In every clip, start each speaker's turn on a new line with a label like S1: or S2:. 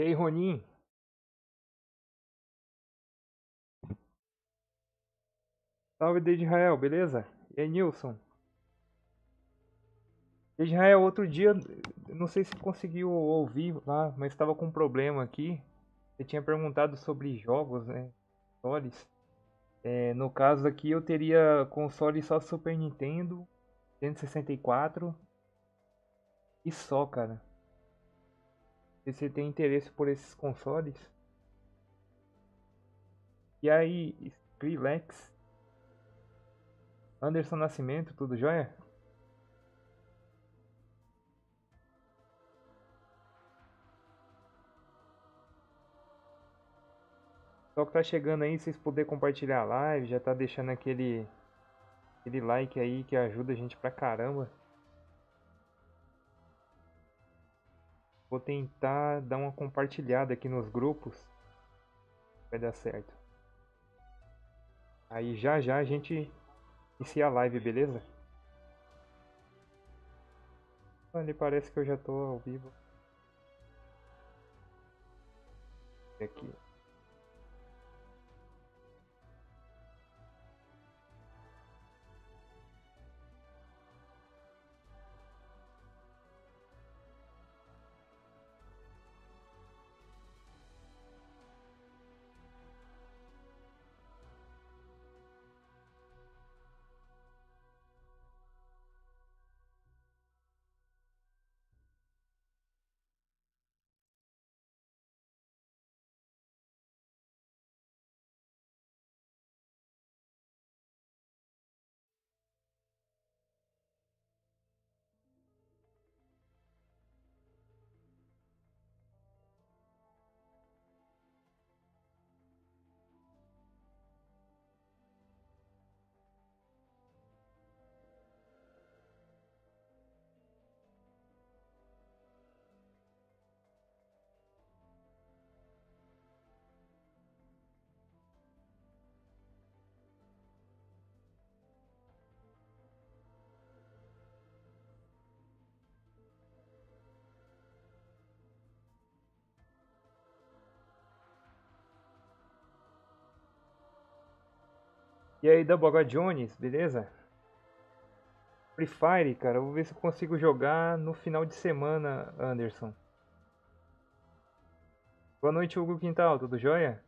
S1: E aí, Ronin? Salve desde Israel, beleza? E aí, Nilson? Desde Israel, outro dia, não sei se conseguiu ouvir lá, mas estava com um problema aqui. Você tinha perguntado sobre jogos, né? Consoles. É, no caso aqui, eu teria console só Super Nintendo, 164 e só, cara. Se você tem interesse por esses consoles. E aí, Skrillex. Anderson Nascimento, tudo jóia? Só que tá chegando aí, vocês puderem compartilhar a live, já tá deixando aquele, aquele like aí que ajuda a gente pra caramba. Vou tentar dar uma compartilhada aqui nos grupos. Vai dar certo. Aí já já a gente inicia a live, beleza? Ali parece que eu já tô ao vivo. Aqui. E aí, Double Jones, beleza? Free Fire, cara, eu vou ver se eu consigo jogar no final de semana, Anderson. Boa noite, Hugo Quintal, tudo jóia?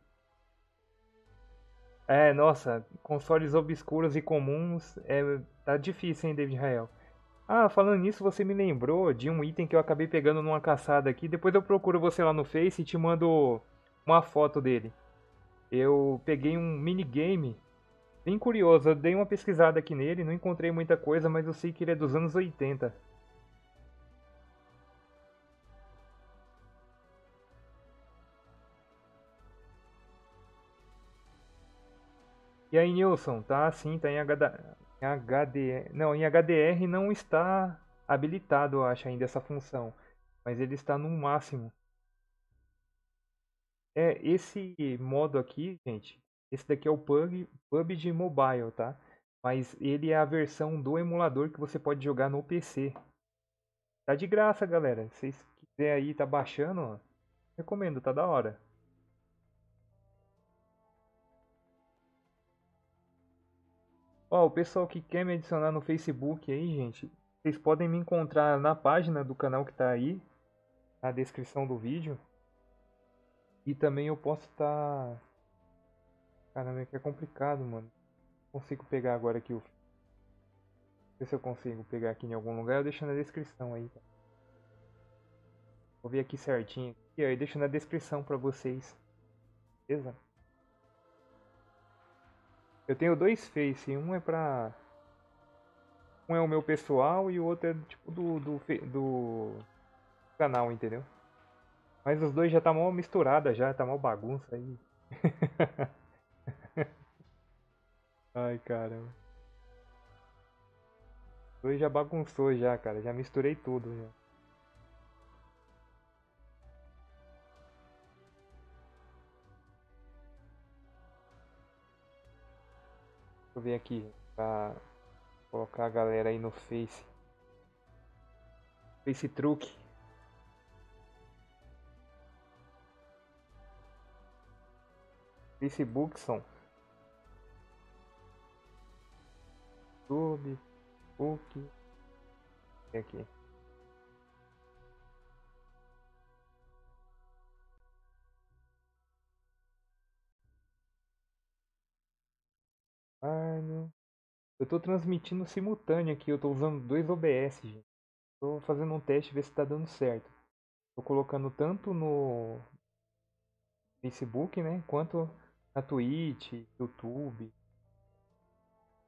S1: É, nossa, consoles obscuros e comuns, é, tá difícil, hein, David Rael? Ah, falando nisso, você me lembrou de um item que eu acabei pegando numa caçada aqui. Depois eu procuro você lá no Face e te mando uma foto dele. Eu peguei um minigame Bem curioso, eu dei uma pesquisada aqui nele, não encontrei muita coisa, mas eu sei que ele é dos anos 80. E aí, Nilson, tá sim, tá em, HD, em HDR. Não, em HDR não está habilitado, eu acho, ainda essa função. Mas ele está no máximo. É, esse modo aqui, gente, esse daqui é o PUBG, PUBG Mobile, tá? Mas ele é a versão do emulador que você pode jogar no PC. Tá de graça, galera. Se vocês quiserem aí, tá baixando, ó. Recomendo, tá da hora. Ó, o pessoal que quer me adicionar no Facebook aí, gente, vocês podem me encontrar na página do canal que tá aí, na descrição do vídeo. E também eu posso estar... Tá Caramba, é que é complicado, mano. Consigo pegar agora aqui o. Ver se eu consigo pegar aqui em algum lugar. Eu deixo na descrição aí. Vou ver aqui certinho. E aí, deixo na descrição pra vocês. Beleza? Eu tenho dois Face. Um é pra. Um é o meu pessoal e o outro é tipo do, do, do canal, entendeu? Mas os dois já tá mal misturada já, tá mal bagunça aí. Ai, caramba. Hoje já bagunçou já, cara. Já misturei tudo já. Deixa eu ver aqui pra colocar a galera aí no Face. Face Truque. Facebook são YouTube, Facebook, aqui. Eu tô transmitindo simultâneo aqui, eu tô usando dois OBS. Tô fazendo um teste, ver se tá dando certo. Tô colocando tanto no Facebook, né, quanto na Twitch, YouTube.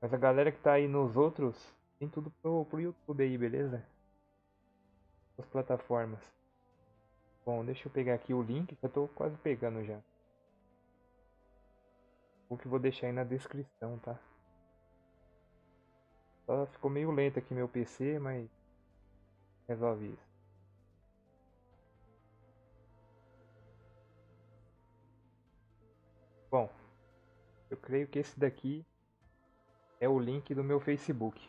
S1: Mas a galera que tá aí nos outros, tem tudo pro, pro YouTube aí, beleza? As plataformas. Bom, deixa eu pegar aqui o link, que eu tô quase pegando já. O que vou deixar aí na descrição, tá? Só ficou meio lento aqui meu PC, mas resolve isso. Bom, eu creio que esse daqui é o link do meu Facebook.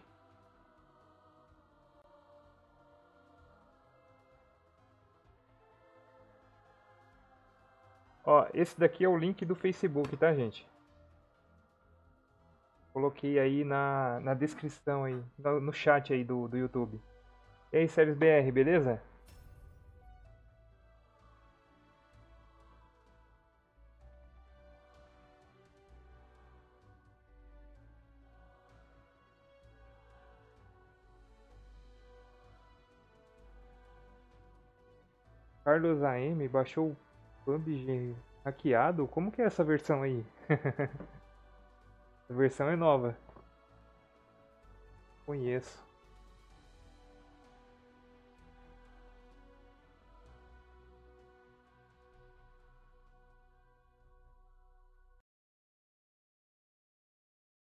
S1: Ó, esse daqui é o link do Facebook, tá, gente? Coloquei aí na, na descrição aí, no, no chat aí do, do YouTube. E aí, Séries BR, beleza? Carlos AM baixou o PUBG hackeado? Como que é essa versão aí? A versão é nova. Conheço.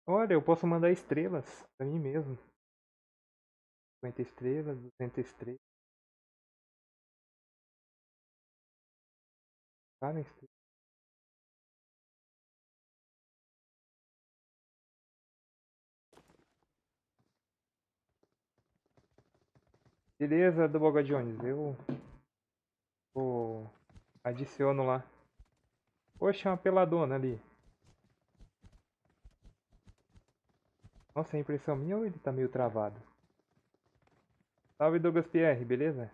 S1: Olha, eu posso mandar estrelas pra mim mesmo. 50 estrelas, 200 estrelas. Estrelas. Beleza, do Boga Jones, eu vou adiciono lá. Poxa, uma peladona ali. Nossa, é impressão minha ou ele tá meio travado? Salve Douglas Pierre, beleza?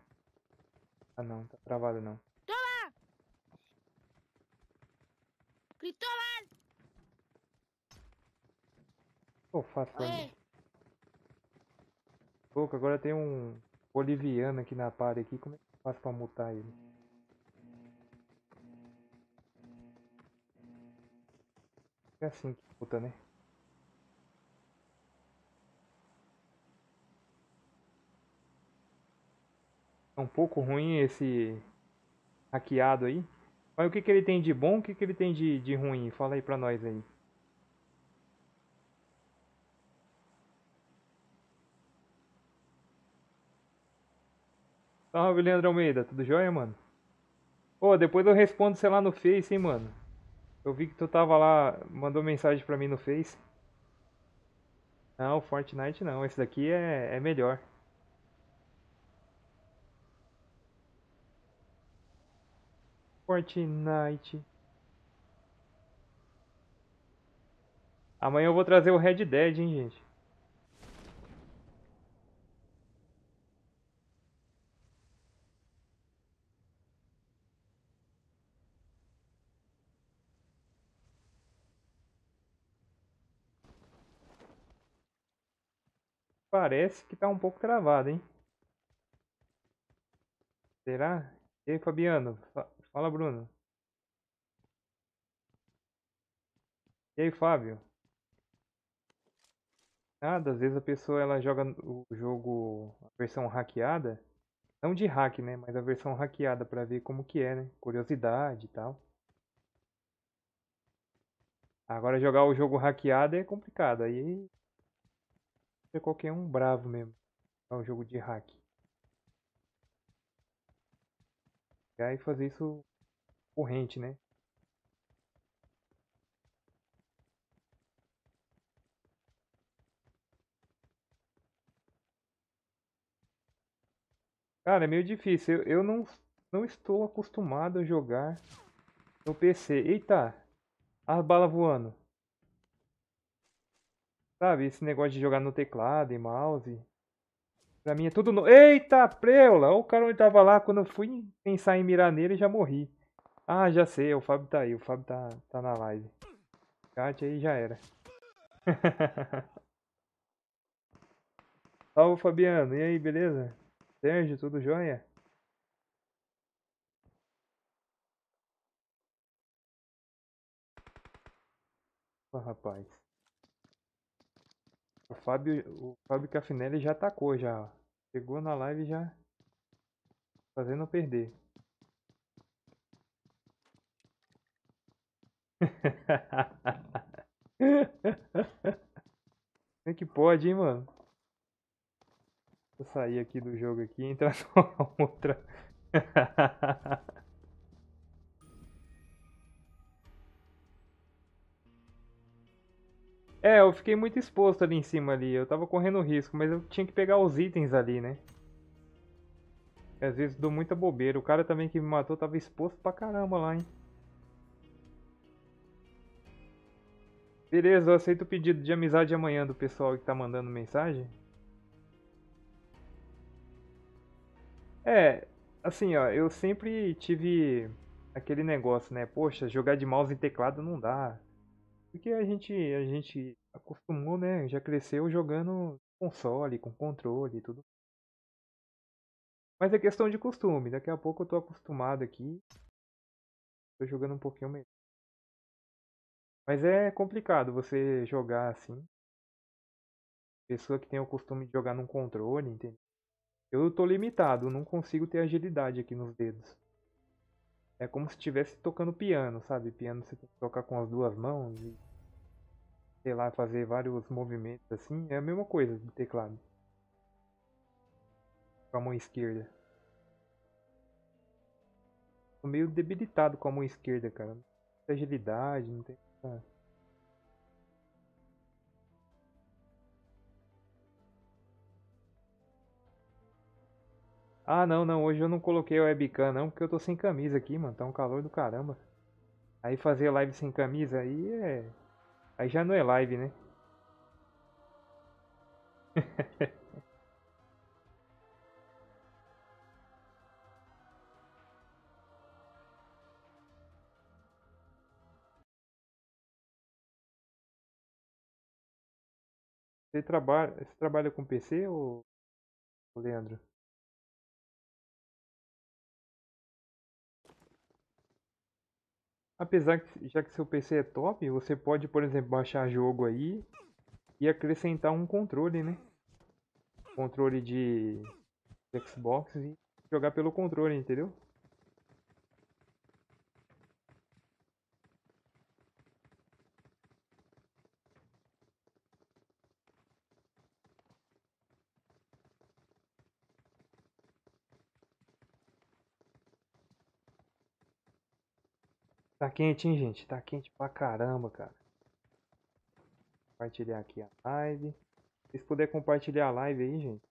S1: Ah não, tá travado não.
S2: Toma! Cristóbal!
S1: Pra mim. Louco, agora tem um boliviano aqui na party aqui, como é que eu faço pra mutar ele? É assim que muta, né? É um pouco ruim esse hackeado aí. Mas o que, que ele tem de bom, o que, que ele tem de, de ruim? Fala aí pra nós aí. Salve, Leandro Almeida. Tudo jóia, mano? Pô, depois eu respondo, sei lá, no Face, hein, mano. Eu vi que tu tava lá, mandou mensagem pra mim no Face. Não, Fortnite não. Esse daqui é, é melhor. Fortnite. Amanhã eu vou trazer o Red Dead, hein, gente. Parece que tá um pouco travado, hein? Será? E aí, Fabiano? Fala, Bruno. E aí, Fábio? Nada, às vezes a pessoa ela joga o jogo, a versão hackeada, não de hack, né, mas a versão hackeada para ver como que é, né? Curiosidade e tal. Agora jogar o jogo hackeado é complicado, aí ser qualquer um bravo mesmo. É um jogo de hack. E fazer isso corrente, né? Cara, é meio difícil. Eu, eu não, não estou acostumado a jogar no PC. Eita! As balas voando. Sabe, esse negócio de jogar no teclado e mouse. Pra mim é tudo no... Eita, preula! O cara onde tava lá, quando eu fui pensar em mirar nele, já morri. Ah, já sei, o Fábio tá aí, o Fábio tá, tá na live. Cate aí já era. Salve, Fabiano. E aí, beleza? Sérgio, tudo jóia? Opa, rapaz. O Fábio, o Fábio Cafinelli já atacou já. Chegou na live já fazendo perder. Como é que pode, hein, mano? Vou sair aqui do jogo aqui e entrar numa outra. É, eu fiquei muito exposto ali em cima ali. Eu tava correndo risco, mas eu tinha que pegar os itens ali, né? Às vezes dou muita bobeira. O cara também que me matou tava exposto pra caramba lá, hein? Beleza, eu aceito o pedido de amizade amanhã do pessoal que tá mandando mensagem. É, assim, ó, eu sempre tive aquele negócio, né? Poxa, jogar de mouse e teclado não dá. Porque a gente, a gente acostumou, né? Já cresceu jogando console, com controle e tudo. Mas é questão de costume. Daqui a pouco eu tô acostumado aqui. Tô jogando um pouquinho melhor. Mas é complicado você jogar assim. Pessoa que tem o costume de jogar num controle, entendeu? Eu tô limitado, não consigo ter agilidade aqui nos dedos. É como se estivesse tocando piano, sabe? Piano você tem que tocar com as duas mãos e sei lá, fazer vários movimentos assim. É a mesma coisa do teclado. Com a mão esquerda. Tô meio debilitado com a mão esquerda, cara. Não tem agilidade, não tem. ah. Ah, não, não, hoje eu não coloquei a webcam não, porque eu tô sem camisa aqui, mano, tá um calor do caramba. Aí fazer live sem camisa aí é... Aí já não é live, né? Você trabalha, você trabalha com PC ou, Leandro? Apesar que, já que seu PC é top, você pode, por exemplo, baixar jogo aí e acrescentar um controle, né? Controle de Xbox e jogar pelo controle, entendeu? Tá quente, hein, gente? Tá quente pra caramba, cara. Compartilhar aqui a live. Se vocês puderem compartilhar a live aí, gente.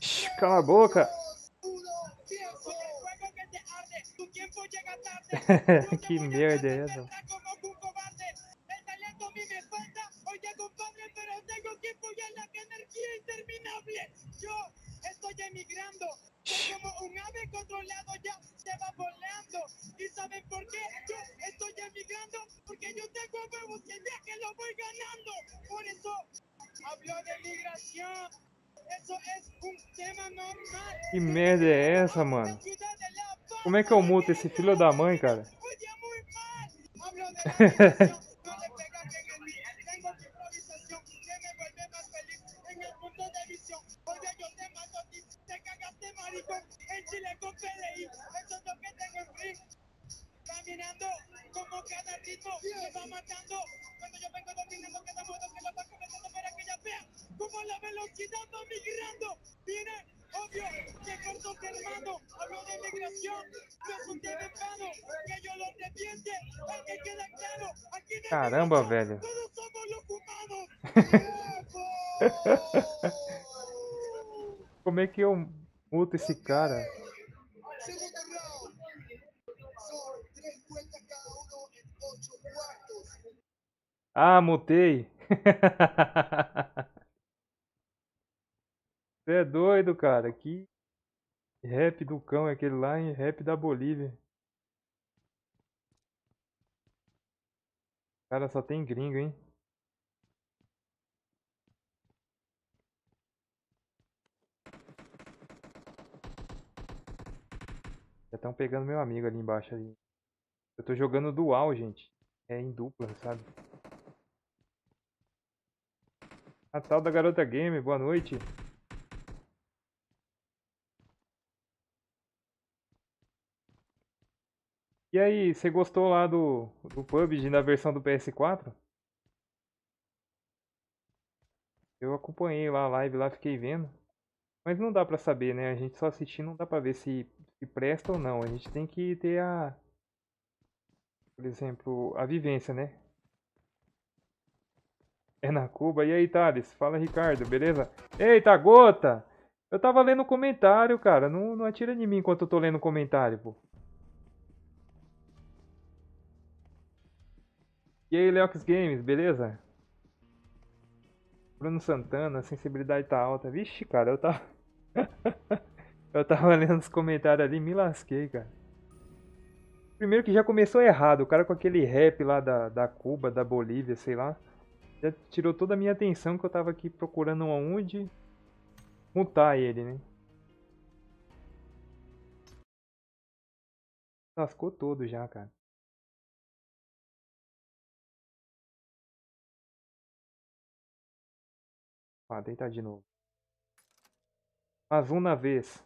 S1: Shh, cala a boca. que merda é essa?
S3: Hablo de migración. Eso es un tema normal.
S1: Que merda é essa, mano? Como é que eu muto esse filho da mãe, cara?
S3: Caminando como cada ritmo me va matando. Cuando yo vengo dominando cada modo que la va comenzando para que ya vean cómo la velo velocidad va migrando. Viene, obvio, que cortos hermano. Hablo de migración, no es un tema en vano. Que yo lo arrepiente, hay que queda claro. Aquí el
S1: Caramba, velho.
S3: Todos somos los humanos.
S1: Como é que eu muto esse cara? Ah, mutei. Você é doido, cara. Que rap do cão é aquele lá, hein? Rap da Bolívia. Cara, só tem gringo, hein? Já estão pegando meu amigo ali embaixo ali. Eu tô jogando dual, gente. É em dupla, sabe? A tal da garota game, boa noite. E aí, você gostou lá do, do PUBG na versão do PS4? Eu acompanhei lá a live lá, fiquei vendo. Mas não dá pra saber, né? A gente só assistindo não dá pra ver se, se presta ou não. A gente tem que ter a, por exemplo, a vivência, né? É na Cuba. E aí, Thales? Fala, Ricardo, beleza? Eita, gota! Eu tava lendo comentário, cara. Não, não atira em mim enquanto eu tô lendo comentário, pô. E aí, Leox Games, beleza? Bruno Santana, a sensibilidade tá alta. Vixe, cara, eu tava. eu tava lendo os comentários ali me lasquei, cara. Primeiro que já começou errado, o cara com aquele rap lá da, da Cuba, da Bolívia, sei lá. Já tirou toda a minha atenção que eu tava aqui procurando onde mutar ele, né? Lascou todo já, cara. Ah, deitar de novo. Mas um na vez.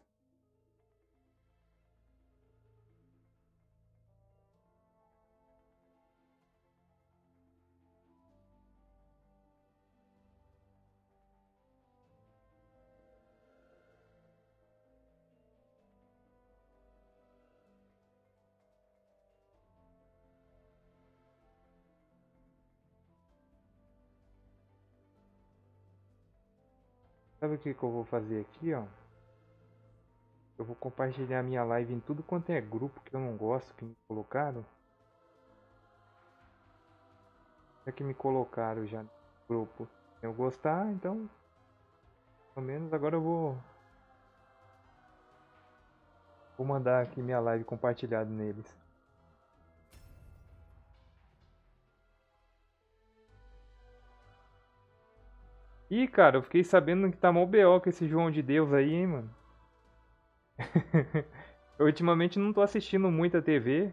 S1: Sabe o que, que eu vou fazer aqui, ó? Eu vou compartilhar minha live em tudo quanto é grupo que eu não gosto que me colocaram. É que me colocaram já no grupo. Eu gostar, então. Pelo menos agora eu vou. Vou mandar aqui minha live compartilhada neles. Ih, cara, eu fiquei sabendo que tá mó BO com esse João de Deus aí, hein, mano. eu ultimamente não tô assistindo muita TV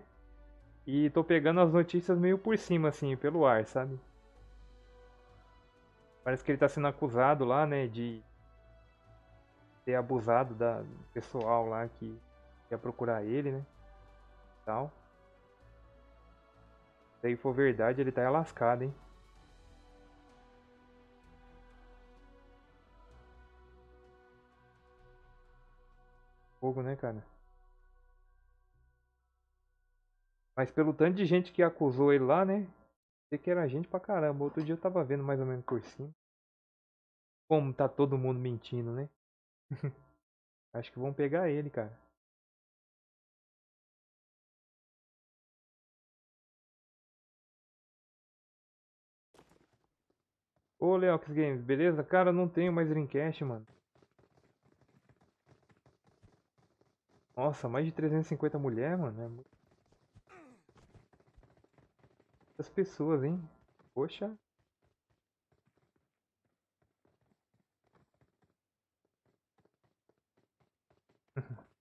S1: e tô pegando as notícias meio por cima, assim, pelo ar, sabe? Parece que ele tá sendo acusado lá, né, de ter abusado da pessoal lá que ia procurar ele, né? Tal. Se aí for verdade, ele tá lascado, hein? Fogo, né, cara? Mas pelo tanto de gente que acusou ele lá, né? Sei que era gente pra caramba. Outro dia eu tava vendo mais ou menos por cima. Como tá todo mundo mentindo, né? Acho que vão pegar ele, cara. Ô, Leox Games, beleza? Cara, não tenho mais Dreamcast, mano. Nossa, mais de 350 mulheres, mano. É mu- Muitas pessoas, hein? Poxa.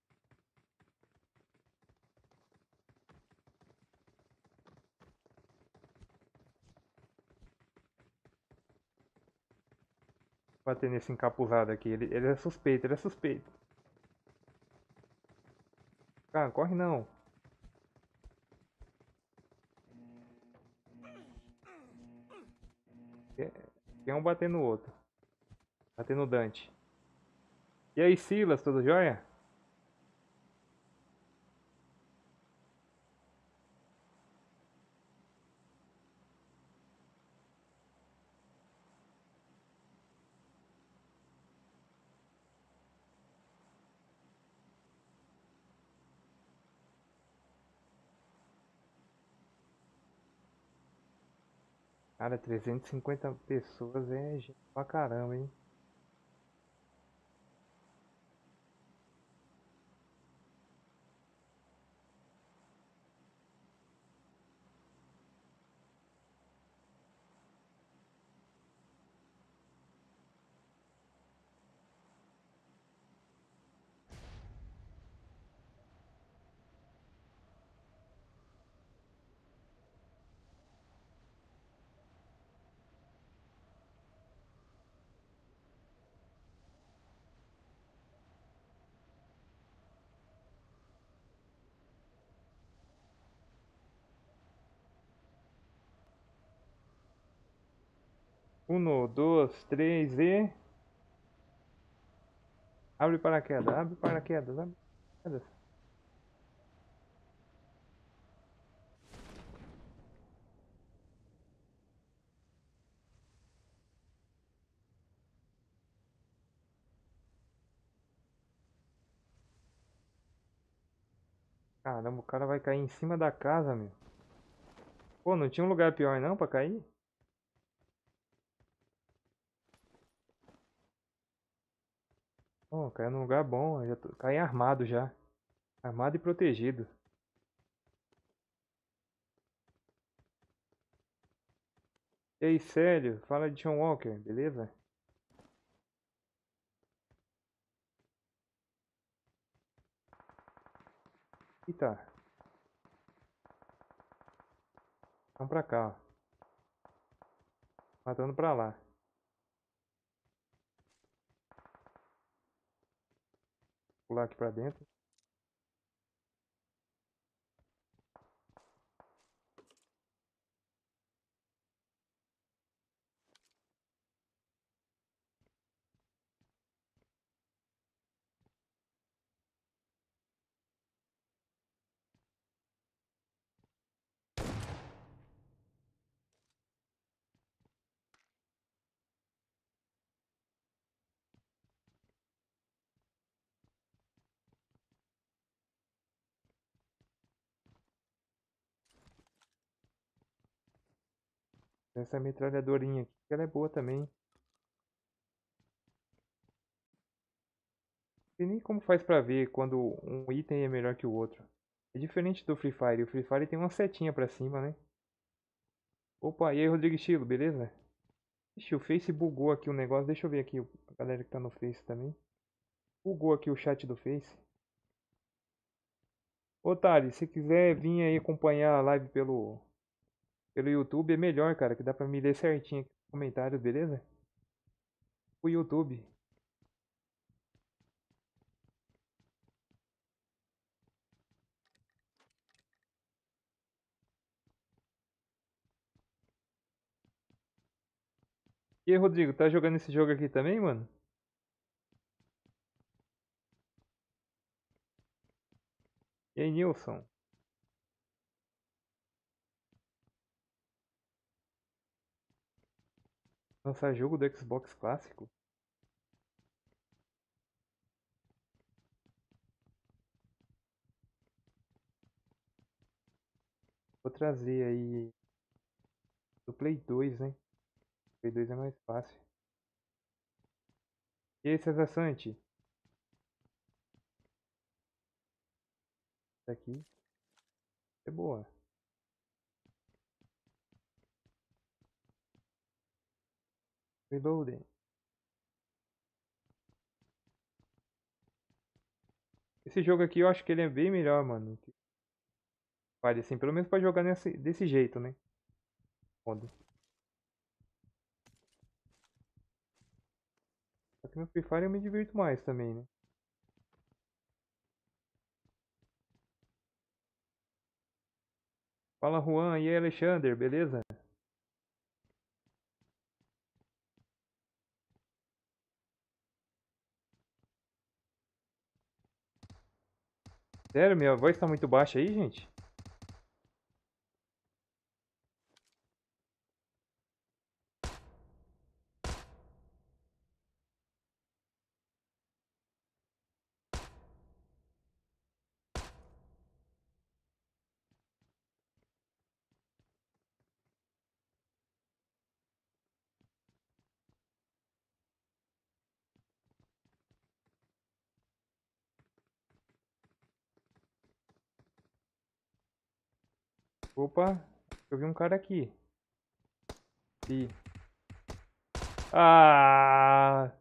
S1: Bater nesse encapuzado aqui. Ele, ele é suspeito, ele é suspeito. Cara, corre não. Quer um bater no outro. Batendo Dante. E aí, Silas, tudo jóia? Cara, 350 pessoas é gente pra caramba, hein? Um, dois, três e. Abre paraquedas, abre paraquedas, abre paraquedas. Caramba, o cara vai cair em cima da casa, meu. Pô, não tinha um lugar pior não pra cair? Oh, caiu num lugar bom, já tô... caí armado já. Armado e protegido. E aí, Célio, fala de John Walker, beleza? Eita. Vamos pra cá, ó. Matando pra lá. Pular aqui pra dentro. Essa metralhadorinha aqui, ela é boa também. Sei nem como faz pra ver quando um item é melhor que o outro. É diferente do Free Fire. O Free Fire tem uma setinha pra cima, né? Opa, e aí, Rodrigo Estilo, beleza? Ixi, o Face bugou aqui o negócio. Deixa eu ver aqui a galera que tá no Face também. Bugou aqui o chat do Face. Ô, Thales, se quiser vir aí acompanhar a live pelo, pelo YouTube, é melhor, cara, que dá pra me ler certinho aqui nos comentários, beleza? O YouTube. E aí, Rodrigo, tá jogando esse jogo aqui também, mano? E aí, Nilson? Lançar jogo do Xbox clássico? Vou trazer aí do Play 2, né? Play 2 é mais fácil. E aí, César Sante? Essa aqui é boa. Reloading. Esse jogo aqui eu acho que ele é bem melhor, mano. Vale assim, pelo menos pra jogar nesse, desse jeito, né? Foda. Só que no Free Fire eu me divirto mais também, né? Fala Juan e Alexander, beleza? Sério, minha voz tá muito baixa aí, gente? Opa, eu vi um cara aqui. Ih. Ah!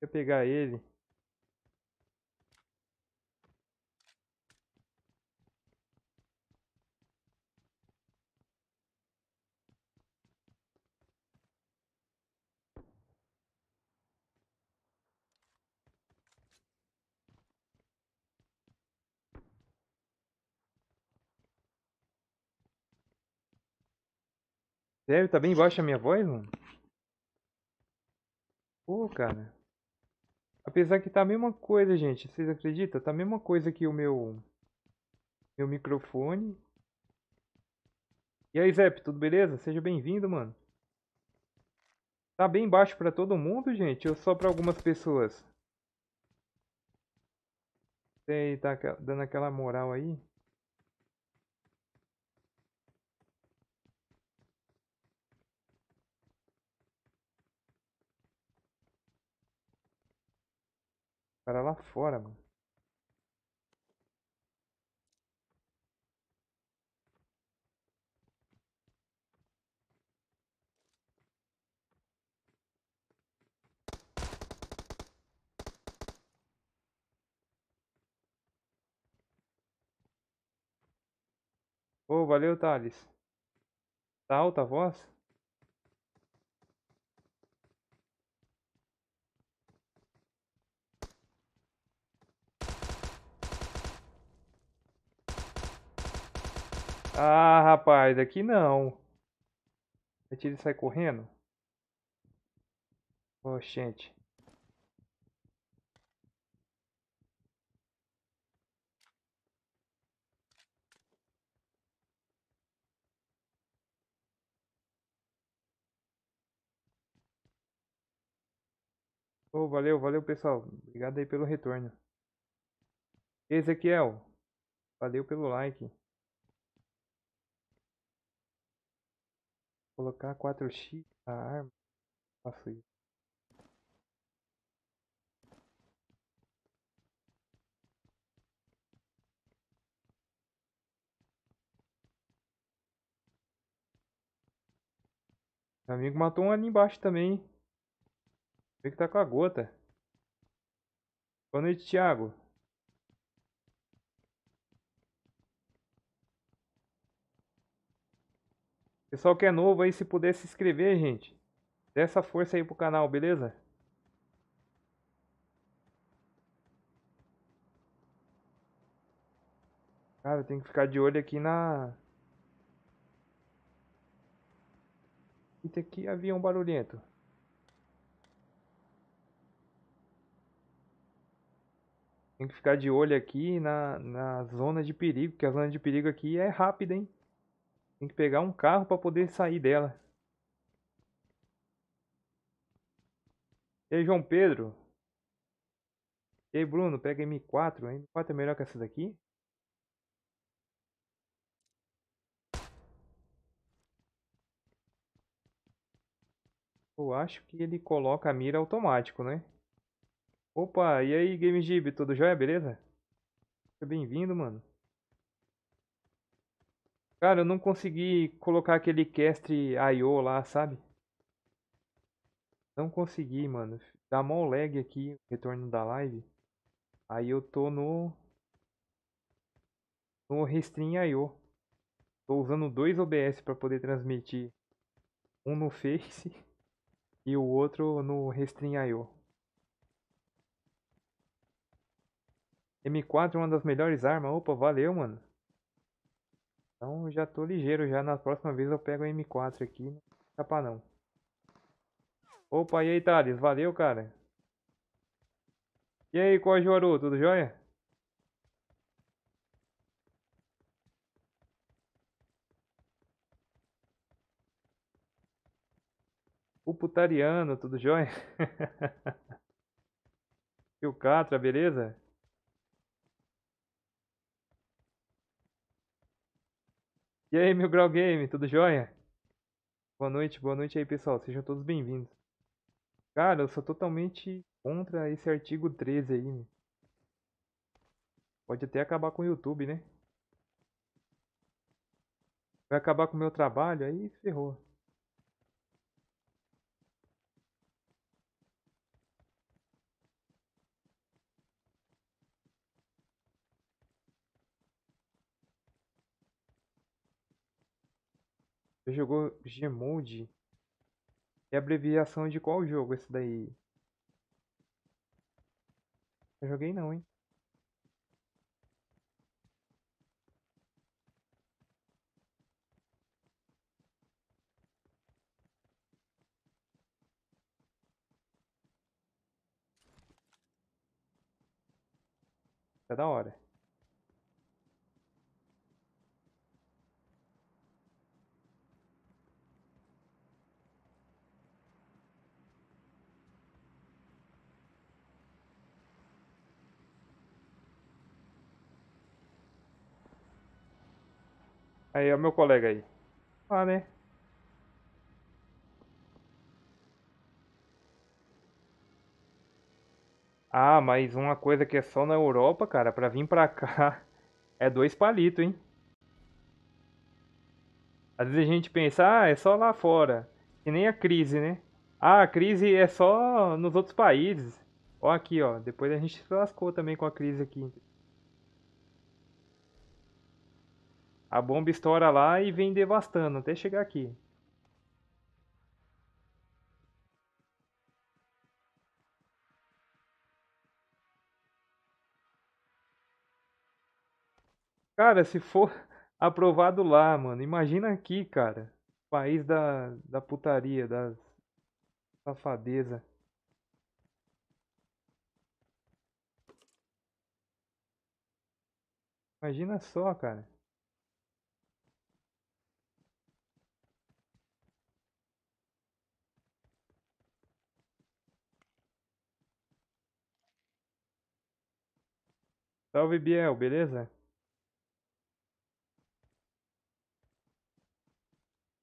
S1: Deixa eu pegar ele. Sério, tá bem baixa a minha voz, mano? Pô, cara. Apesar que tá a mesma coisa, gente. Vocês acreditam? Tá a mesma coisa que o meu... Meu microfone. E aí, Zep, tudo beleza? Seja bem-vindo, mano. Tá bem baixo pra todo mundo, gente? Ou só pra algumas pessoas? Sei, tá dando aquela moral aí. Cara lá fora, mano. Ô, oh, valeu, Thales. Tá alta a voz? Ah, rapaz, aqui não. Atira e sai correndo? Oxente. Oh, valeu, valeu pessoal. Obrigado aí pelo retorno. Ezequiel, valeu pelo like. Colocar 4x na arma. Faço isso. Meu amigo matou um ali embaixo também. Vê que tá com a gota. Boa noite, Thiago. Pessoal que é novo aí, se puder se inscrever, gente. Dê essa força aí pro canal, beleza? Cara, tem que ficar de olho aqui na... Eita, aqui avião barulhento. Tem que ficar de olho aqui na, na zona de perigo, porque a zona de perigo aqui é rápida, hein? Tem que pegar um carro para poder sair dela. E aí, João Pedro? E aí, Bruno, pega M4. A M4 é melhor que essa daqui? Eu acho que ele coloca a mira automático, né? Opa, e aí, GameGib, tudo jóia, beleza? Seja bem-vindo, mano. Cara, eu não consegui colocar aquele cast I.O. lá, sabe? Não consegui, mano. Dá mó lag aqui, retorno da live. Aí eu tô no... No Restream I.O. Tô usando dois OBS para poder transmitir. Um no Face e o outro no Restream I.O. M4 é uma das melhores armas. Opa, valeu, mano. Então já tô ligeiro já. Na próxima vez eu pego o M4 aqui. Né? Não escapa não. Opa, e aí Thales? Valeu, cara. E aí, Kojoru, tudo jóia? O Putariano, tudo jóia? e o Catra, beleza? E aí, meu Grau Game, tudo jóia? Boa noite, boa noite aí, pessoal. Sejam todos bem-vindos. Cara, eu sou totalmente contra esse artigo 13 aí. Pode até acabar com o YouTube, né? Vai acabar com o meu trabalho, aí ferrou. Você jogou Gmod? É abreviação de qual jogo esse daí? Eu joguei não, hein? Tá da hora. Aí, ó, meu colega aí. Ah, né? Ah, mas uma coisa que é só na Europa, cara, pra vir pra cá é dois palitos, hein? Às vezes a gente pensa, ah, é só lá fora. Que nem a crise, né? Ah, a crise é só nos outros países. Ó aqui, ó. Depois a gente se lascou também com a crise aqui. A bomba estoura lá e vem devastando até chegar aqui. Cara, se for aprovado lá, mano, imagina aqui, cara. País da, da putaria, da safadeza. Imagina só, cara. Salve, Biel, beleza?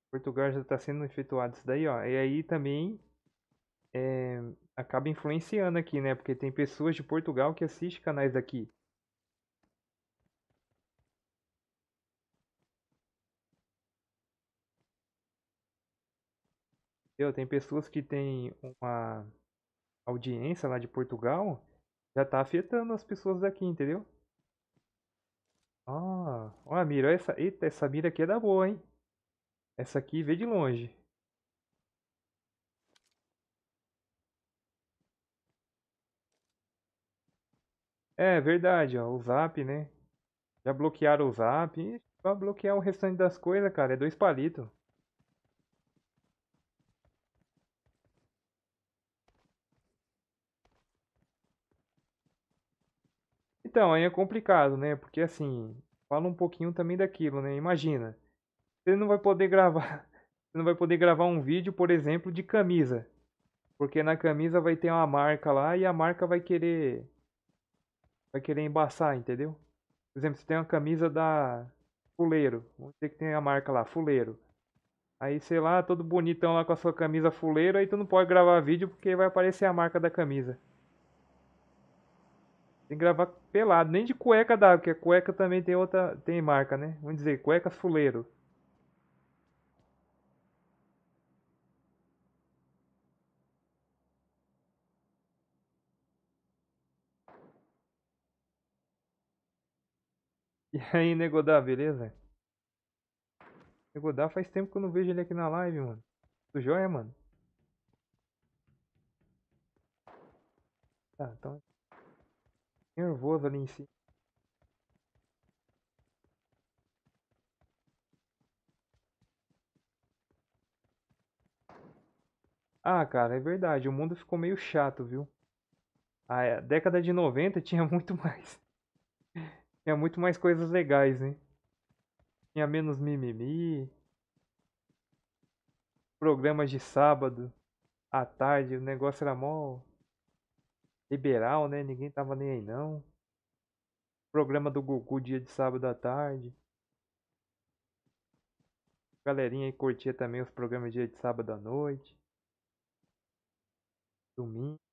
S1: Portugal já está sendo efetuado isso daí, ó. E aí também é, acaba influenciando aqui, né? Porque tem pessoas de Portugal que assistem canais daqui. Tem pessoas que têm uma audiência lá de Portugal, já tá afetando as pessoas daqui, entendeu? Ah, ó a mira, essa, eita, essa mira aqui é da boa, hein? Essa aqui vê de longe. É verdade, ó, o Zap, né? Já bloquearam o Zap. Pra bloquear o restante das coisas, cara, é dois palitos. Então, aí é complicado, né? Porque assim, fala um pouquinho também daquilo, né? Imagina, você não vai poder gravar, você não vai poder gravar um vídeo, por exemplo, de camisa. Porque na camisa vai ter uma marca lá e a marca vai querer vai querer embaçar, entendeu? Por exemplo, você tem uma camisa da Fuleiro, vamos dizer que tem a marca lá, Fuleiro. Aí, sei lá, todo bonitão lá com a sua camisa fuleiro, aí tu não pode gravar vídeo porque vai aparecer a marca da camisa. Tem que gravar pelado, nem de cueca dá, porque a cueca também tem outra, tem marca, né? Vamos dizer, cueca fuleiro. E aí, Negodá, beleza? Negodá faz tempo que eu não vejo ele aqui na live, mano. Do joia, mano? Tá, então. Nervoso ali em cima. Ah, cara, é verdade. O mundo ficou meio chato, viu? A década de 90 tinha muito mais. Tinha muito mais coisas legais, né? Tinha menos mimimi. Programas de sábado. à tarde, o negócio era mó liberal, né? Ninguém tava nem aí não. Programa do Gugu dia de sábado à tarde. Galerinha aí curtia também os programas dia de sábado à noite. Domingo.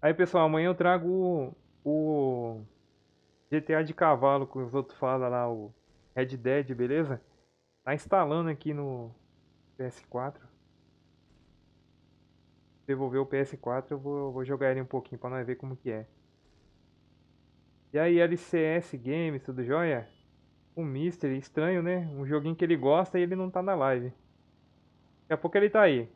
S1: Aí pessoal, amanhã eu trago o, o GTA de cavalo que os outros falam lá, o Red Dead, beleza? Tá instalando aqui no PS4. Devolver o PS4, eu vou, vou jogar ele um pouquinho pra nós ver como que é. E aí, LCS Games, tudo jóia? O Mystery, estranho, né? Um joguinho que ele gosta e ele não tá na live. Daqui a pouco ele tá aí.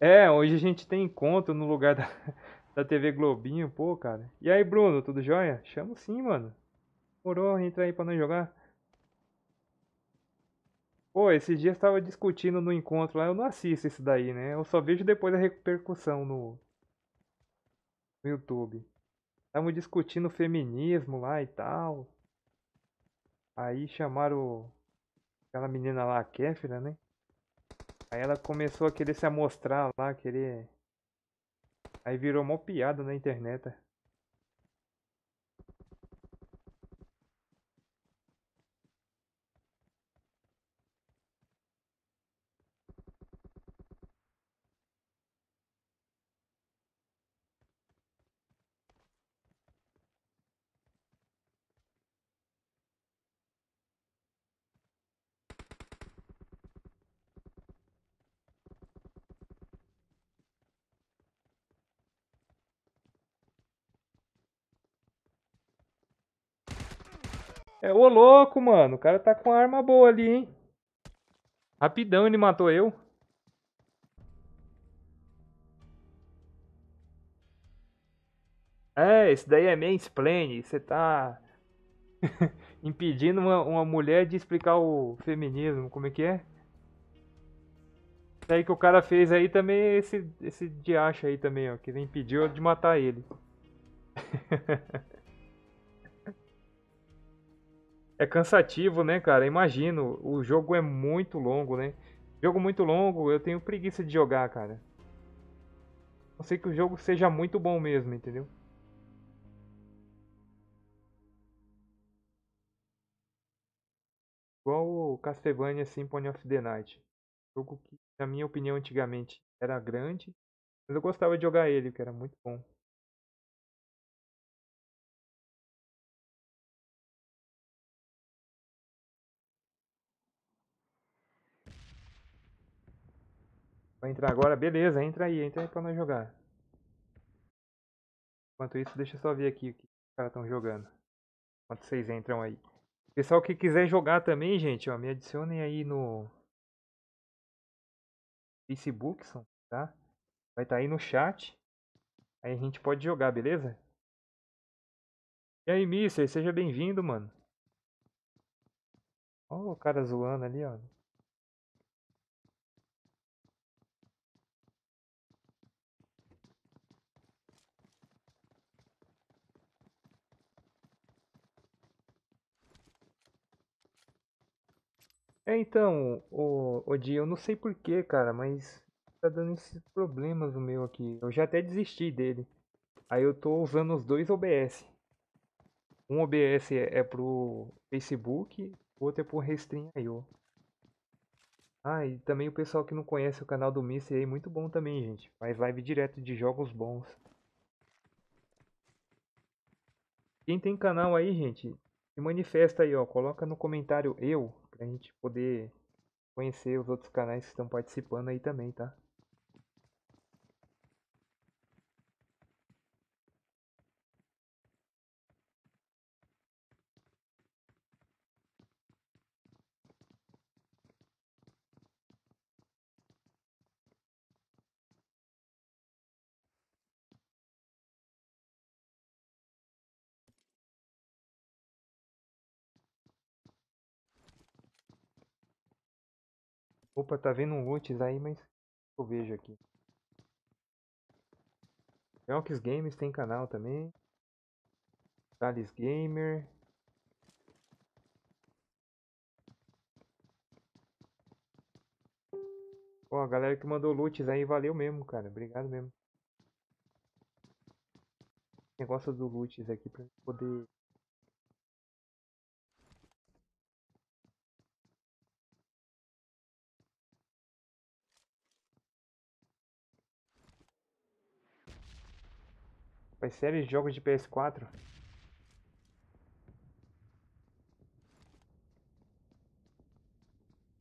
S1: É, hoje a gente tem encontro no lugar da, da TV Globinho, pô, cara. E aí, Bruno, tudo jóia? Chamo sim, mano. Morou, entra aí pra nós jogar. Pô, esses dias tava discutindo no encontro lá, eu não assisto isso daí, né? Eu só vejo depois a repercussão no, no YouTube. Estavam discutindo feminismo lá e tal. Aí chamaram aquela menina lá, a Kéfera, né? Aí ela começou a querer se amostrar lá, querer. Aí virou mó piada na internet. É, ô louco, mano. O cara tá com arma boa ali, hein? Rapidão ele matou eu. É, esse daí é mansplaining. Você tá impedindo uma, uma mulher de explicar o feminismo. Como é que é? Isso aí que o cara fez aí também, esse, esse diacho aí também, ó. Que impediu de matar ele. É cansativo, né, cara? Imagino, o jogo é muito longo, né? Jogo muito longo, eu tenho preguiça de jogar, cara. Não sei que o jogo seja muito bom mesmo, entendeu? Igual o Castlevania Symphony of the Night. Jogo que, na minha opinião, antigamente era grande, mas eu gostava de jogar ele, que era muito bom. Vai entrar agora? Beleza, entra aí, entra aí pra nós jogar. Enquanto isso, deixa eu só ver aqui o que os caras estão jogando. Enquanto vocês entram aí. Pessoal que quiser jogar também, gente, ó, me adicionem aí no Facebook, tá? Vai estar tá aí no chat. Aí a gente pode jogar, beleza? E aí, Mister, seja bem-vindo, mano. Ó o cara zoando ali, ó. É, então, o, o Di, eu não sei porquê, cara, mas tá dando esses problemas o meu aqui. Eu já até desisti dele. Aí eu tô usando os dois OBS. Um OBS é, é pro Facebook, o outro é pro Restream.io. Ah, e também o pessoal que não conhece o canal do Mister aí, muito bom também, gente. Faz live direto de jogos bons. Quem tem canal aí, gente, se manifesta aí, ó. Coloca no comentário eu pra gente poder conhecer os outros canais que estão participando aí também, tá? Opa, tá vendo um Lutz aí, mas eu vejo aqui. Elks Games tem canal também. Thales Gamer. Pô, a galera que mandou loots aí, valeu mesmo, cara. Obrigado mesmo. Negócio do loots aqui pra poder Faz série de jogos de PS4.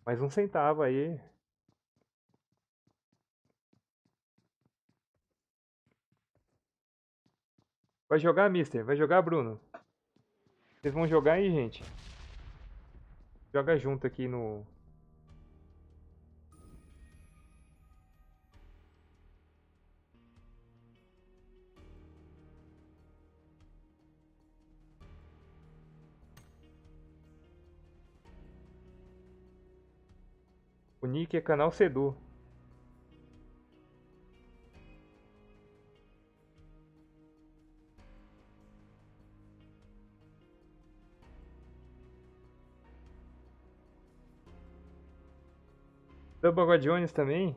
S1: Mais um centavo aí. Vai jogar, mister? Vai jogar, Bruno? Vocês vão jogar aí, gente? Joga junto aqui no... nick é canal Sedu. Double Jones também?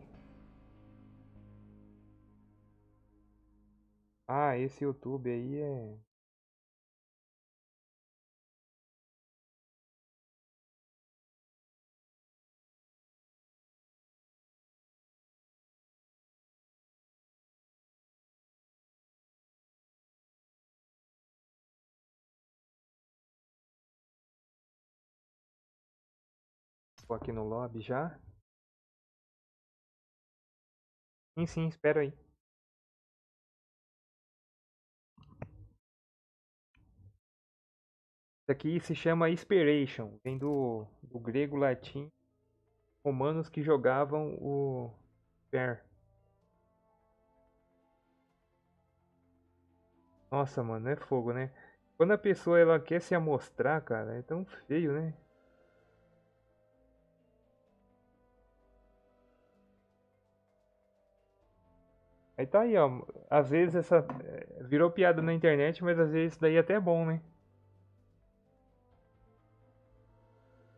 S1: Ah, esse YouTube aí é... Aqui no lobby já. Sim, sim, espera aí. Isso aqui se chama Inspiration, vem do, do grego latim, romanos que jogavam o Per. Nossa, mano, é fogo, né? Quando a pessoa ela quer se amostrar, cara, é tão feio, né? Aí tá aí, ó. Às vezes essa. eh, Virou piada na internet, mas às vezes isso daí até é bom, né?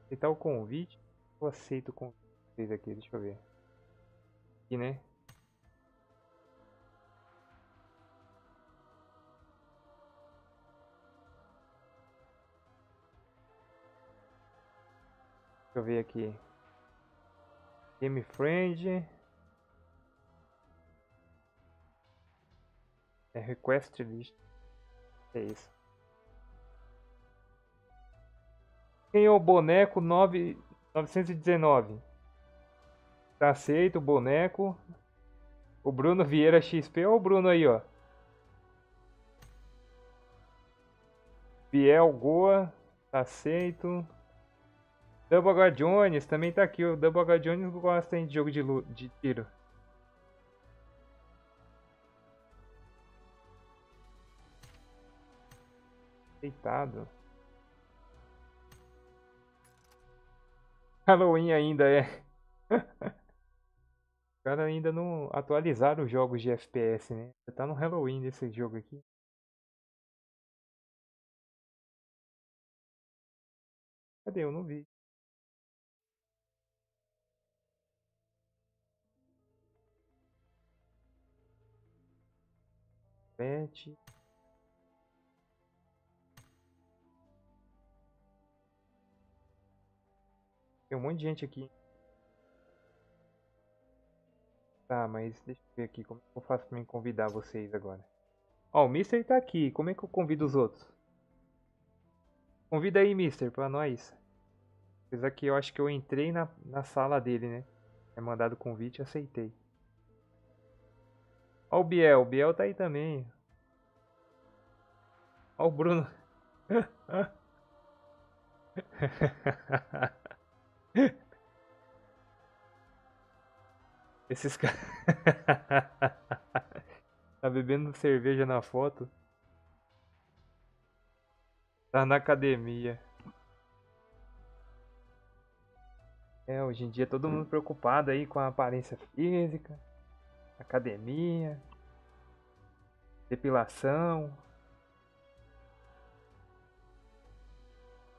S1: Aceitar o convite? Eu aceito o convite vocês aqui, deixa eu ver. Aqui, né? Deixa eu ver aqui. Game Friend. É request list. É isso. Quem é o boneco 9, 919? Tá aceito o boneco. O Bruno Vieira XP. Olha o Bruno aí, ó. Biel Goa. Tá aceito. Double H. Jones também tá aqui. O Double H. Jones gosta hein, de jogo de, de tiro. Deitado. Halloween ainda é. Os caras ainda não atualizaram os jogos de FPS, né? Já tá no Halloween desse jogo aqui. Cadê? Eu não vi. Pet. Tem um monte de gente aqui. Tá, mas deixa eu ver aqui como eu faço pra me convidar vocês agora. Ó, o Mister tá aqui. Como é que eu convido os outros? Convida aí, Mister, pra nós. Apesar que eu acho que eu entrei na, na sala dele, né? É mandado convite e aceitei. Ó o Biel, o Biel tá aí também. Ó o Bruno. Esses caras. tá bebendo cerveja na foto. Tá na academia. É, hoje em dia todo mundo preocupado aí com a aparência física, academia, depilação,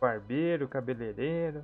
S1: barbeiro, cabeleireiro.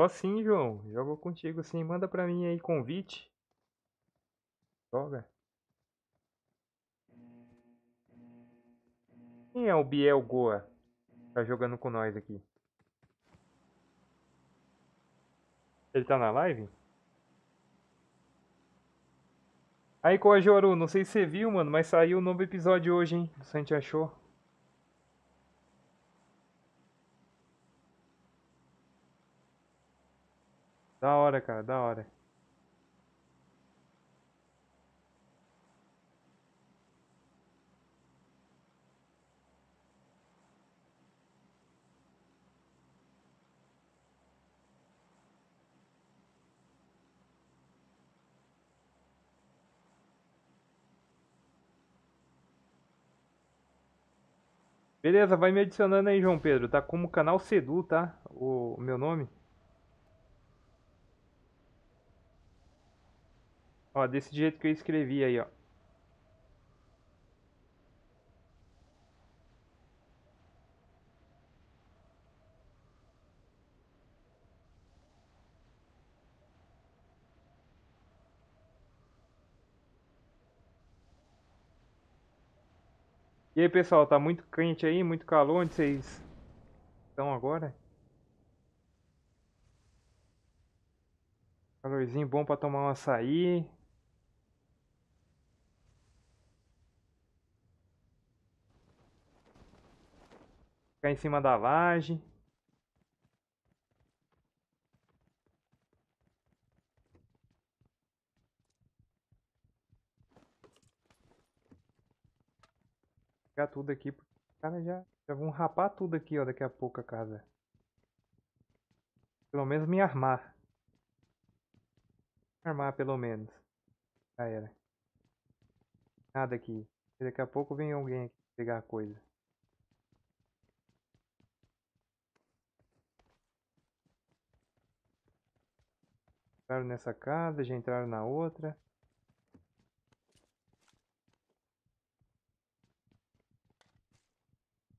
S1: Pô, sim, João. Jogo contigo sim. Manda pra mim aí convite. Joga. Quem é o Biel Goa? Tá jogando com nós aqui. Ele tá na live? Aí, Coajoru, não sei se você viu, mano, mas saiu um novo episódio hoje, hein? Do Santi achou. Da hora, cara, da hora. Beleza, vai me adicionando aí, João Pedro. Tá como canal Sedu, tá? O meu nome. Ó, desse jeito que eu escrevi aí, ó. E aí, pessoal, tá muito quente aí, muito calor onde vocês estão agora? Calorzinho bom pra tomar um açaí. Ficar em cima da laje. Pegar tudo aqui. porque Os caras já, já vão rapar tudo aqui, ó, daqui a pouco a casa. Pelo menos me armar. Armar, pelo menos. Já era. Nada aqui. Daqui a pouco vem alguém aqui pegar a coisa. Entraram nessa casa, já entraram na outra.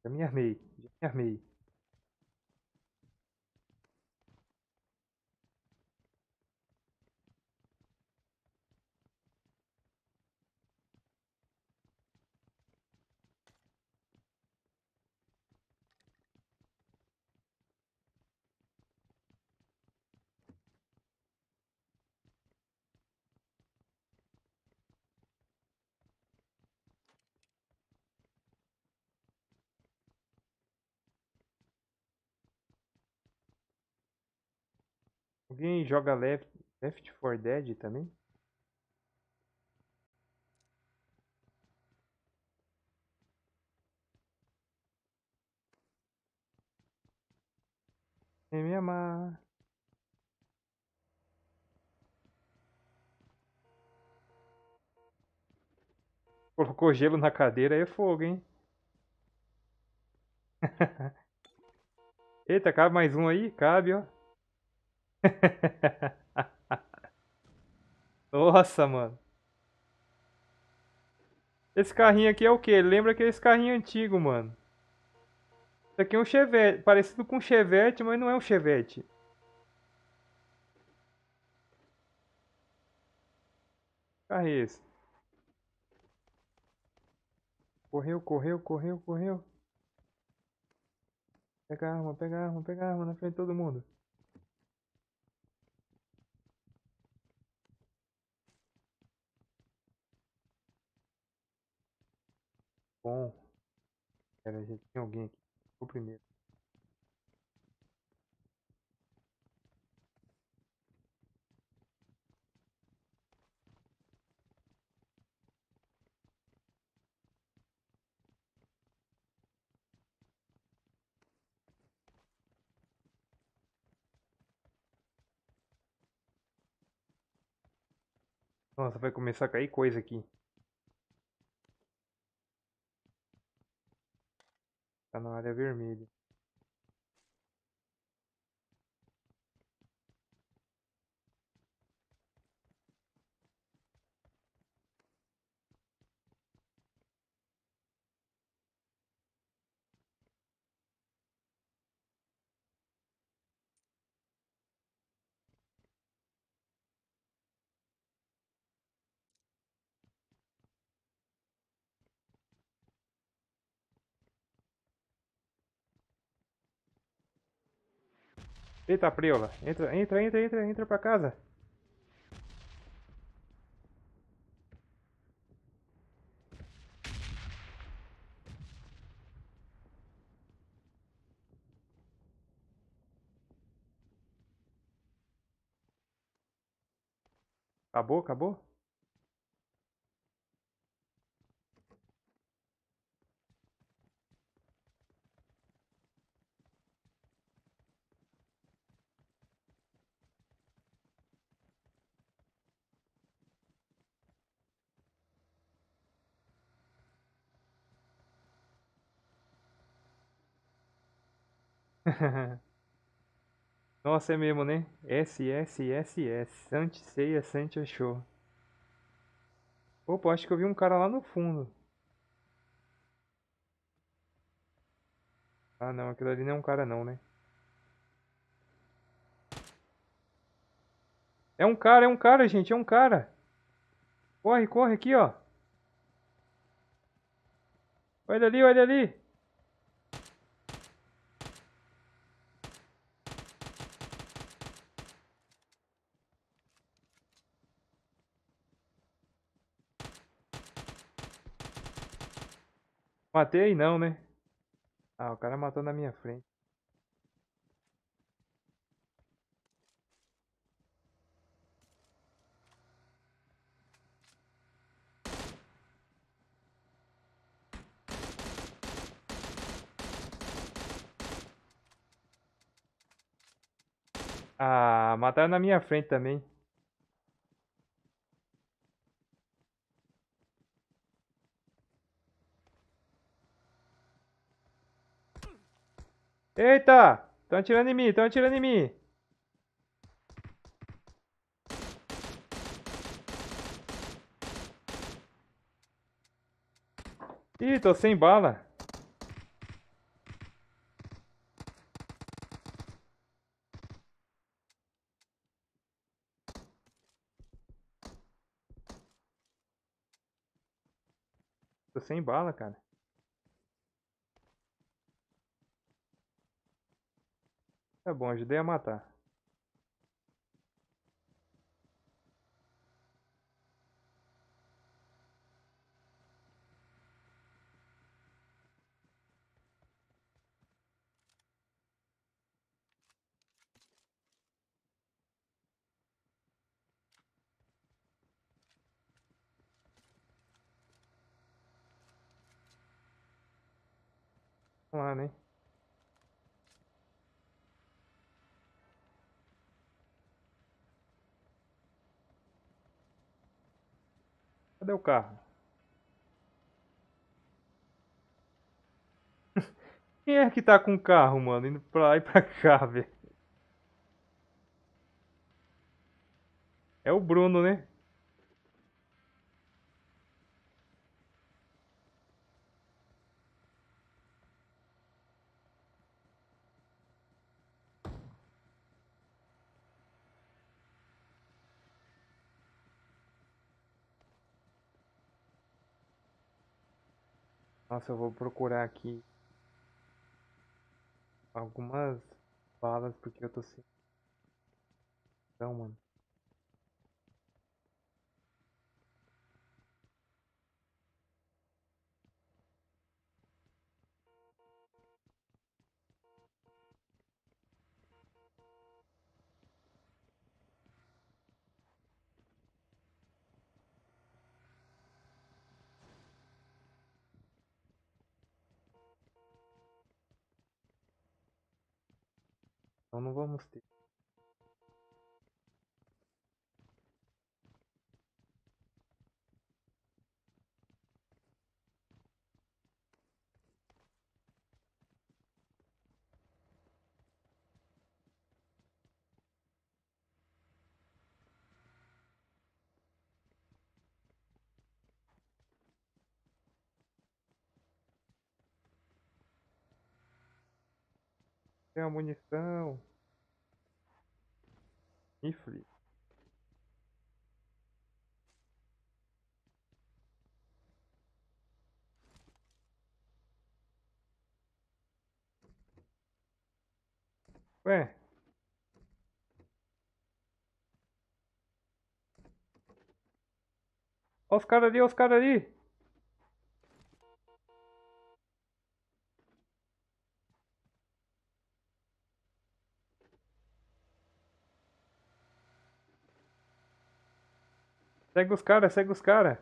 S1: Já me armei, já me armei. Alguém joga Left, Left 4 Dead também? Sem me amar. Colocou gelo na cadeira é fogo, hein? Eita, cabe mais um aí? Cabe, ó. Nossa, mano. Esse carrinho aqui é o quê? Lembra aquele carrinho antigo, mano. Isso aqui é um Chevette, parecido com um Chevette, mas não é um Chevette. Carro é esse? Correu, correu, correu, correu. Pega a arma, pega a arma, pega a arma na frente de todo mundo. Bom. Pera, já tinha alguém aqui. O primeiro. Nossa, vai começar a cair coisa aqui. Tá na área vermelha. Eita, preula. Entra, entra, entra, entra, entra pra casa. Acabou, acabou? Nossa, é mesmo, né? SSSS. Santi Ceia Santi achou. Opa, acho que eu vi um cara lá no fundo. Ah, não. Aquilo ali não é um cara não, né? É um cara, é um cara, gente. É um cara. Corre, corre aqui, ó. Olha ali, olha ali. Matei não, né? Ah, o cara matou na minha frente. Ah, mataram na minha frente também. Eita! Estão atirando em mim, estão atirando em mim. Ih, tô sem bala. Tô sem bala, cara. Tá bom, ajudei a matar. Vamos lá, né? Cadê o carro? Quem é que tá com o carro, mano? Indo pra lá e pra cá, velho. É o Bruno, né? Nossa, eu vou procurar aqui algumas balas porque eu tô sem. Então, mano. Então não vamos ter. Tem a munição. Rifle. Ué. Olha os caras ali, olha os caras ali. Segue os caras, segue os caras.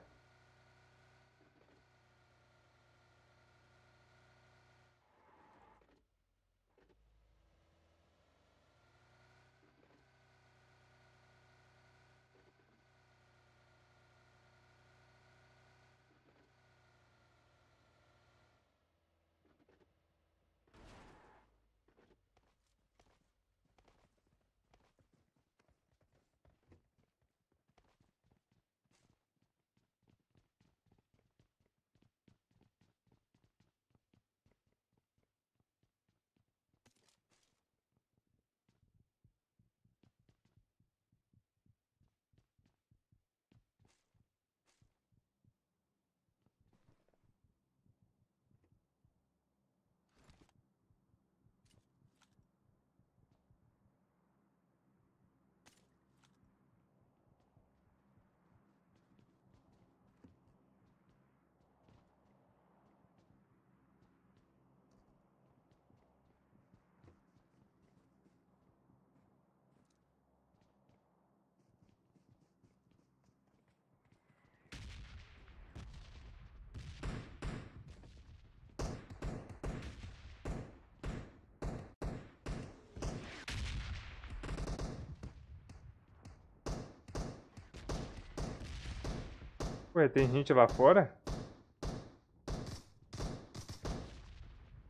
S1: Ué, tem gente lá fora?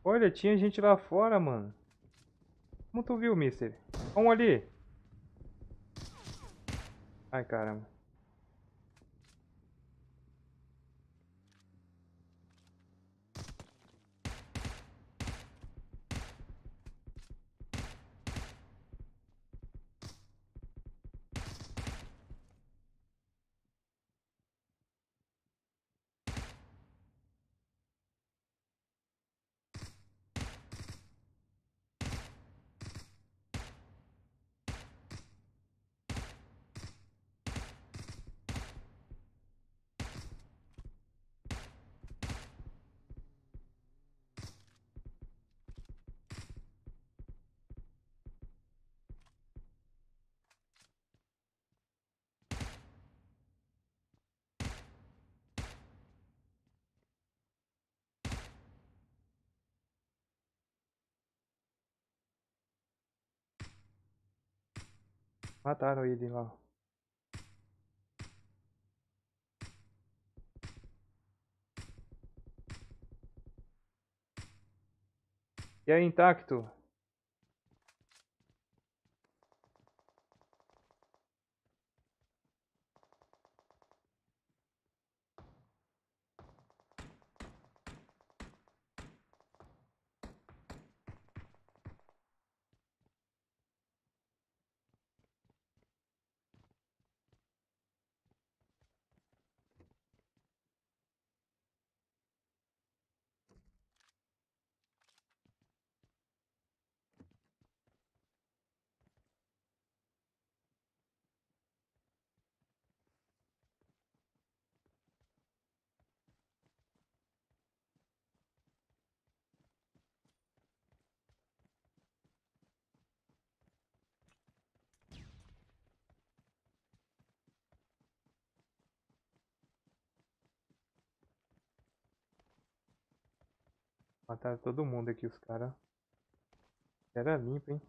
S1: Olha, tinha gente lá fora, mano. Como tu viu, mister? Um ali. Ai, caramba. Mataram ele lá. E aí, intacto? Mataram todo mundo aqui, os caras. Era limpo, hein?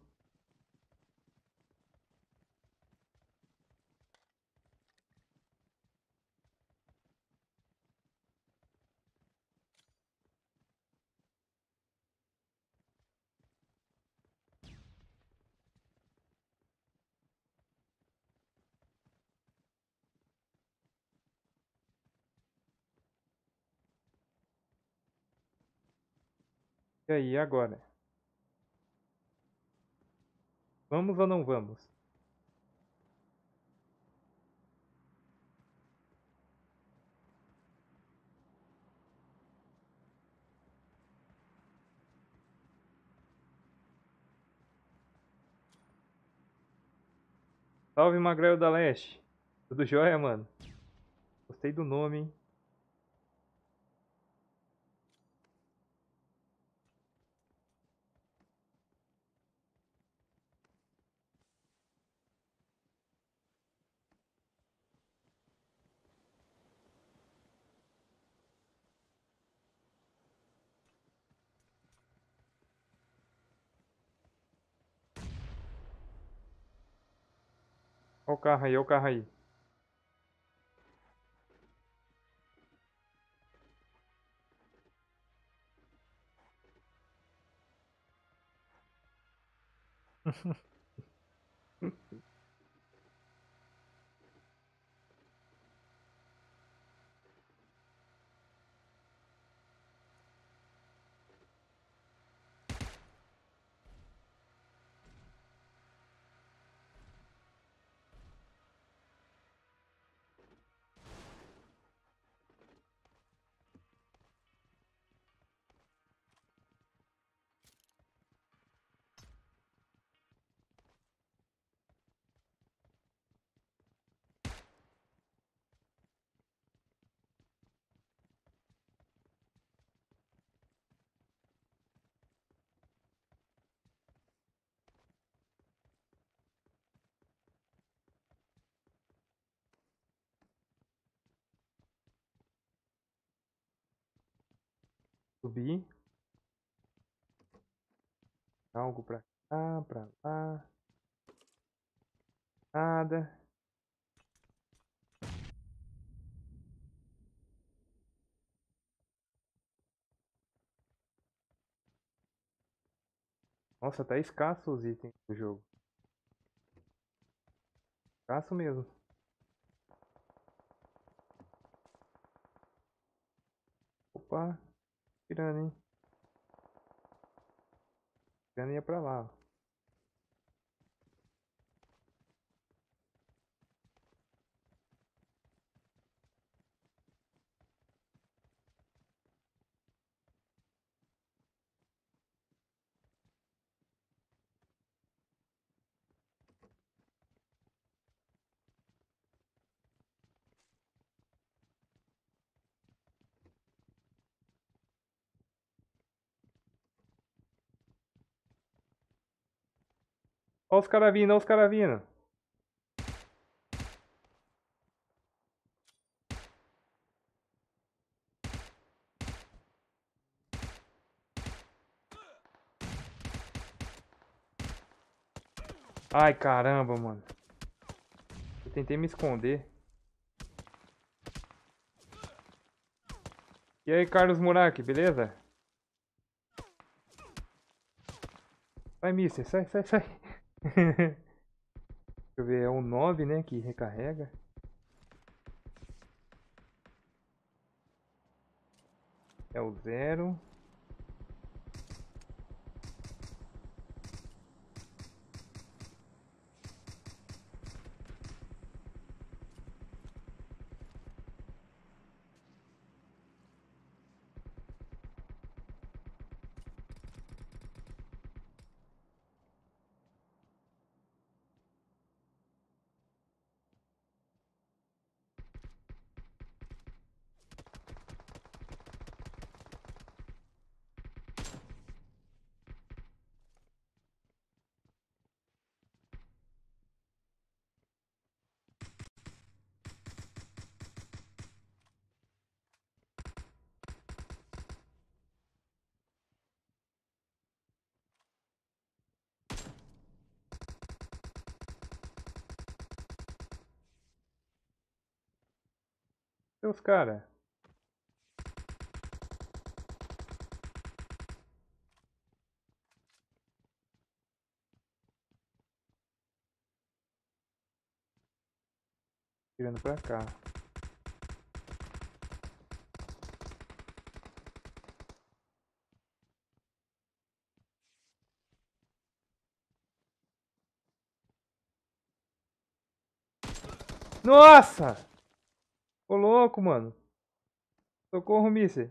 S1: Aí, agora? Vamos ou não vamos? Salve Magrelo da Leste. Tudo jóia, mano? Gostei do nome, hein? Olha o carro aí, olha o carro aí. Subir. Algo pra cá, pra lá. Nada. Nossa, tá escasso os itens do jogo. Escasso mesmo. Opa, tirando, hein? Tirando ia pra lá. Ó os caras vindo, ó os caras vindo. Ai, caramba, mano. Eu tentei me esconder. E aí, Carlos Murak, beleza? Sai, mister, sai, sai, sai. Deixa eu ver, é o 9, né, que recarrega. É o 0. Seus cara. Tirando pra cá. Nossa! Ô louco, mano. Socorro, Missy.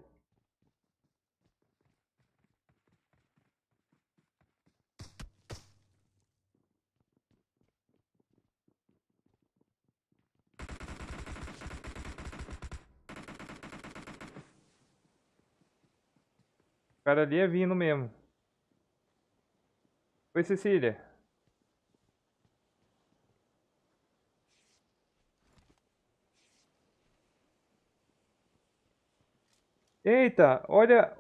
S1: O cara ali é vindo mesmo. Oi, Cecília. Eita, olha.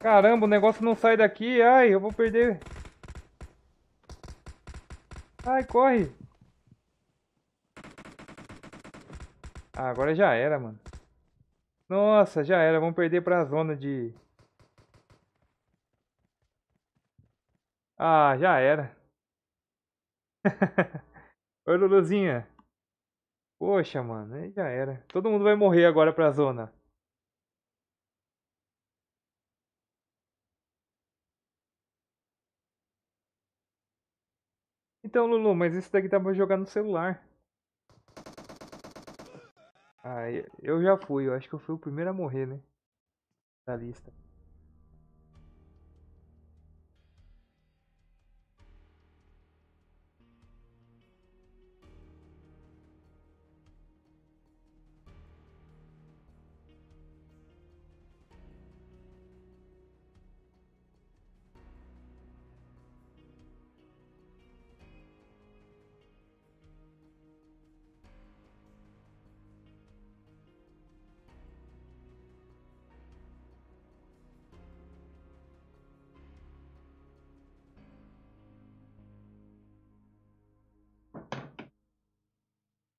S1: Caramba, o negócio não sai daqui. Ai, eu vou perder. Ai, corre. Ah, agora já era, mano. Nossa, já era. Vamos perder pra zona de... Ah, já era. Oi, Luluzinha. Poxa, mano, aí já era. Todo mundo vai morrer agora pra zona. Então, Lulu, mas esse daqui tá pra jogar no celular. Ah, eu já fui. Eu acho que eu fui o primeiro a morrer, né? Da lista.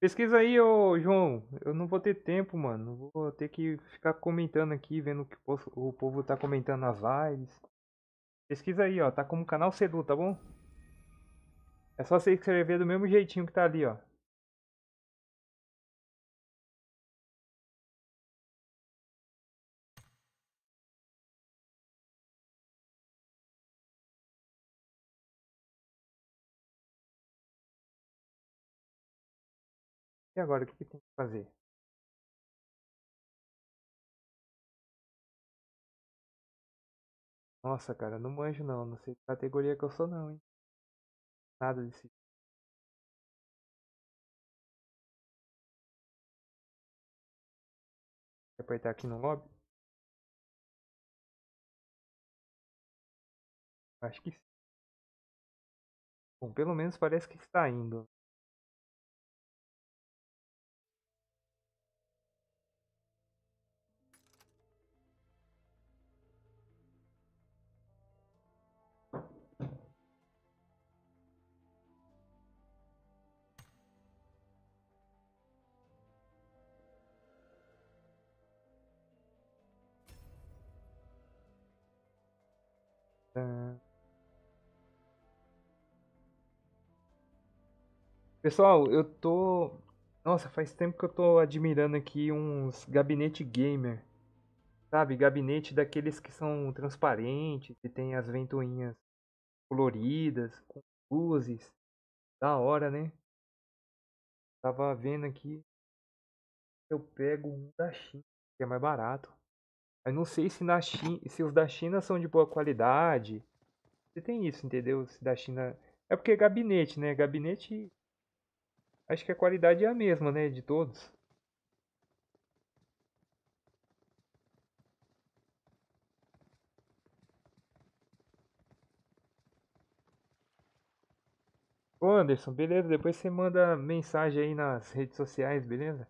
S1: Pesquisa aí, ô João. Eu não vou ter tempo, mano. Vou ter que ficar comentando aqui, vendo o que o povo tá comentando nas lives. Pesquisa aí, ó. Tá como canal Sedu, tá bom? É só você escrever do mesmo jeitinho que tá ali, ó. E agora, o que, que tem que fazer? Nossa, cara, não manjo não. Não sei que categoria que eu sou não, hein. Nada desse. Vou apertar aqui no lobby? Acho que sim. Bom, pelo menos parece que está indo. Pessoal, eu tô. Nossa, faz tempo que eu tô admirando aqui uns gabinete gamer. Sabe? Gabinete daqueles que são transparentes e tem as ventoinhas coloridas, com luzes. Da hora, né? Tava vendo aqui. Eu pego um da China, que é mais barato. Eu não sei se, na China, se os da China são de boa qualidade. Você tem isso, entendeu? Se da China. É porque é gabinete, né? Gabinete. Acho que a qualidade é a mesma, né? De todos. Ô Anderson, beleza? Depois você manda mensagem aí nas redes sociais, beleza?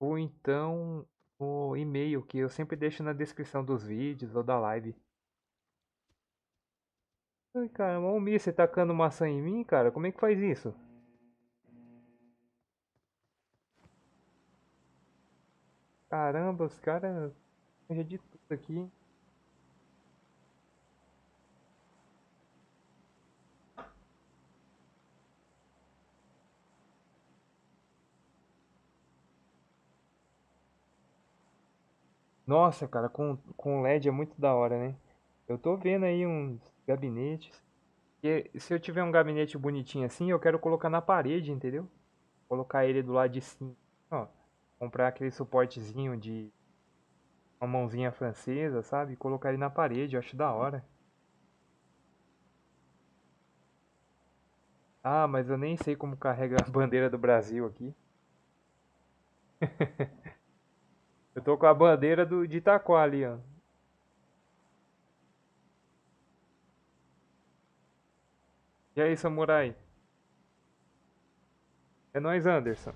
S1: Ou então o e-mail que eu sempre deixo na descrição dos vídeos ou da live. Ai, cara, o você tacando maçã em mim, cara? Como é que faz isso? Caramba, os caras manjam de tudo aqui. Nossa, cara, com, com LED é muito da hora, né? Eu tô vendo aí uns gabinetes. E se eu tiver um gabinete bonitinho assim, eu quero colocar na parede, entendeu? Colocar ele do lado de cima. Ó, comprar aquele suportezinho de uma mãozinha francesa, sabe? Colocar ele na parede, eu acho da hora. Ah, mas eu nem sei como carrega a bandeira do Brasil aqui. Eu tô com a bandeira do, de Itaquá ali, ó. E aí, samurai? É nóis, Anderson.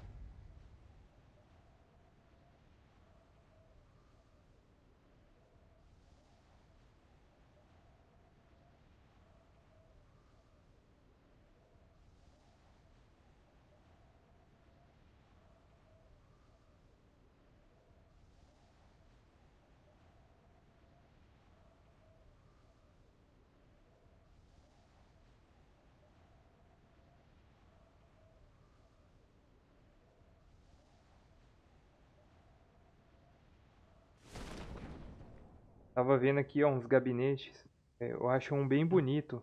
S1: Tava vendo aqui, ó, uns gabinetes. É, eu acho um bem bonito.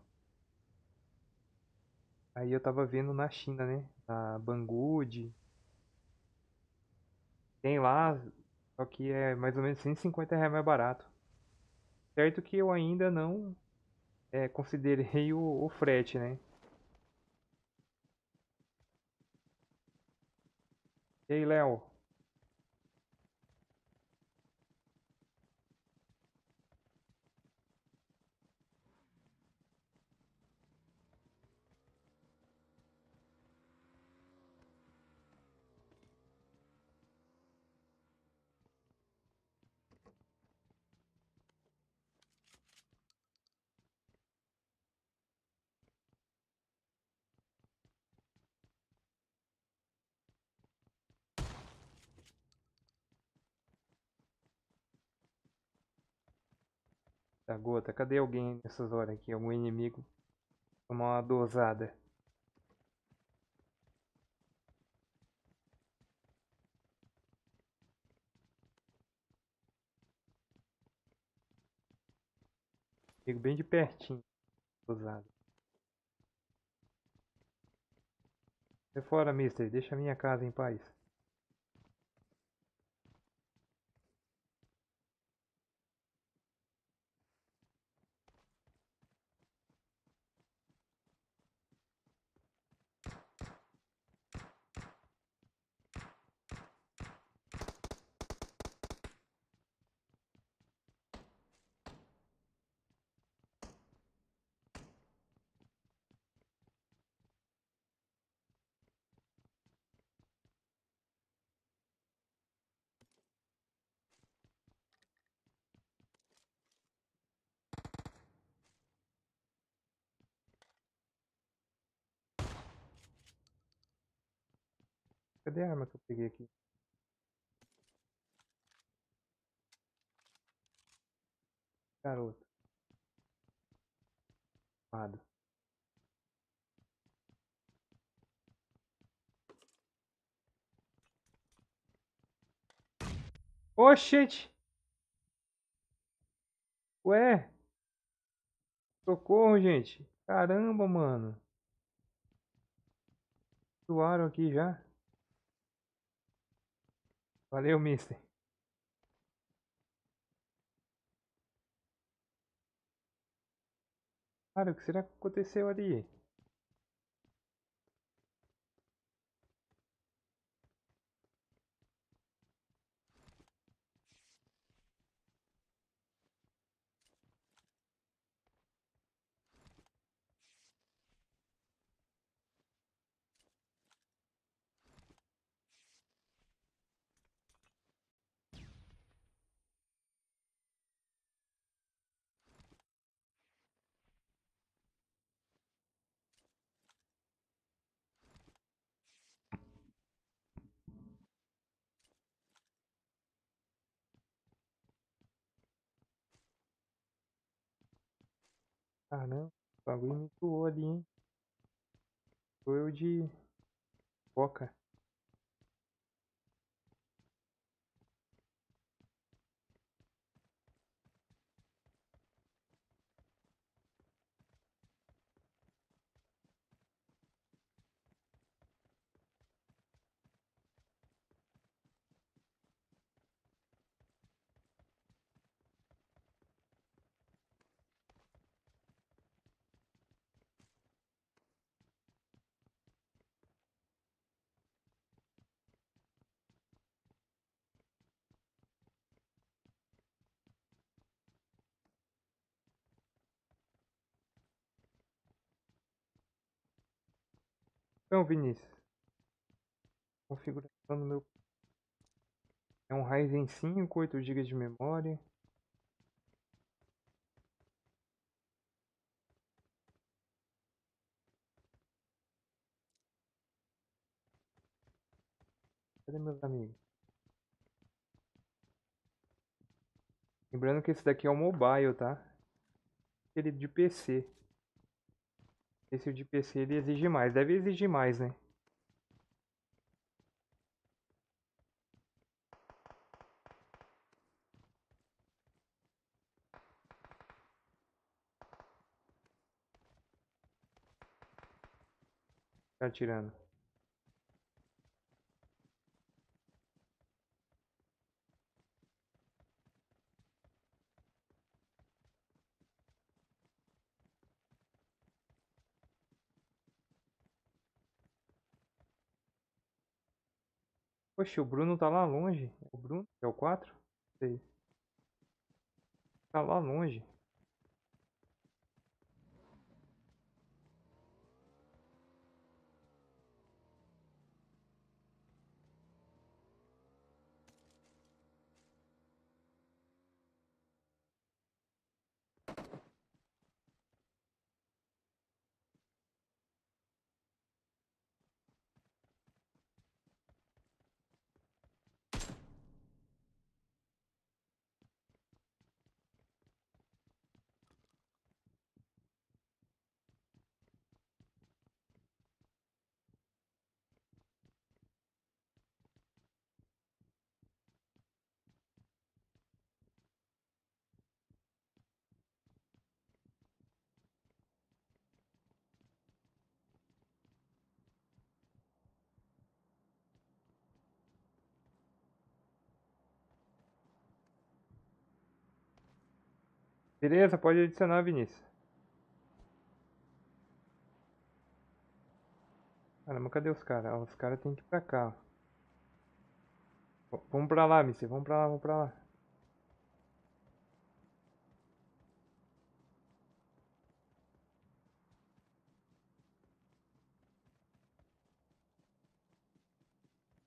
S1: Aí eu tava vendo na China, né? Na Banggood. Tem lá, só que é mais ou menos 150 reais mais barato. Certo que eu ainda não é, considerei o, o frete, né? E aí, Léo? Da gota, cadê alguém nessas horas aqui? Algum inimigo? Tomar uma dosada. Fico bem de pertinho. Dosada. Sai fora, mister. Deixa a minha casa em paz. Cadê a arma que eu peguei aqui? Garoto. Amado. Oxente! Ué? Socorro, gente. Caramba, mano. Suaram aqui já. Valeu, mister. Cara, o que será que aconteceu ali? Caramba, o bagulho me zoou ali, hein? Sou eu de coca. Então, Vinícius. Configuração do meu. É um Ryzen 5, 8 GB de memória. Cadê meus amigos? Lembrando que esse daqui é o mobile, tá? Aquele de PC. Esse de PC ele exige mais. Deve exigir mais, né? Tá atirando. Poxa, o Bruno tá lá longe. O Bruno é o 4? Sei. Tá lá longe. Beleza, pode adicionar, Vinícius. Caramba, cadê os caras? Os caras têm que ir pra cá. Vamos pra lá, Missy. Vamos pra lá, vamos pra lá.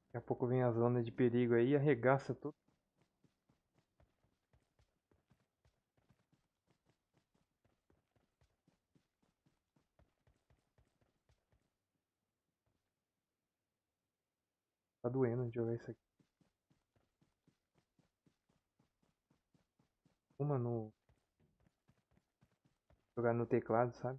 S1: Daqui a pouco vem a zona de perigo aí e arregaça tudo. Tá doendo de jogar isso aqui. Uma no. Jogar no teclado, sabe?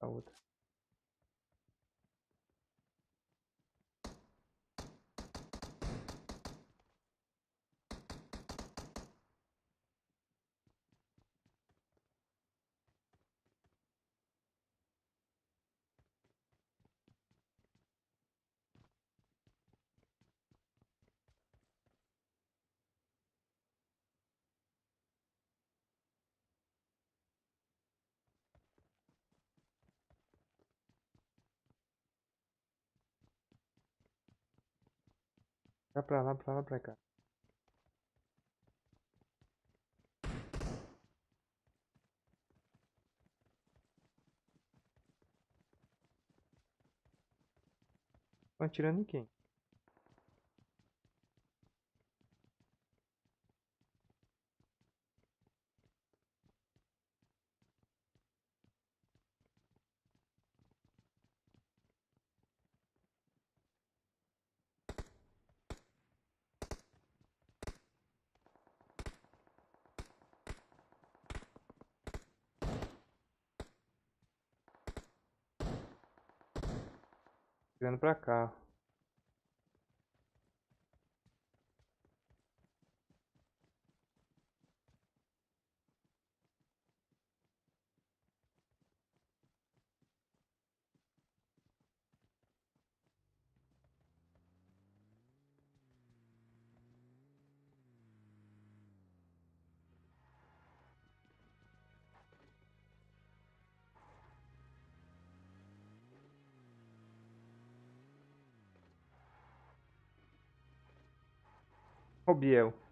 S1: A outra. Vai pra lá, pra lá, pra cá. Estão atirando em quem? Tirando pra cá. Ó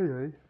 S1: o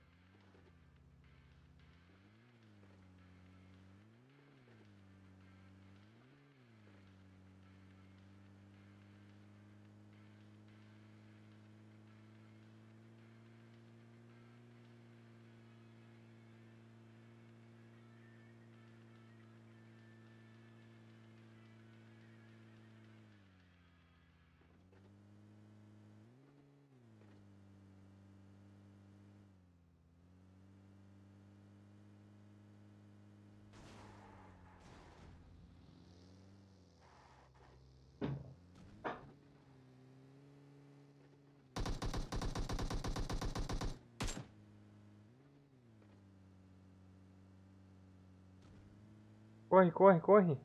S1: corre, corre, corre.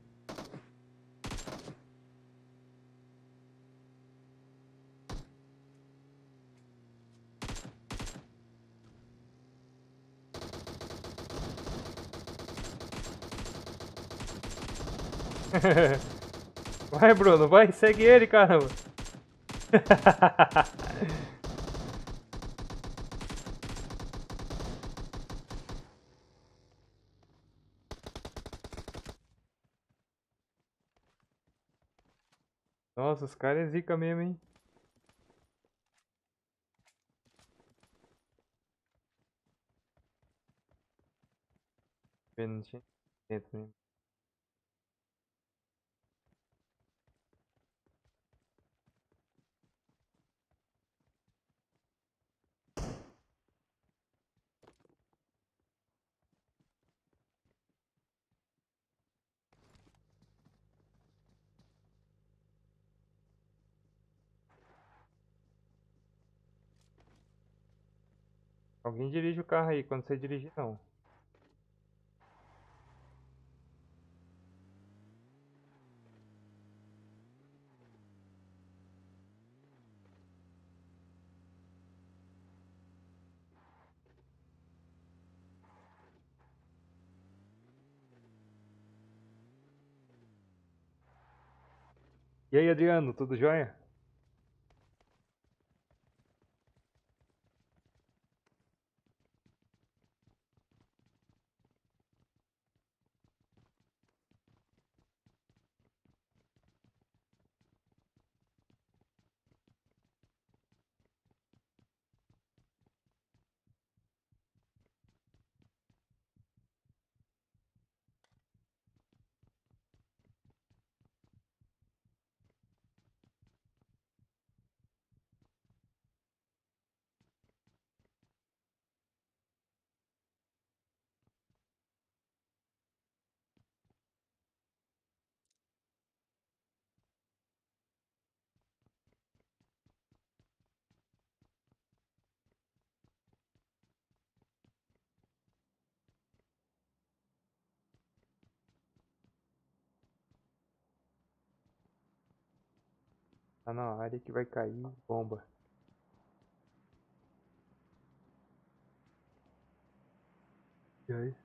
S1: Vai, Bruno, vai, segue ele, caramba. Nossa, os caras é zica mesmo, hein? Não tinha dentro mesmo. Alguém dirige o carro aí, quando você dirigir não. E aí, Adriano, tudo jóia? Tá na área que vai cair bomba. E aí?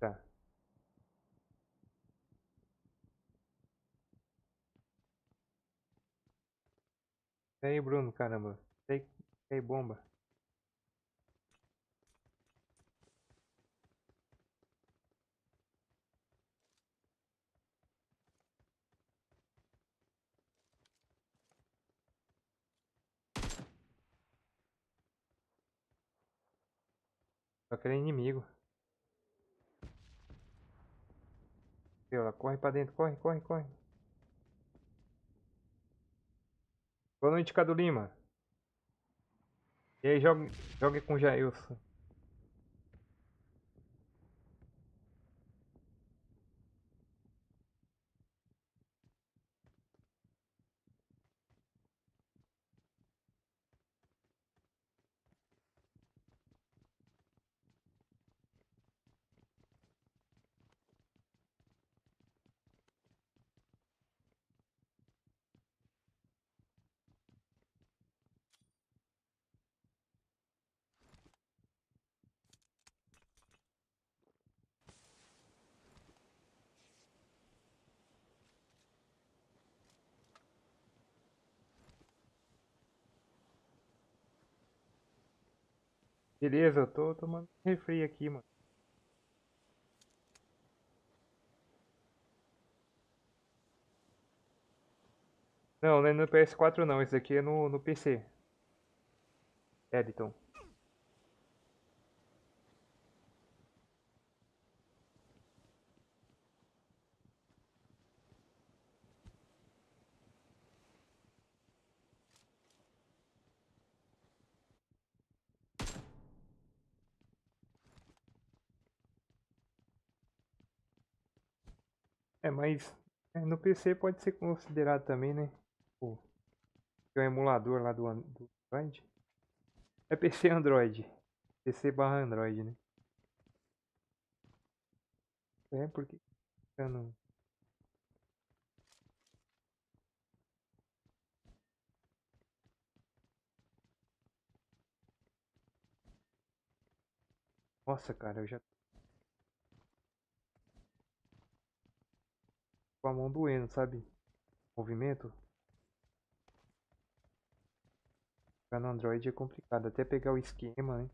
S1: Tá. E aí, Bruno, caramba. E aí, bomba. Só que ele é inimigo. Ela corre pra dentro, corre, corre, corre. Boa noite, Cadu Lima. E aí, jogue, jogue com Jailson. Beleza, eu tô tomando refri aqui, mano. Não, não é no PS4 não, esse aqui é no, no PC. Editon. É, mas é, no PC pode ser considerado também, né? O, o emulador lá do, do Android. É PC Android. PC barra Android, né? É, porque. Eu não... Nossa, cara, eu já com a mão doendo, sabe? Movimento. Jogar no Android é complicado, até pegar o esquema, né?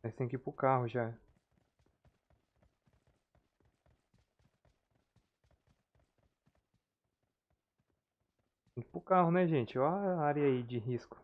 S1: Mas tem que ir pro carro já. Tem que ir pro carro, né, gente? Olha a área aí de risco. O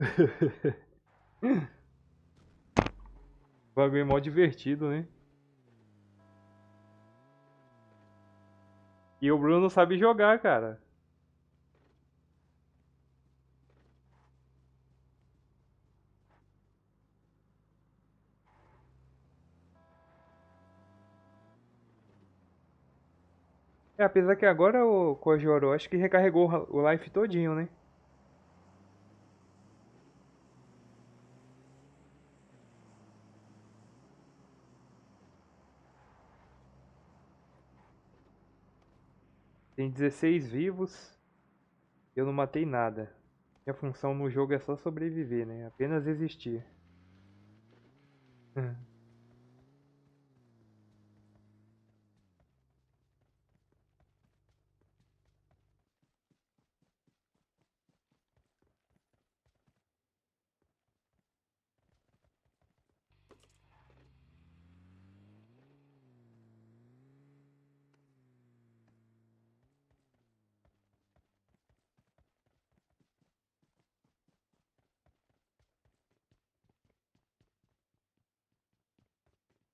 S1: bagulho mó divertido, né? E o Bruno sabe jogar, cara. É, apesar que agora o Kojoro acho que recarregou o life todinho, né? Tem 16 vivos. Eu não matei nada. Minha função no jogo é só sobreviver, né? Apenas existir.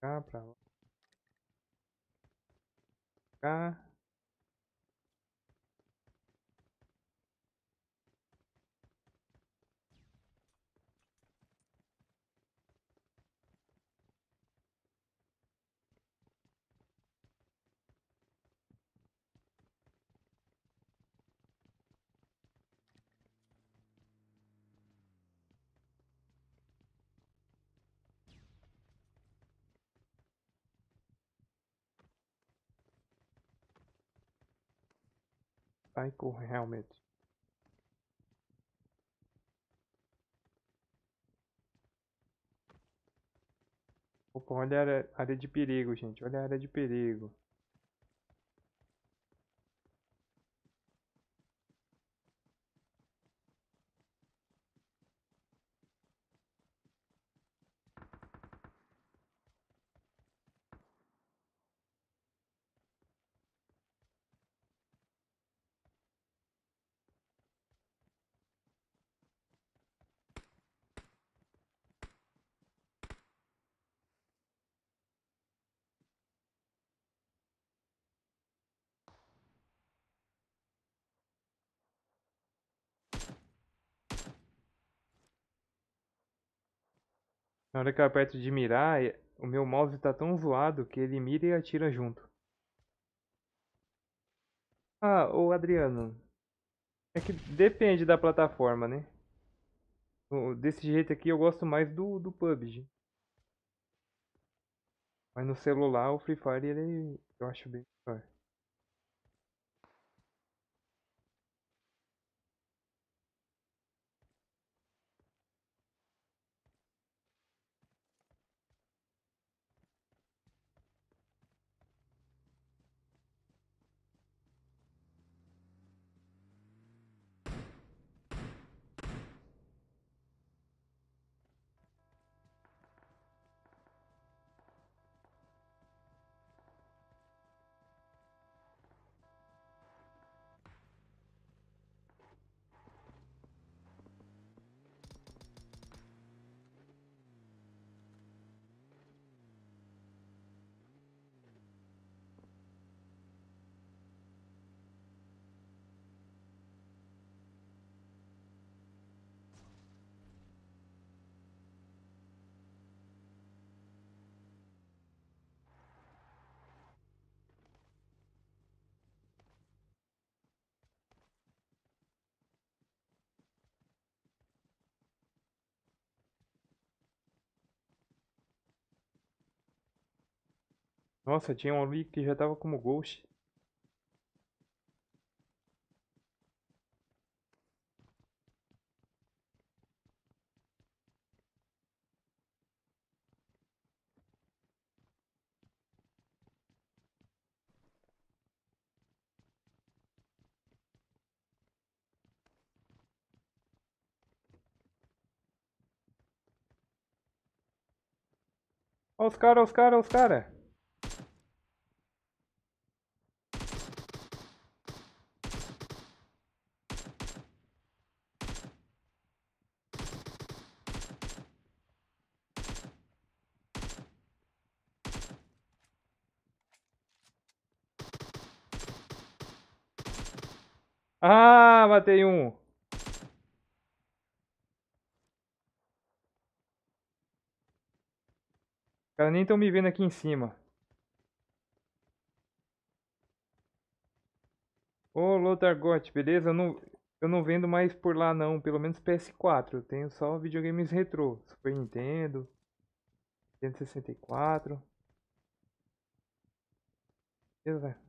S1: Cá pra lá. Cá. Psycho Helmet. Opa, olha a área de perigo, gente. Olha a área de perigo. Na hora que eu aperto de mirar, o meu mouse tá tão zoado que ele mira e atira junto. Ah, ô Adriano. É que depende da plataforma, né? Desse jeito aqui eu gosto mais do, do PUBG. Mas no celular o Free Fire ele eu acho bem Nossa, tinha um ali que já tava como Ghost. Ó os cara, os cara, os cara. Ah, matei um. Os caras nem estão me vendo aqui em cima. Ô, Lotargot, beleza? Eu não, eu não vendo mais por lá não, pelo menos PS4. Eu tenho só videogames retrô. Super Nintendo, Nintendo 64. Beleza?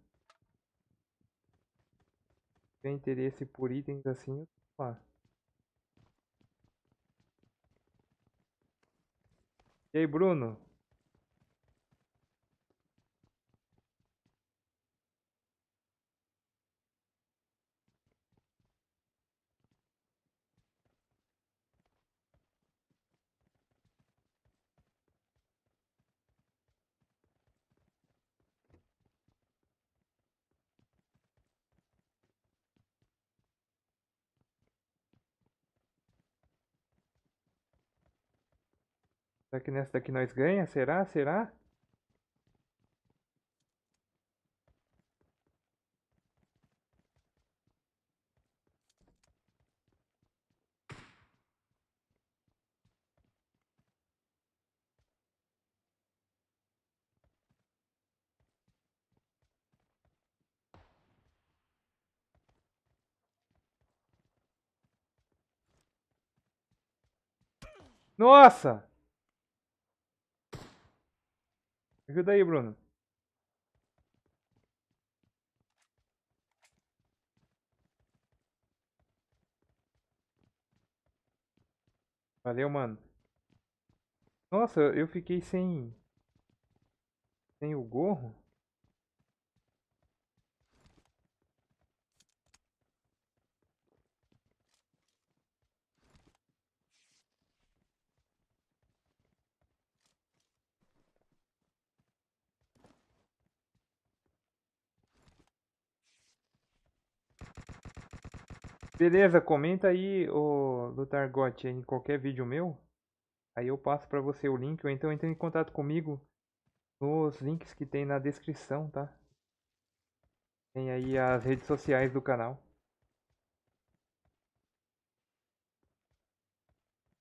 S1: Tem interesse por itens assim, eu. E aí, Bruno? Será que nessa daqui nós ganha? Será? Será? Nossa! Ajuda aí, Bruno. Valeu, mano. Nossa, eu fiquei sem... Sem o gorro? Beleza, comenta aí, o Lutargot, em qualquer vídeo meu. Aí eu passo pra você o link, ou então entre em contato comigo nos links que tem na descrição, tá? Tem aí as redes sociais do canal.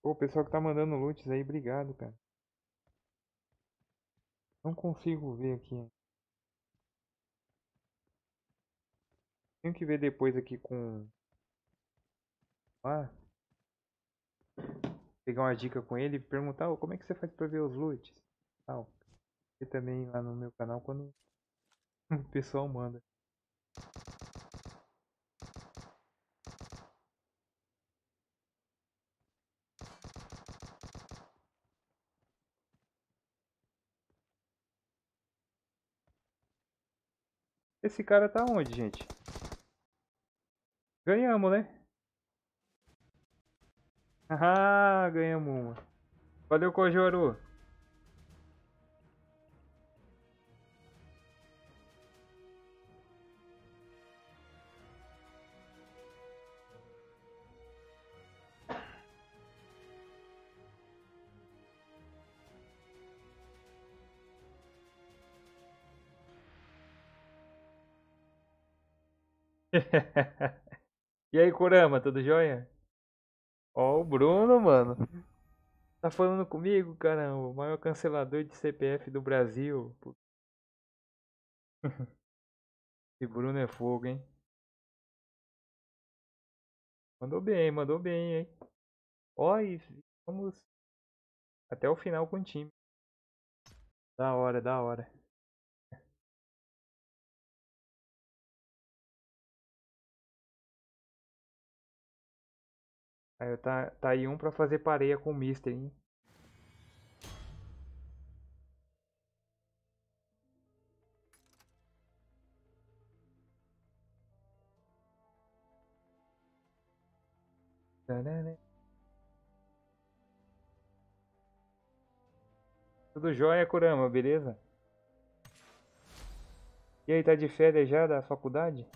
S1: Pô, o pessoal que tá mandando loots aí, obrigado, cara. Não consigo ver aqui. Tenho que ver depois aqui com lá, pegar uma dica com ele e perguntar oh, como é que você faz pra ver os loots. Tal. E também lá no meu canal quando o pessoal manda. Esse cara tá onde, gente? Ganhamos, né? Ah, ganhamos uma. Valeu, Kojoro. e aí, Kurama, tudo jóia? Ó, o Bruno, mano. Tá falando comigo, caramba? O maior cancelador de CPF do Brasil. Esse Bruno é fogo, hein? Mandou bem, mandou bem, hein? Ó, e vamos até o final com o time. Da hora, da hora. Aí tá, tá aí um pra fazer pareia com o Mister, hein? Tudo jóia, Kurama, beleza? E aí, tá de férias já da faculdade?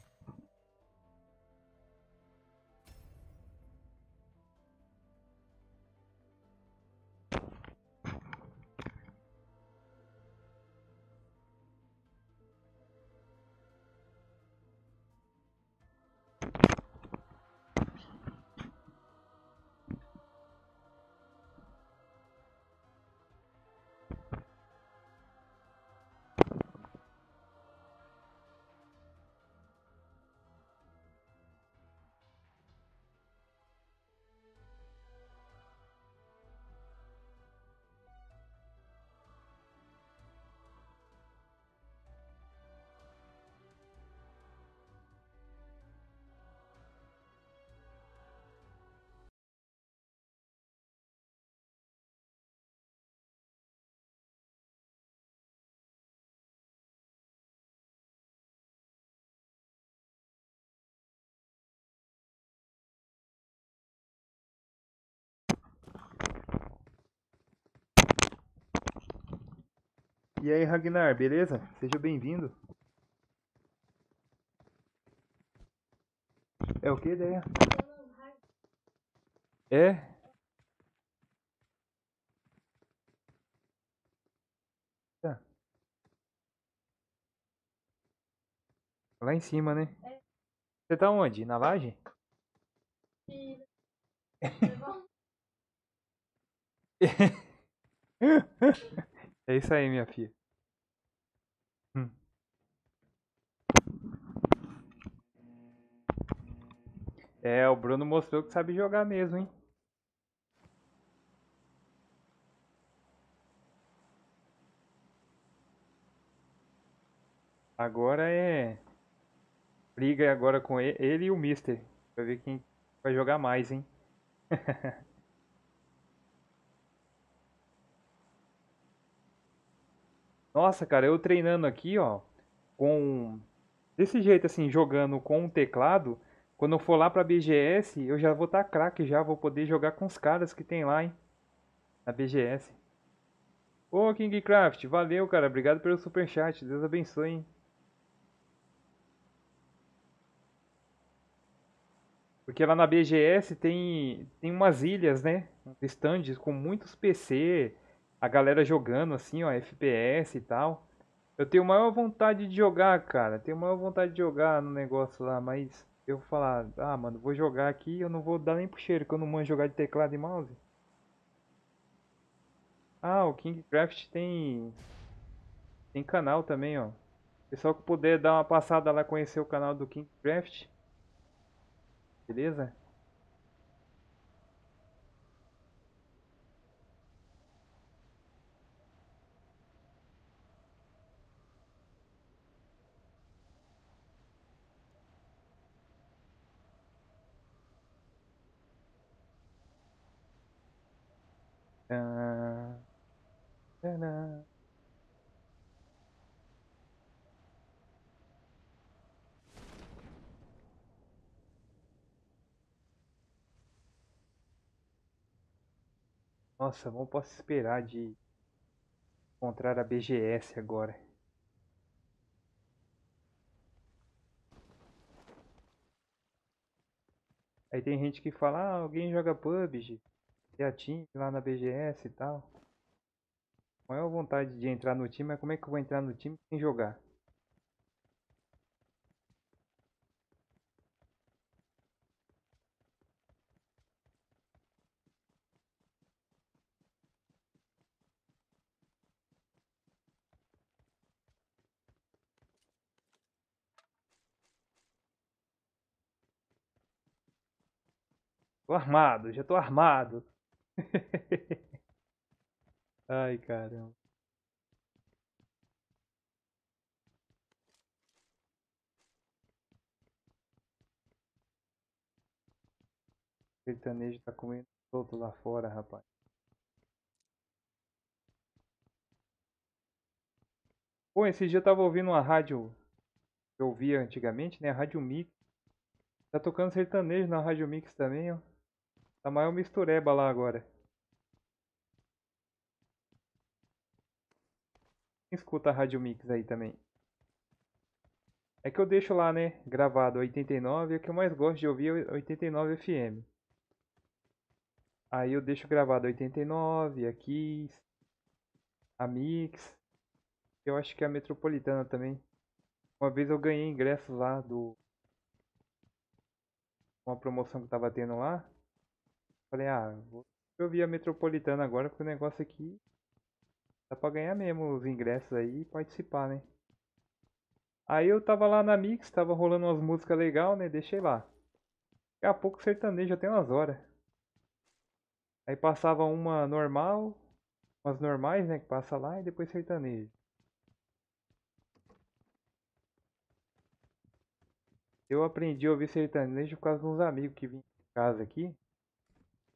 S1: E aí, Ragnar, beleza? Seja bem-vindo. É o que, ideia? É? Tá. Lá em cima, né? Você tá onde? Na laje? É isso aí, minha filha. Hum. É, o Bruno mostrou que sabe jogar mesmo, hein? Agora é briga agora com ele, ele e o Mister, pra ver quem vai jogar mais, hein? Nossa, cara, eu treinando aqui, ó, com desse jeito assim, jogando com o teclado, quando eu for lá pra BGS, eu já vou estar tá craque já, vou poder jogar com os caras que tem lá, hein, na BGS. Ô, KingCraft, valeu, cara, obrigado pelo superchat, Deus abençoe, hein. Porque lá na BGS tem, tem umas ilhas, né? Stands com muitos PC, a galera jogando assim, ó, FPS e tal. Eu tenho maior vontade de jogar, cara. Tenho maior vontade de jogar no negócio lá, mas eu vou falar, ah, mano, vou jogar aqui, eu não vou dar nem pro cheiro, que eu não manjo jogar de teclado e mouse. Ah, o KingCraft tem tem canal também, ó. Pessoal que puder dar uma passada lá conhecer o canal do KingCraft. Beleza? Ah, tadã. Nossa, não posso esperar de encontrar a BGS agora. Aí tem gente que fala, ah, alguém joga PUBG, tem a time lá na BGS e tal. Maior vontade de entrar no time, mas como é que eu vou entrar no time sem jogar? Tô armado, já tô armado. Ai, caramba. sertanejo tá comendo solto lá fora, rapaz. Pô, esse dia eu tava ouvindo uma rádio que eu ouvia antigamente, né? A Rádio Mix. Tá tocando sertanejo na Rádio Mix também, ó. Tá maior mistureba lá agora. Quem escuta a Rádio Mix aí também? É que eu deixo lá, né? Gravado 89, é que eu mais gosto de ouvir é 89 FM. Aí eu deixo gravado 89, aqui, a Mix. Eu acho que é a Metropolitana também. Uma vez eu ganhei ingressos lá do. Uma promoção que tava tendo lá. Falei, ah, vou ouvir a Metropolitana agora porque o negócio aqui dá pra ganhar mesmo os ingressos aí e participar, né? Aí eu tava lá na Mix, tava rolando umas músicas legais, né? Deixei lá. Daqui a pouco sertanejo até umas horas. Aí passava uma normal, umas normais, né? Que passa lá e depois sertanejo. Eu aprendi a ouvir sertanejo por causa de uns amigos que vinham em casa aqui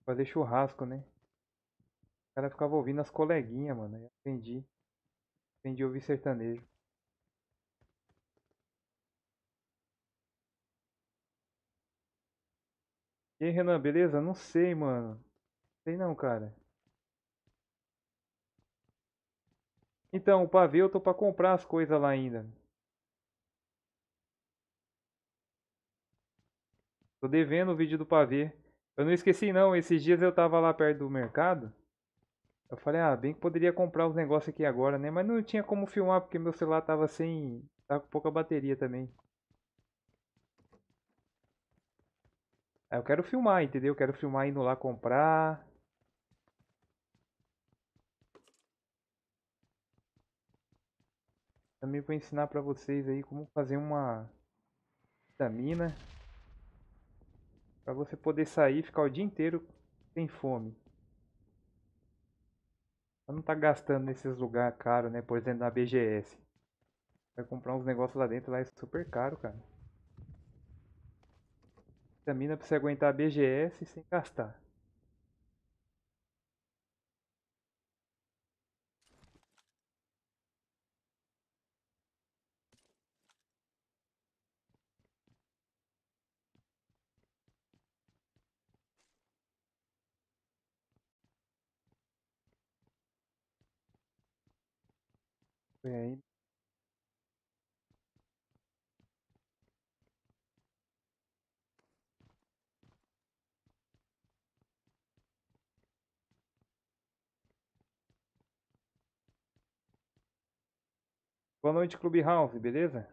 S1: fazer churrasco, né? O cara ficava ouvindo as coleguinhas, mano. Aí aprendi. Aprendi a ouvir sertanejo. E aí, Renan, beleza? Não sei, mano. Sei não, cara. Então, o pavê eu tô pra comprar as coisas lá ainda. Tô devendo o vídeo do pavê. Eu não esqueci não, esses dias eu tava lá perto do mercado. Eu falei, ah, bem que poderia comprar os negócios aqui agora, né? Mas não tinha como filmar porque meu celular tava sem. tava com pouca bateria também. Aí eu quero filmar, entendeu? Eu quero filmar indo lá comprar. Também vou ensinar pra vocês aí como fazer uma vitamina. Pra você poder sair e ficar o dia inteiro sem fome. Pra não tá gastando nesses lugares caros, né? Por exemplo, na BGS. Vai comprar uns negócios lá dentro, lá é super caro, cara. Vitamina pra você aguentar a BGS sem gastar. Aí. Boa noite, Clubhouse, beleza?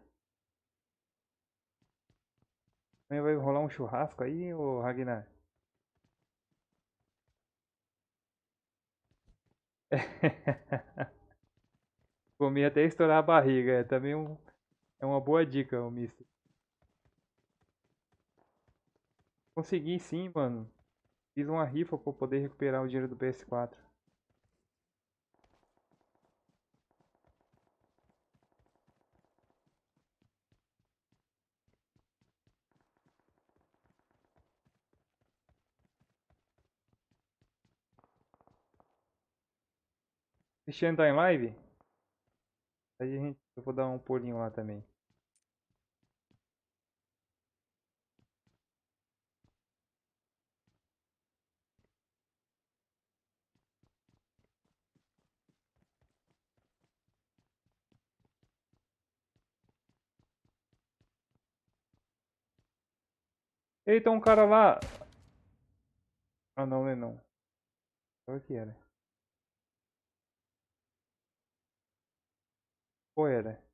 S1: Amanhã vai rolar um churrasco aí, ô Ragnar? Comer até estourar a barriga, é também um, é uma boa dica, o mister. Consegui sim, mano. Fiz uma rifa pra poder recuperar o dinheiro do PS4. Cristiano tá em live? Aí a gente, eu vou dar um pulinho lá também. Eita, um cara lá. Ah, não, não é não. Qual que era? Qual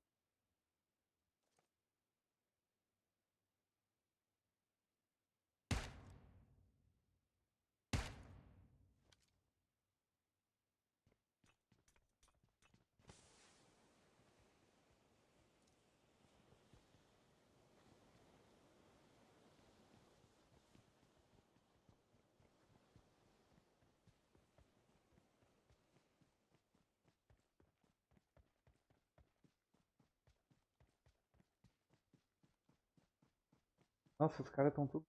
S1: Nossa, os caras estão tudo.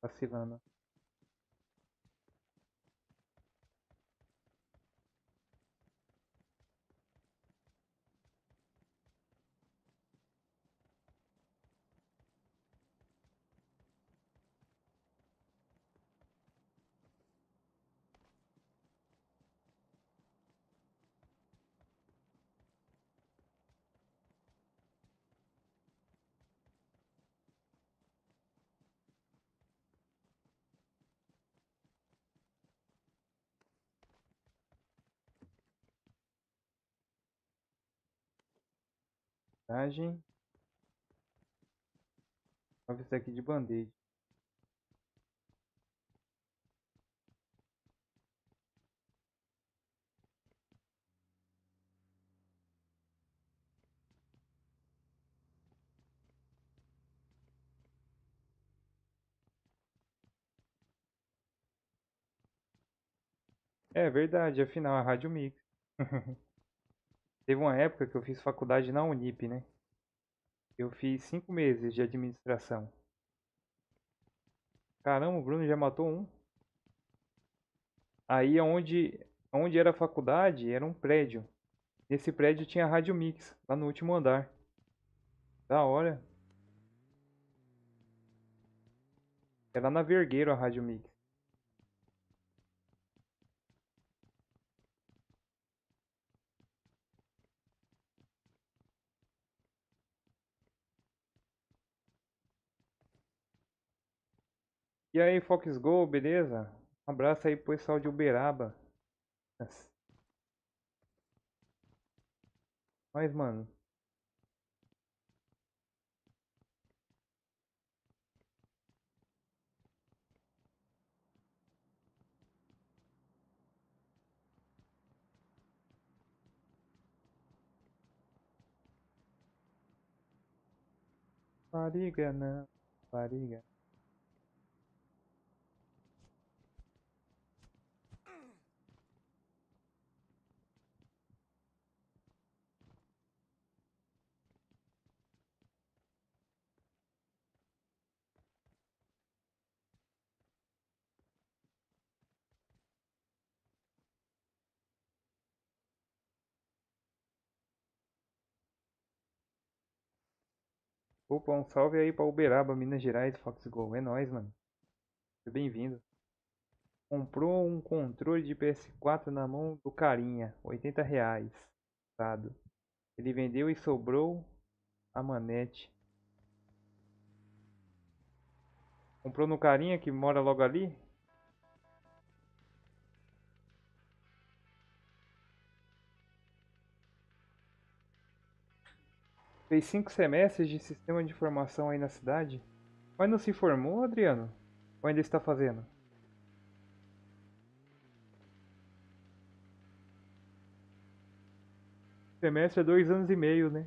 S1: Vacilando. Vou ver isso aqui de band-aid. É verdade, afinal, a Rádio Mix. Teve uma época que eu fiz faculdade na Unip, né? Eu fiz cinco meses de administração. Caramba, o Bruno já matou um. Aí onde, onde era a faculdade era um prédio. Nesse prédio tinha a Rádio Mix, lá no último andar. Da hora. Era na Vergueiro a Rádio Mix. E aí, Fox Go, beleza? Um abraço aí pro pessoal de Uberaba. Mas, mano. Fariga não, fariga. Opa, um salve aí pra Uberaba, Minas Gerais, Fox Go. É nóis, mano. Seja bem-vindo. Comprou um controle de PS4 na mão do carinha, 80 reais. Usado. Ele vendeu e sobrou a manete. Comprou no carinha que mora logo ali? Fez cinco semestres de sistema de informação aí na cidade? Mas não se formou, Adriano? Ou ainda está fazendo? Semestre é dois anos e meio, né?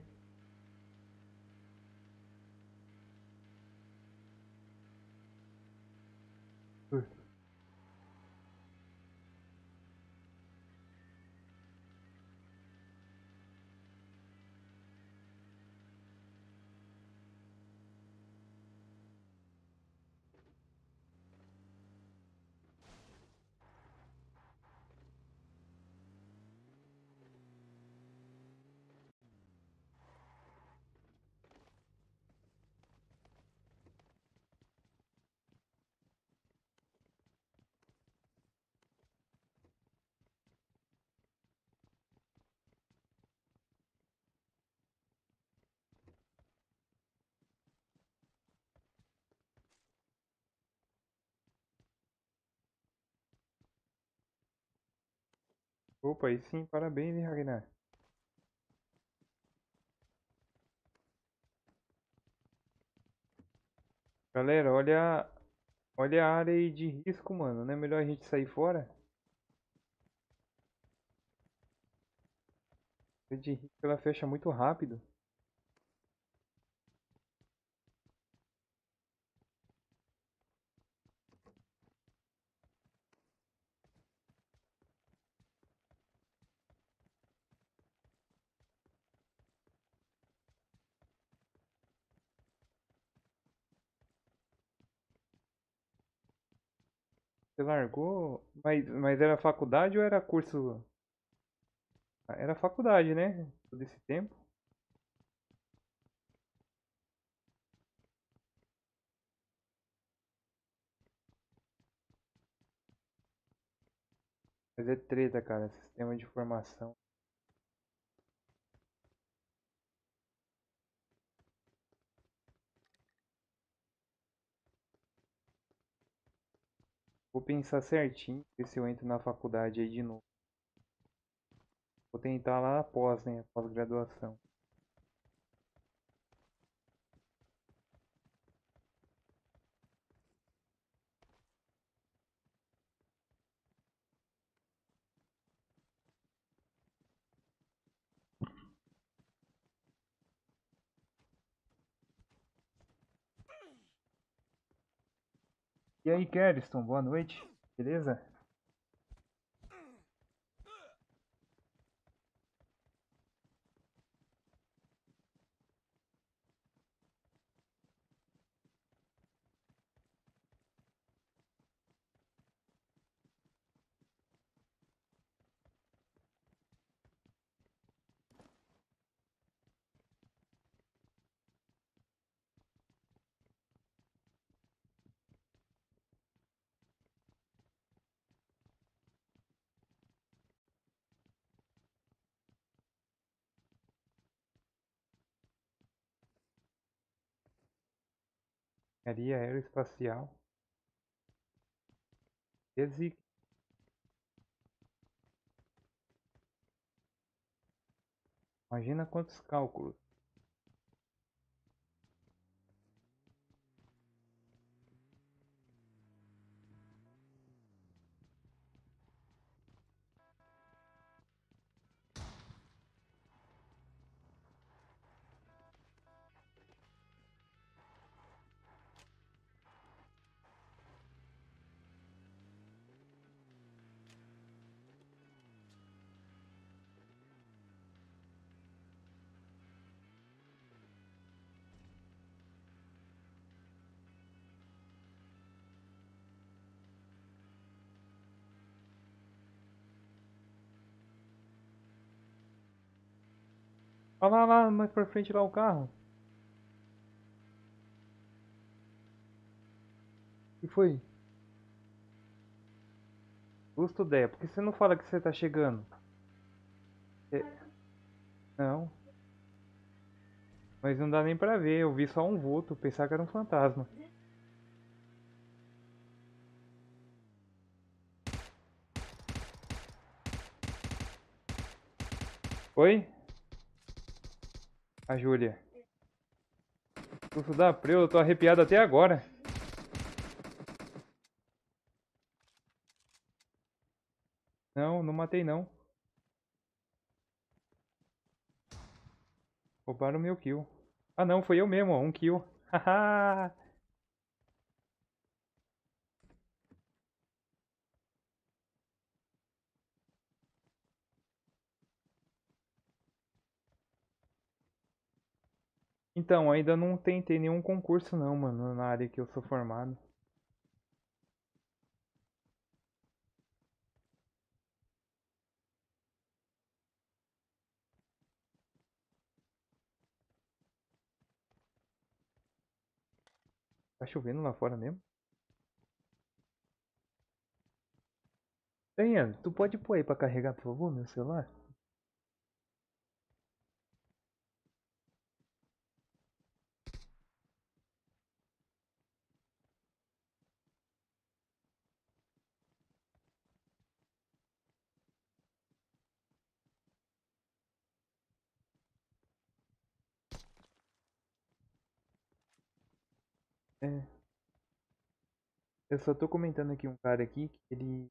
S1: Opa, aí sim, parabéns, Ragnar. Galera, olha, olha a área aí de risco, mano. Não é melhor a gente sair fora? A área de risco ela fecha muito rápido. Você largou? Mas, mas era faculdade ou era curso? Ah, Era faculdade, né? Todo esse tempo. Mas é treta, cara. Sistema de informação. Vou pensar certinho, ver se eu entro na faculdade aí de novo. Vou tentar lá após, né? Após E aí, Kerston, boa noite. Beleza? Engenharia aeroespacial. Esse Imagina quantos cálculos. Olha lá, lá, mais pra frente lá o carro. O que foi? Justo ideia, por que você não fala que você tá chegando? É- Não. Mas não dá nem pra ver, eu vi só um vulto, pensar que era um fantasma. Oi? A Júlia. Susto da Preu, eu tô arrepiado até agora. Não, não matei não. Roubaram meu kill. Ah não, foi eu mesmo, ó, um kill. Haha! Então, ainda não tentei nenhum concurso não, mano, na área que eu sou formado. Tá chovendo lá fora mesmo? Daniel, tu pode pôr aí pra carregar, por favor, meu celular? É. Eu só tô comentando aqui um cara aqui que ele.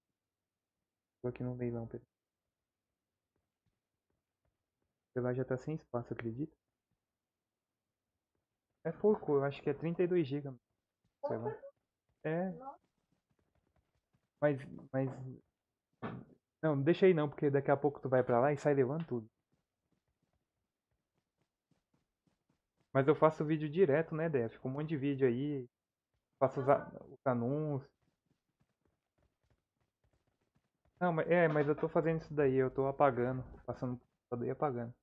S1: Tô aqui no leilão, peraí. Celular já tá sem espaço, acredita? É pouco, eu acho que é 32 GB. Sei lá. É. Mas, mas. Não, deixa aí não, porque daqui a pouco tu vai pra lá e sai levando tudo. Mas eu faço vídeo direto, né, Def Fica um monte de vídeo aí. Faço os, os anúncios. Não, mas, é, mas eu tô fazendo isso daí, eu tô apagando, passando e apagando.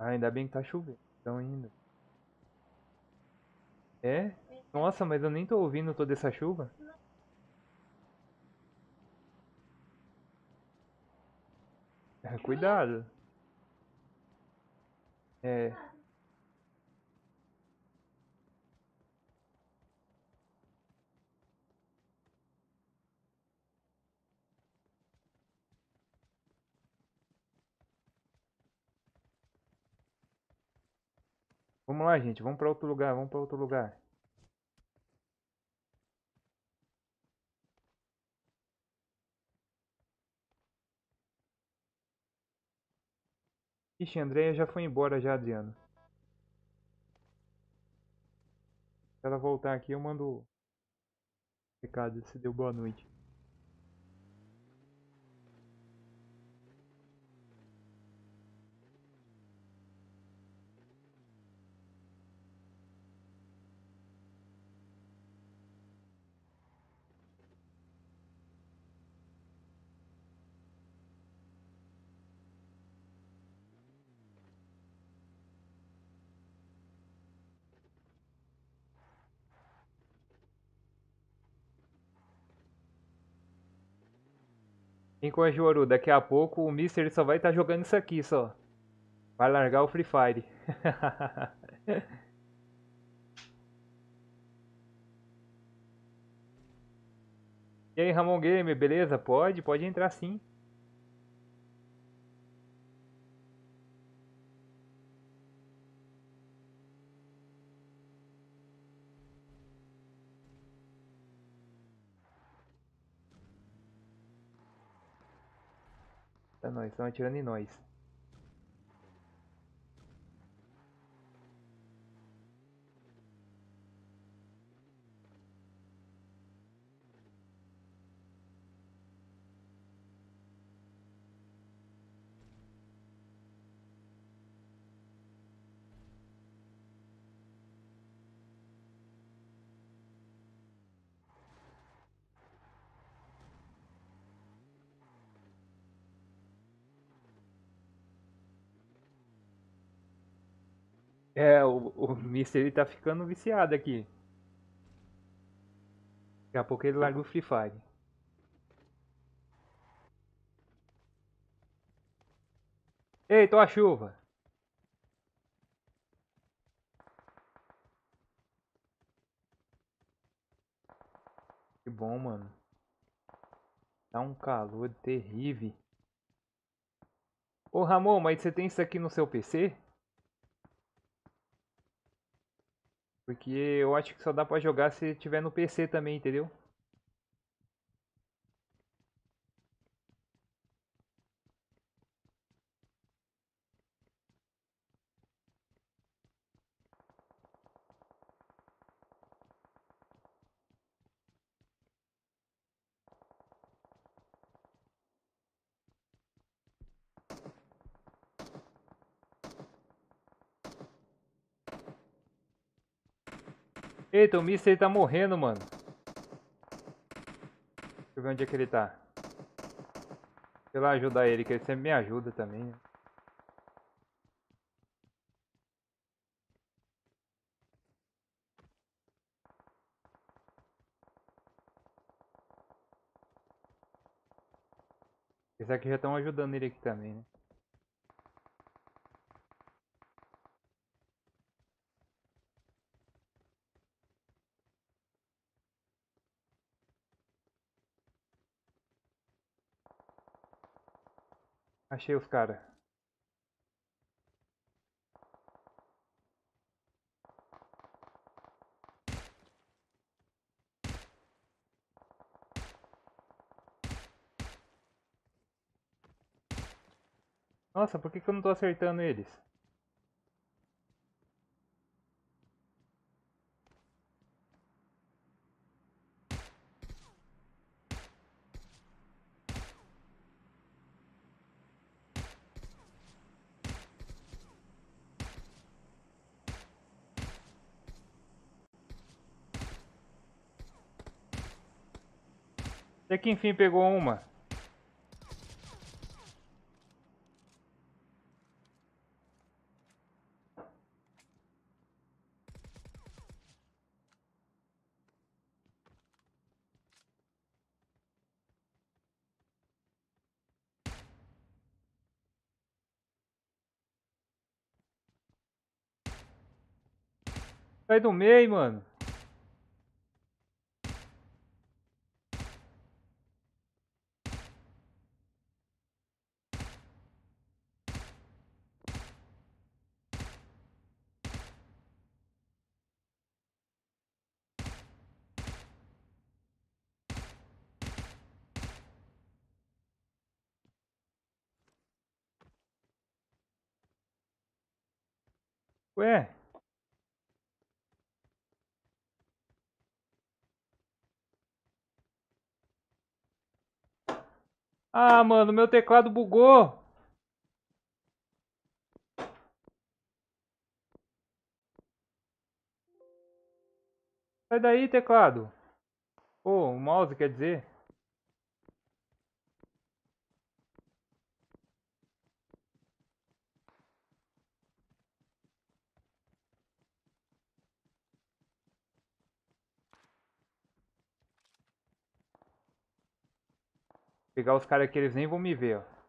S1: Ah, ainda bem que tá chovendo, então ainda. É? Nossa, mas eu nem tô ouvindo toda essa chuva. É, Cuidado. É. Vamos lá, gente. Vamos pra outro lugar. Vamos pra outro lugar. Ixi, a Andrea já foi embora já, Adriano. Se ela voltar aqui, eu mando recado se deu boa noite. Corre Oru, daqui a pouco o Mister só vai estar jogando isso aqui só. Vai largar o Free Fire. E aí, Ramon Gamer, beleza? Pode, pode entrar sim. Tá nós, estão atirando em nós. É, o, o Mister ele tá ficando viciado aqui. Daqui a pouco ele larga o Free Fire. Eita, ó a chuva. Que bom, mano. Tá um calor terrível. Ô Ramon, mas você tem isso aqui no seu PC? Porque eu acho que só dá pra jogar se tiver no PC também, entendeu? Eita, o Mister tá morrendo, mano. Deixa eu ver onde é que ele tá. Sei lá ajudar ele, que ele sempre me ajuda também. né? Esses aqui já estão ajudando ele aqui também, né? Achei os caras. Nossa, por que, que eu não tô acertando eles? Que enfim pegou uma. Sai do meio, mano. Ué? Ah, mano, meu teclado bugou. Sai daí, teclado. Pô, o mouse quer dizer. Pegar os caras que eles nem vão me ver, ó.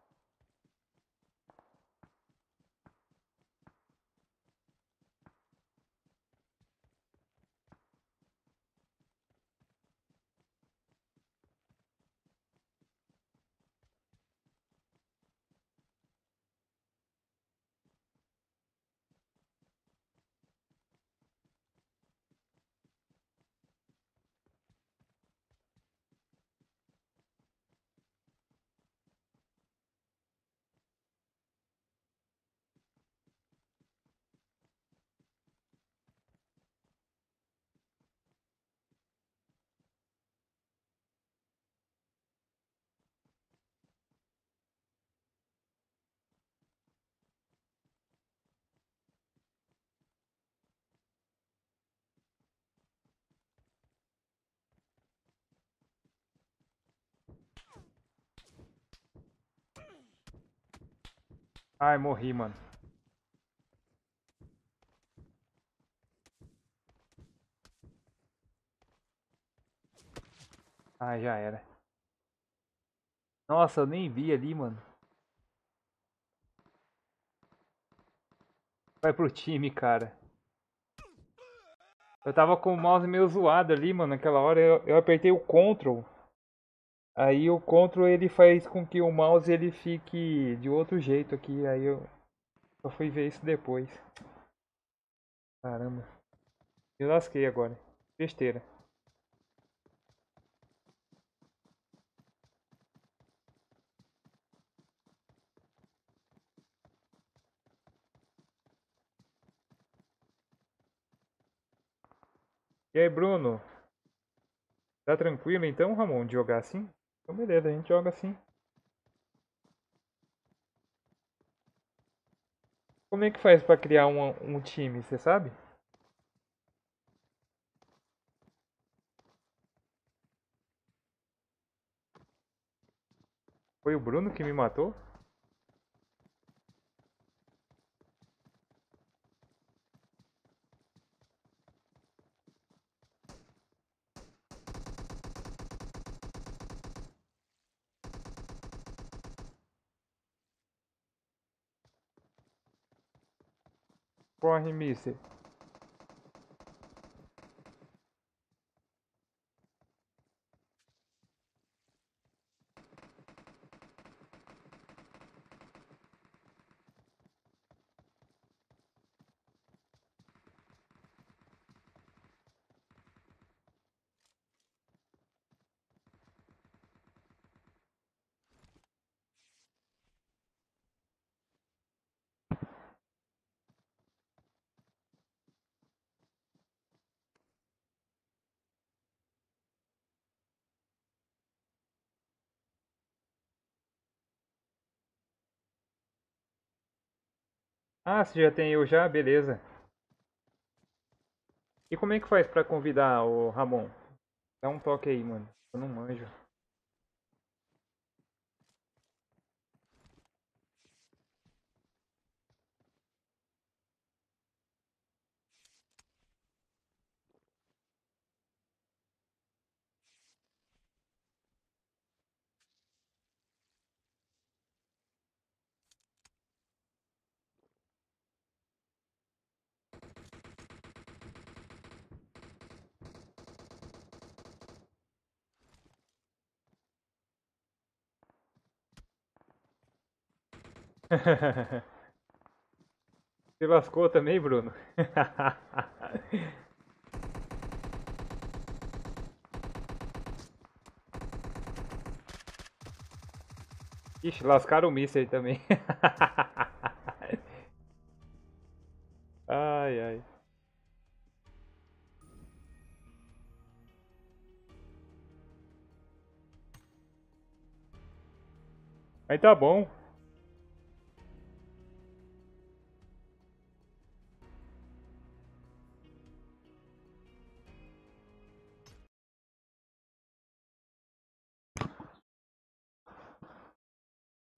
S1: Ai, morri, mano. Ai, já era. Nossa, eu nem vi ali, mano. Vai pro time, cara. Eu tava com o mouse meio zoado ali, mano. Naquela hora eu, eu apertei o Ctrl. Aí o Ctrl ele faz com que o mouse ele fique de outro jeito aqui. Aí eu só fui ver isso depois. Caramba. Me lasquei agora. Besteira. E aí, Bruno? Tá tranquilo então, Ramon, de jogar assim? Então beleza, a gente joga assim. Como é que faz pra criar um, um time, você sabe? Foi o Bruno que me matou? Corre, Mister. Ah, você já tem eu já? Beleza. E como é que faz pra convidar o Ramon? Dá um toque aí, mano. Eu não manjo. Você lascou também, Bruno? Ixi, lascaram o míssil também. ai, ai. Aí tá bom.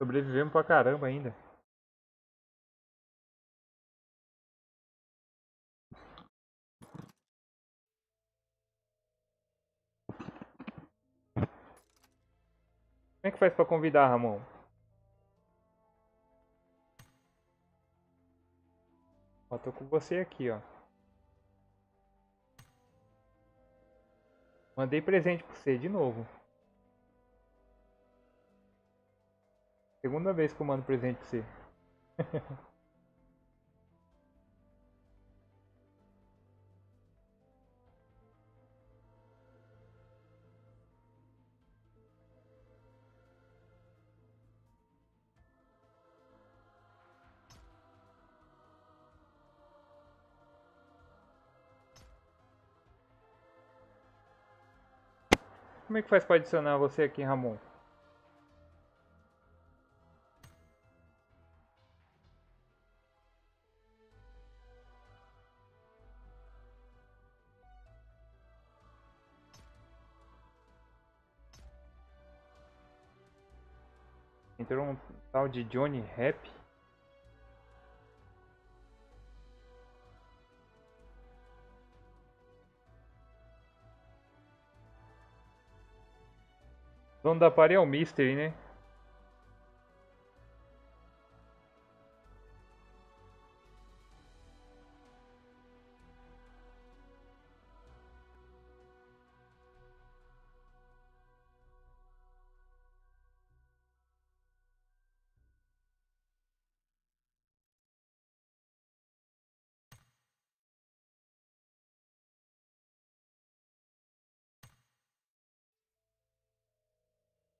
S1: Sobrevivemos pra caramba ainda. Como é que faz pra convidar, Ramon? Ó, tô com você aqui, ó. Mandei presente pra você de novo. Segunda vez que eu mando presente pra você. Como é que faz pra adicionar você aqui, Ramon? Entrou um tal de Johnny Rap. Dono da parede é o Mystery, né?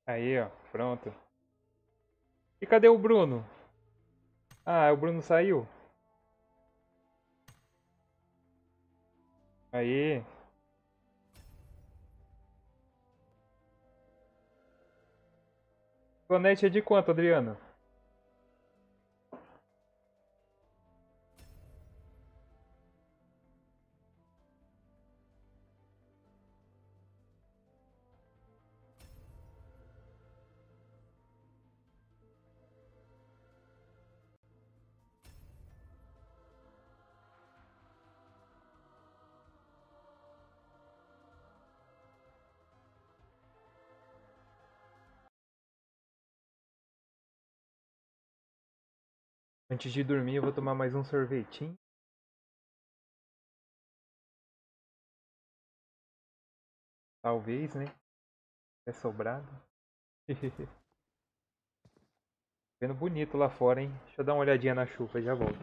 S1: Aí, ó, pronto. E cadê o Bruno? Ah, o Bruno saiu? Aí. Sua net é de quanto, Adriano? Antes de dormir, eu vou tomar mais um sorvetinho. Talvez, né? É sobrado. Vendo bonito lá fora, hein? Deixa eu dar uma olhadinha na chuva, já volto.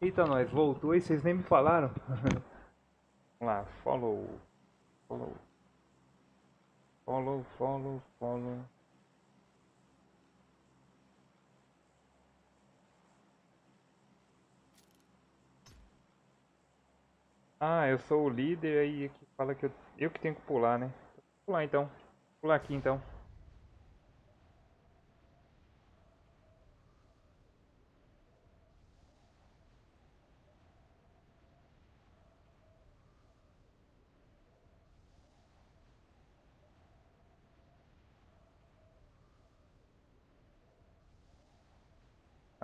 S1: Eita, nós voltou e vocês nem me falaram. Vamos lá, follow. Follow. Follow, follow, follow. Ah, eu sou o líder aí aqui fala que eu, eu que tenho que pular, né? Vou pular então. Vou pular aqui então.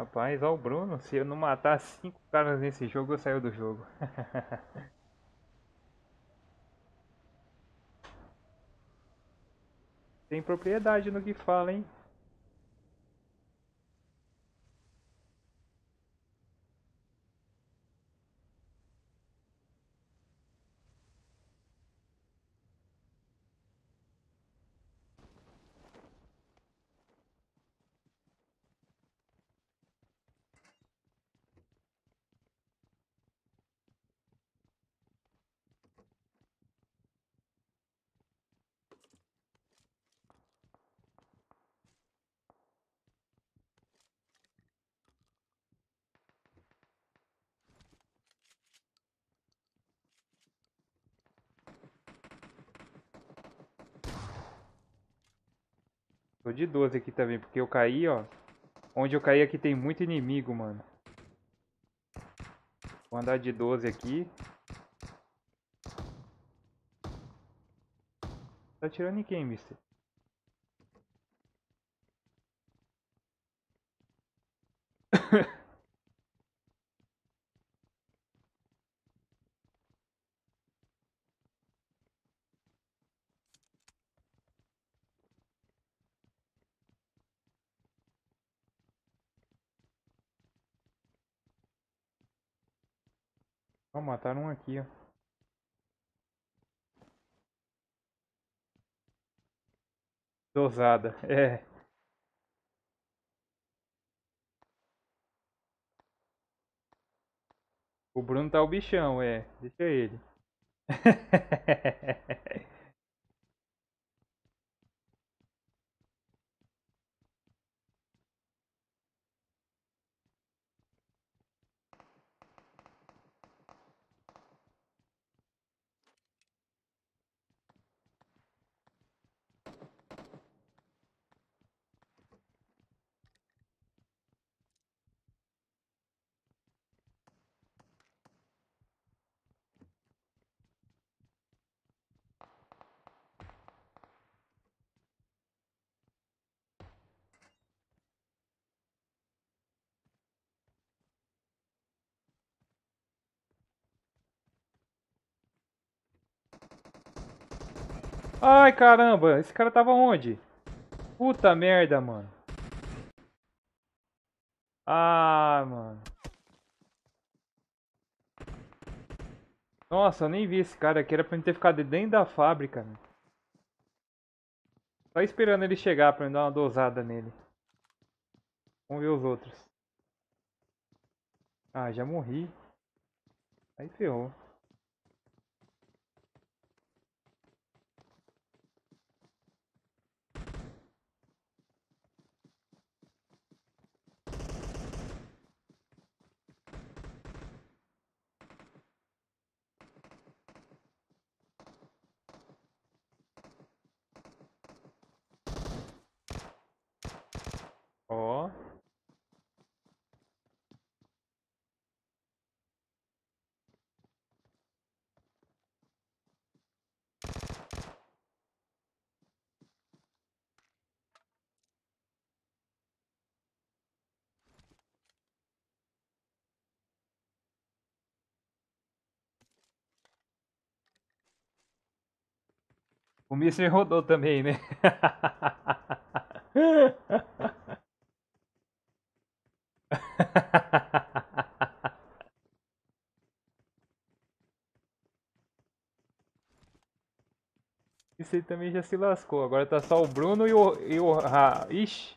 S1: Rapaz, ó o Bruno, se eu não matar cinco caras nesse jogo, eu saio do jogo. Tem propriedade no que fala, hein? De 12 aqui também, porque eu caí, ó. Onde eu caí aqui tem muito inimigo, mano. Vou andar de 12 aqui. Tá atirando em quem, mister? Ó, mataram um aqui, ó. Dosada, é. O Bruno tá o bichão, é. Deixa ele. Ai, caramba, esse cara tava onde? Puta merda, mano. Ah, mano. Nossa, eu nem vi esse cara aqui, era pra ele ter ficado dentro da fábrica. Né? Só esperando ele chegar pra eu dar uma dosada nele. Vamos ver os outros. Ah, já morri. Aí ferrou. Ó. O Mister rodou também, né? Esse aí também já se lascou. Agora tá só o Bruno e o. E o ixi.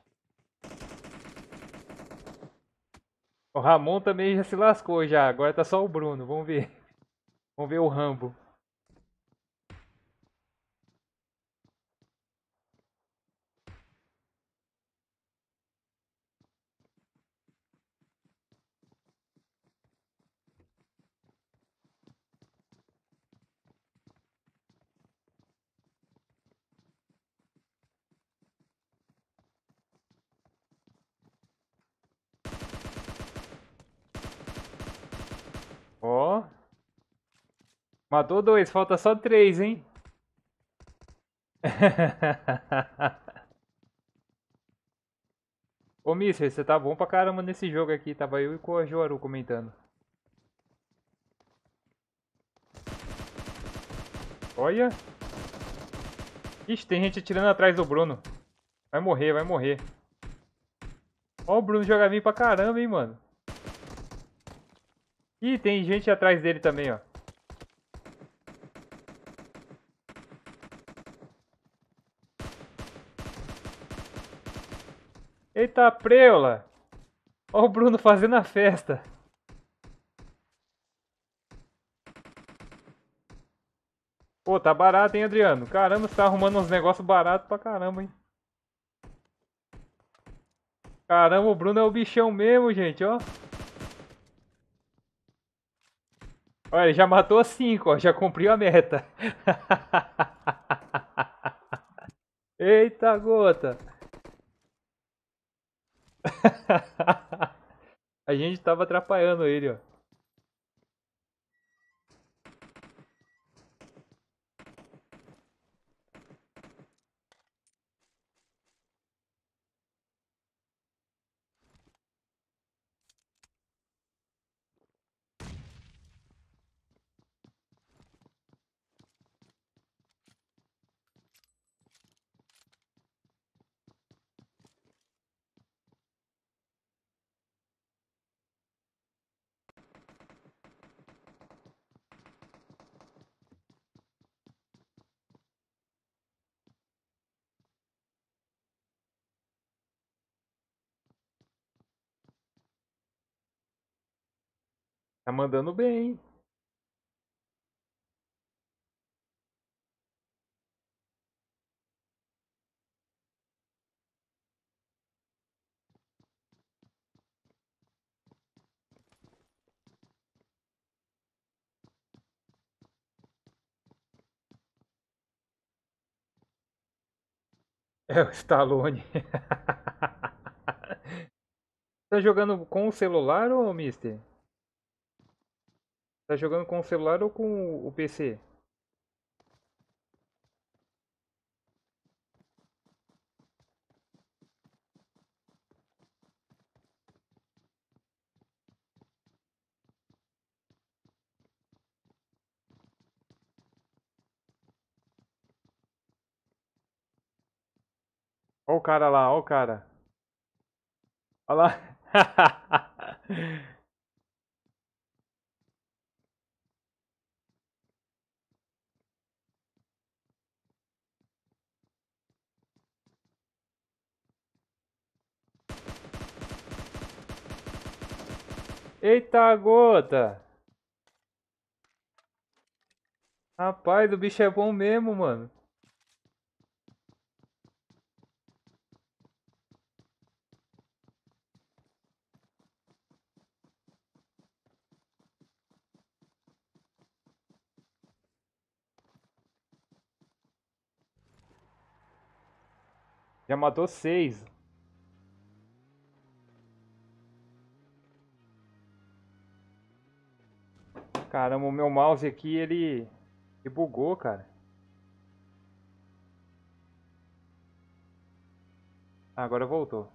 S1: O Ramon também já se lascou já. Agora tá só o Bruno. Vamos ver. Vamos ver o Rambo. Ó. Matou dois, falta só três, hein? Ô, Mister, você tá bom pra caramba nesse jogo aqui. Tava eu e com a Joaru comentando. Olha. Ixi, tem gente atirando atrás do Bruno. Vai morrer, vai morrer. Ó, o Bruno joga bem pra caramba, hein, mano. Ih, tem gente atrás dele também, ó. Eita preula! Ó o Bruno fazendo a festa. Pô, tá barato, hein, Adriano? Caramba, você tá arrumando uns negócios baratos pra caramba, hein? Caramba, o Bruno é o bichão mesmo, gente, ó. Olha, ele já matou cinco, ó, já cumpriu a meta. Eita gota. a gente tava atrapalhando ele, ó. Mandando bem? É o Stallone. tá jogando com o celular ou Mister? Tá jogando com o celular ou com o PC? Ó o cara lá, ó o cara. Olha lá. Eita gota! Rapaz, o bicho é bom mesmo, mano. Já matou seis. Caramba, o meu mouse aqui, ele, ele bugou, cara. Ah, agora voltou.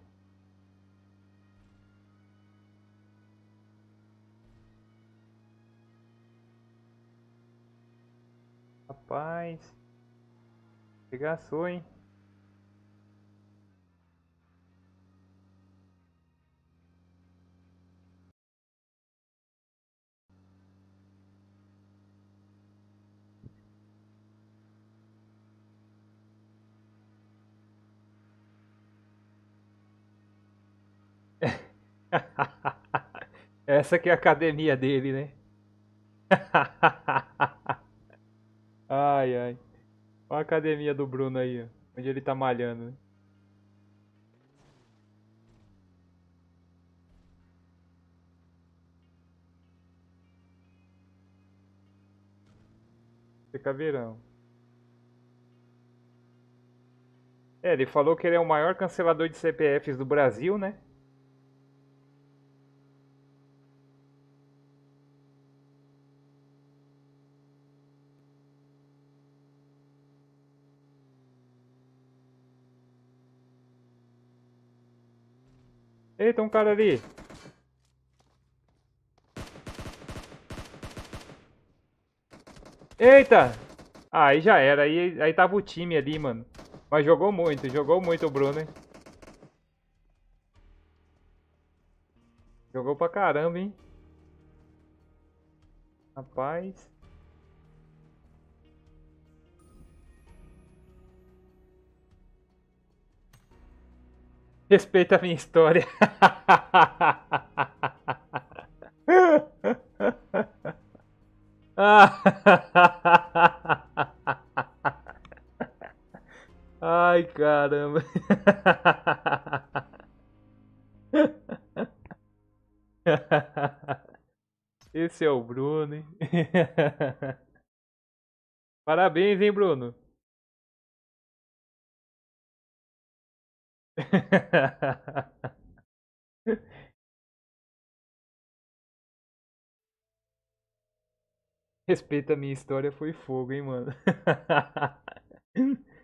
S1: Rapaz. Regaçou, hein? Essa que é a academia dele, né? ai, ai. Olha a academia do Bruno aí, ó. Onde ele tá malhando, né? Caveirão. É, ele falou que ele é o maior cancelador de CPFs do Brasil, né? Eita, um cara ali. Eita! Ah, aí já era. Aí, aí tava o time ali, mano. Mas jogou muito, jogou muito o Bruno, hein? Jogou pra caramba, hein? Rapaz. Respeita a minha história. Ai, caramba. Esse é o Bruno, hein? Parabéns, hein, Bruno? Respeita a minha história, foi fogo, hein, mano?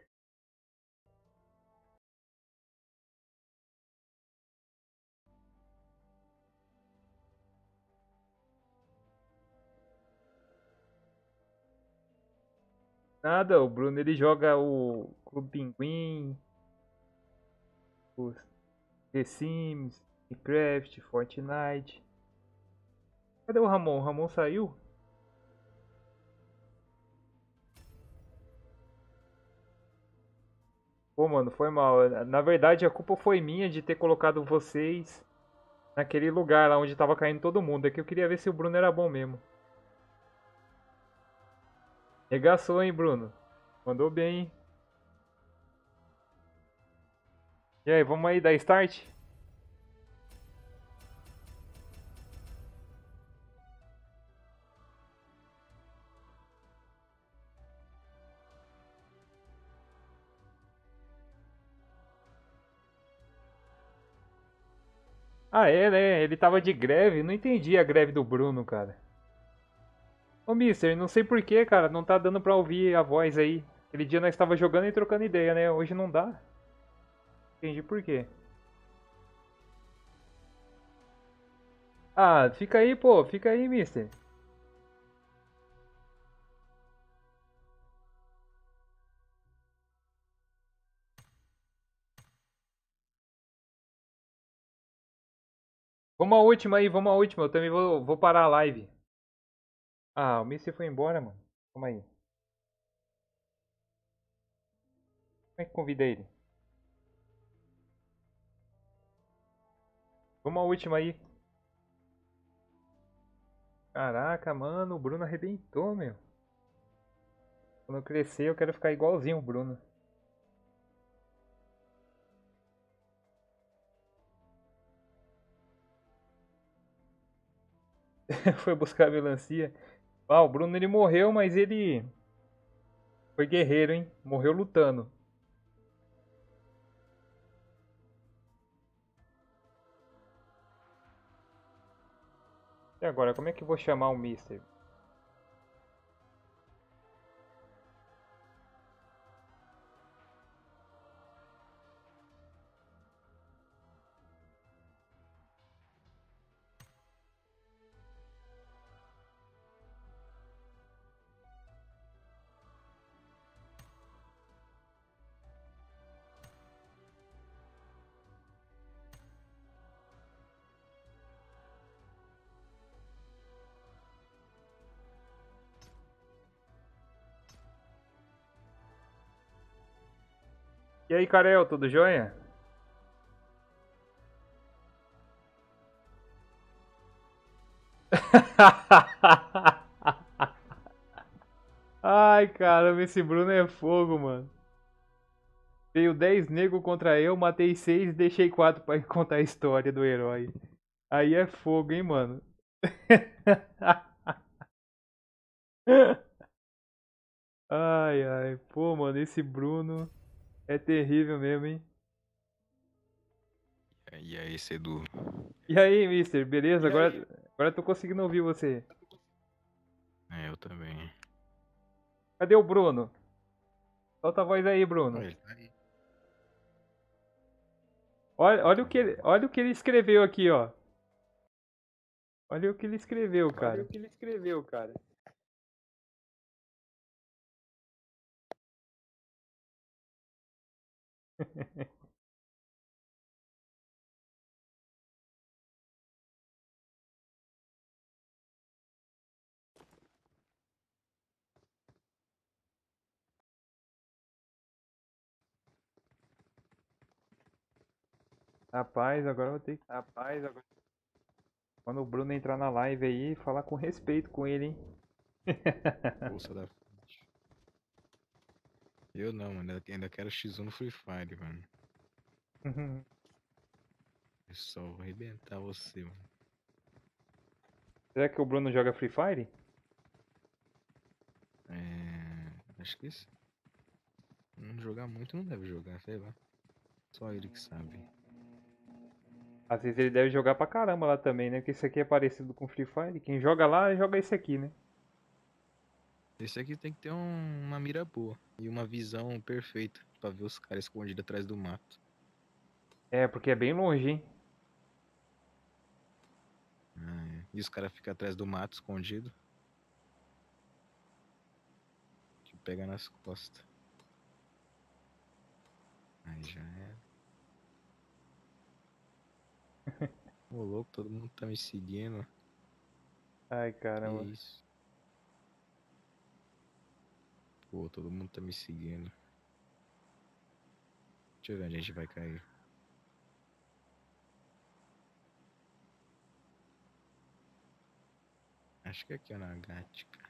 S1: Nada, o Bruno ele joga o Clube Pinguim, os The Sims, Minecraft, Fortnite. Cadê o Ramon? O Ramon saiu? Pô, mano, foi mal. Na verdade, a culpa foi minha de ter colocado vocês naquele lugar lá onde tava caindo todo mundo. É que eu queria ver se o Bruno era bom mesmo. Regaçou, hein, Bruno? Mandou bem, hein? E aí, vamos aí dar start? Ah, é, né? Ele tava de greve. Não entendi a greve do Bruno, cara. Ô, Mister, não sei porquê, cara. Não tá dando pra ouvir a voz aí. Aquele dia nós tava jogando e trocando ideia, né? Hoje não dá. Entendi por quê. Ah, fica aí, pô. Fica aí, Mister. Vamos à última aí, vamos à última. Eu também vou, vou parar a live. Ah, o Mister foi embora, mano. Calma aí. Como é que convida ele? À última aí. Caraca, mano, o Bruno arrebentou, meu. Quando eu crescer, eu quero ficar igualzinho o Bruno. Foi buscar a melancia. Ah, o Bruno ele morreu, mas ele foi guerreiro, hein? Morreu lutando. E agora, como é que vou chamar o Mister? E aí, Karel, tudo jóia? Ai, caramba, esse Bruno é fogo, mano. Veio 10 negros contra eu, matei 6 e deixei 4 pra contar a história do herói. Aí é fogo, hein, mano. Ai, ai. Pô, mano, esse Bruno é terrível mesmo, hein?
S4: E aí, Cedu?
S1: E aí, mister, beleza? Agora, agora eu tô conseguindo ouvir você.
S4: É, eu também.
S1: Cadê o Bruno? Solta a voz aí, Bruno.
S4: Olha, ele tá aí.
S1: Olha, olha, o que ele, olha o que ele escreveu aqui, ó. Olha o que ele escreveu, cara. Olha o que ele escreveu, cara. Rapaz, agora eu vou ter que. Rapaz, agora. Quando o Bruno entrar na live aí, falar com respeito com ele, hein?
S4: Bolsa da. Eu não, mano. Ainda quero X1 no Free Fire, mano. Eu só vou arrebentar você, mano.
S1: Será que o Bruno joga Free Fire?
S4: É. Acho que sim. Não jogar muito não deve jogar, sei lá. Só ele que sabe.
S1: Às vezes ele deve jogar pra caramba lá também, né? Porque esse aqui é parecido com Free Fire. Quem joga lá, joga esse aqui, né?
S4: Esse aqui tem que ter um- uma mira boa e uma visão perfeita pra ver os caras escondidos atrás do mato.
S1: É, porque é bem longe, hein?
S4: Ah, é. E os caras ficam atrás do mato escondido. Te pega nas costas. Aí já é. Ô louco, todo mundo tá me seguindo.
S1: Ai,
S4: Que
S1: caramba.
S4: isso? Pô, todo mundo tá me seguindo. Deixa eu ver onde a gente vai cair. Acho que aqui é na Gatica.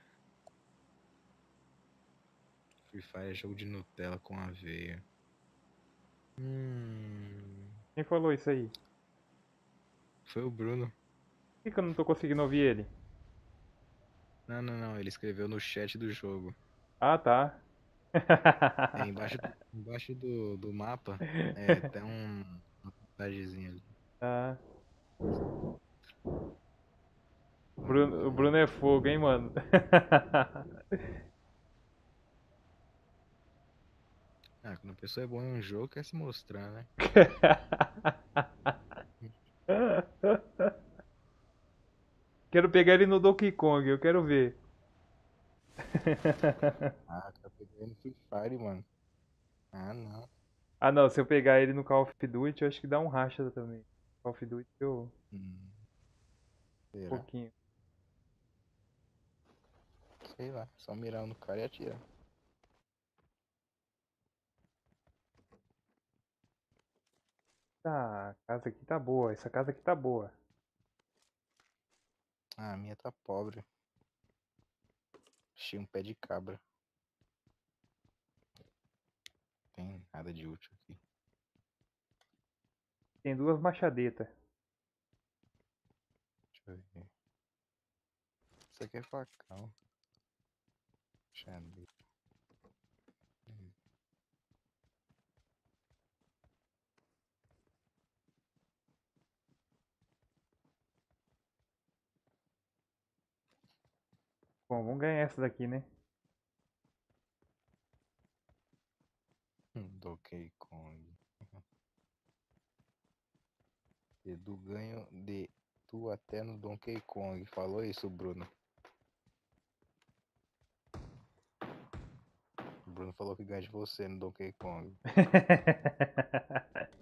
S4: Free Fire é jogo de Nutella com aveia. Hum.
S1: Quem falou isso aí?
S4: Foi o Bruno.
S1: Por que, que eu não tô conseguindo ouvir ele?
S4: Não, não, não. Ele escreveu no chat do jogo.
S1: Ah, tá.
S4: É, embaixo, do- embaixo do, do mapa é, tem um, uma mensagenzinha ali.
S1: Ah. O Bruno, o Bruno é fogo, hein, mano?
S4: Ah, quando a pessoa é boa em um jogo, quer se mostrar, né?
S1: Quero pegar ele no Donkey Kong, eu quero ver.
S4: Ah, tá pegando Free Fire, mano. Ah, não.
S1: Ah, não, se eu pegar ele no Call of Duty, eu acho que dá um racha também. Call of Duty eu
S4: Hum.
S1: um pouquinho.
S4: Sei lá, só mirar no cara e atirar.
S1: Tá, a casa aqui tá boa, essa casa aqui tá boa.
S4: Ah, a minha tá pobre. Achei um pé de cabra. Tem nada de útil aqui.
S1: Tem duas machadetas.
S4: Deixa eu ver. Isso aqui é facão. Deixa
S1: Bom, vamos ganhar essa daqui, né?
S4: Donkey Kong. Edu ganho de tu até no Donkey Kong. Falou isso, Bruno. O Bruno falou que ganha de você no Donkey Kong.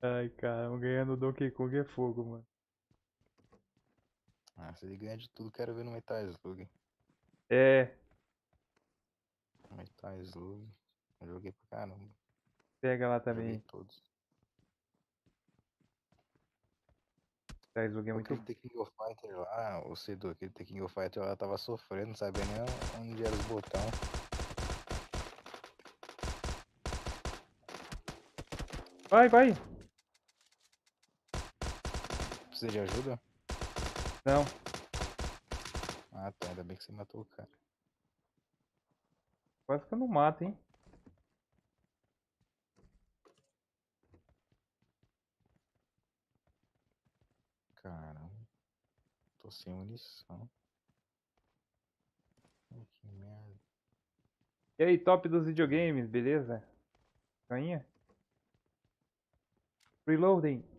S1: Ai, cara, ganhando Donkey Kong é fogo, mano.
S4: Ah, se ele ganha de tudo, quero ver no Metal Slug.
S1: É,
S4: Metal Slug. Eu joguei pra caramba.
S1: pega lá
S4: Joguei
S1: também.
S4: todos.
S1: Esse jogo é muito.
S4: Aquele The King of Fighter lá, o Cedo, aquele The King of Fighter lá tava sofrendo, não sabia nem onde eram os botões.
S1: Vai, vai!
S4: Precisa de ajuda?
S1: Não.
S4: Ah tá, ainda bem que você matou o cara.
S1: Quase que eu não mato, hein?
S4: Caramba. Tô sem munição. Que merda.
S1: E aí, top dos videogames, beleza? Joinha? Reloading.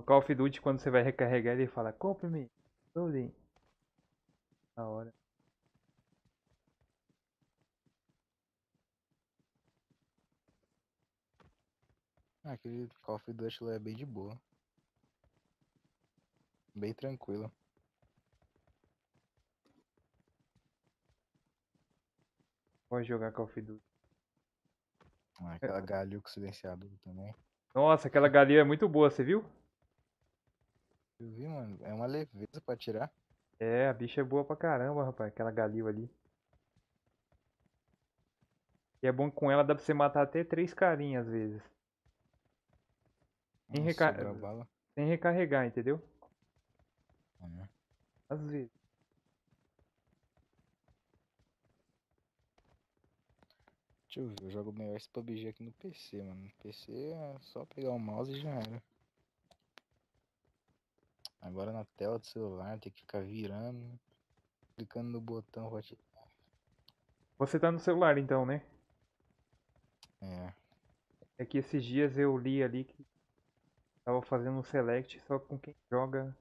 S1: O Call of Duty, quando você vai recarregar, ele fala: Compre-me. Reloading. Da hora.
S4: Ah, aquele Call of Duty lá é bem de boa. Bem tranquilo.
S1: Pode jogar Call of Duty.
S4: Ah, aquela galho silenciador também.
S1: Nossa, aquela galinha é muito boa, você viu?
S4: Eu vi, mano. É uma leveza pra tirar.
S1: É, a bicha é boa pra caramba, rapaz. Aquela galil ali. E é bom que com ela dá pra você matar até três carinhas às vezes. Sem,
S4: Nossa.
S1: Sem recarregar, entendeu?
S4: É.
S1: Às vezes.
S4: Deixa eu ver, eu jogo melhor esse PUBG aqui no PC, mano. No PC é só pegar o mouse e já era. Agora na tela do celular tem que ficar virando, clicando no botão atirar.
S1: Você tá no celular então, né?
S4: É,
S1: É que esses dias eu li ali que tava fazendo um select só com quem joga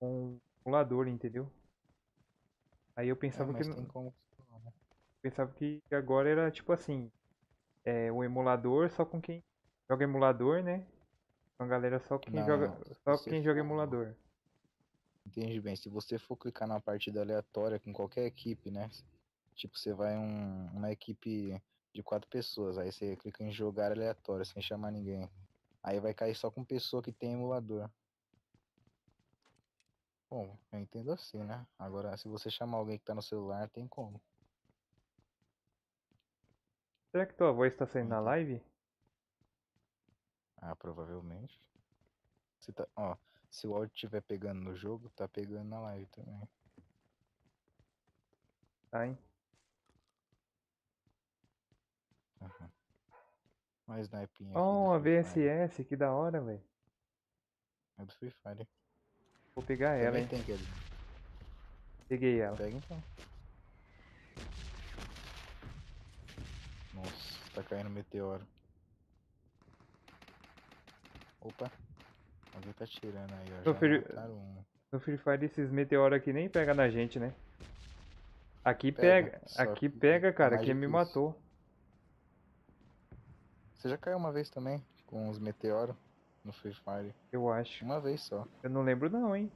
S1: com emulador, entendeu? Aí eu
S4: é
S1: pensava que
S4: mas
S1: não-
S4: tem como.
S1: pensava que agora era tipo assim, é o emulador só com quem joga emulador, né? Uma galera só quem
S4: Não,
S1: joga só quem joga
S4: for-
S1: emulador.
S4: Entende bem, se você for clicar na partida aleatória com qualquer equipe, né? Tipo, você vai um, uma equipe de quatro pessoas, aí você clica em jogar aleatório, sem chamar ninguém. Aí vai cair só com pessoa que tem emulador. Bom, eu entendo assim, né? Agora, se você chamar alguém que tá no celular, tem como.
S1: Será que tua voz tá saindo na
S4: Entendi.
S1: live?
S4: Ah, provavelmente. Se tá, ó, se o áudio estiver pegando no jogo, tá pegando na live também.
S1: Tá, hein?
S4: Aham. Uma snipinha aqui
S1: Oh,
S4: do
S1: a
S4: Free Fire.
S1: VSS, que da hora, velho.
S4: É do Free Fire.
S1: Vou pegar ela, hein?
S4: tem aquele.
S1: Peguei ela.
S4: Pega então. Nossa, tá caindo meteoro. Opa. Alguém tá tirando aí, ó.
S1: Feri-
S4: mataram um.
S1: No Free Fire esses meteoros aqui nem pega na gente, né? Aqui
S4: Pega,
S1: pega, aqui pega, cara,
S4: mais
S1: quem me
S4: difícil.
S1: matou.
S4: Você já caiu uma vez também? Com os meteoros no Free Fire?
S1: Eu acho.
S4: Uma vez só.
S1: Eu não lembro não, hein?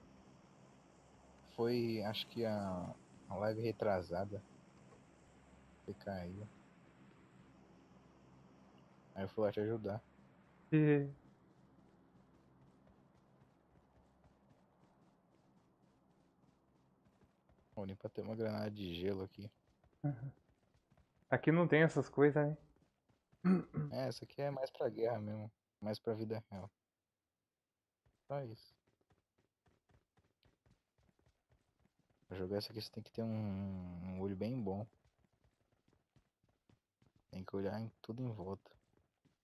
S4: Foi, acho que a, a live retrasada. Você caiu. Aí eu fui lá te ajudar. Vou nem pra ter uma granada de gelo aqui.
S1: Aqui não tem essas coisas, né?
S4: É, essa aqui é mais pra guerra mesmo. Mais pra vida real. Só isso. Pra jogar essa aqui você tem que ter um, um olho bem bom. Tem que olhar em tudo em volta.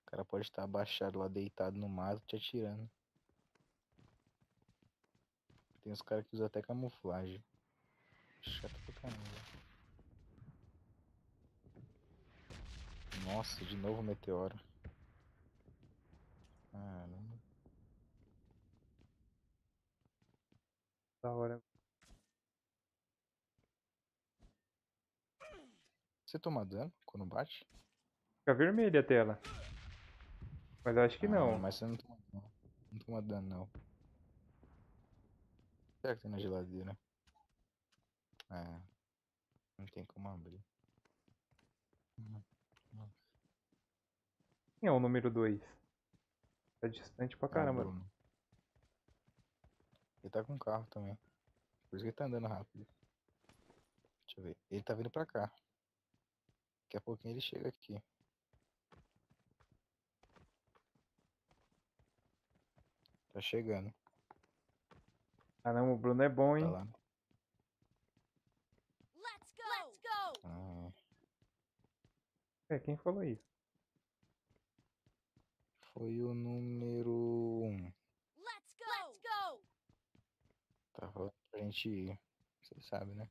S4: O cara pode estar abaixado lá, deitado no mato, te atirando. Tem uns caras que usam até camuflagem. Chato pra caramba. Nossa, de novo meteoro. Caramba.
S1: Da hora.
S4: Você toma dano quando bate?
S1: Fica vermelha a tela. Mas eu acho que
S4: Ah,
S1: não.
S4: Mas você não toma dano. Não toma dano não. Será que tem na geladeira? É. Não tem como abrir.
S1: Quem é o número 2? Tá distante pra
S4: É
S1: caramba.
S4: Bruno. Ele tá com carro também. Por isso que ele tá andando rápido. Deixa eu ver. Ele tá vindo pra cá. Daqui a pouquinho ele chega aqui. Tá chegando.
S1: Caramba, o Bruno é bom,
S4: Tá
S1: hein?
S4: lá.
S2: Let's go. Let's go.
S4: Ah,
S1: É, quem falou isso?
S4: foi o número 1. Um.
S2: Let's go. Let's go.
S4: Tá falando pra gente ir. Você sabe, né?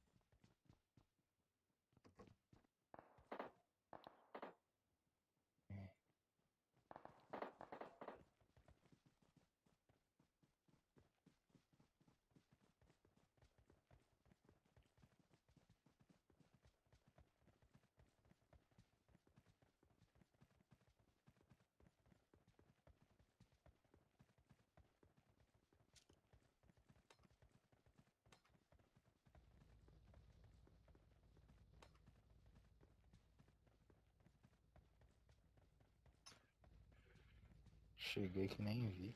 S4: Cheguei que nem vi.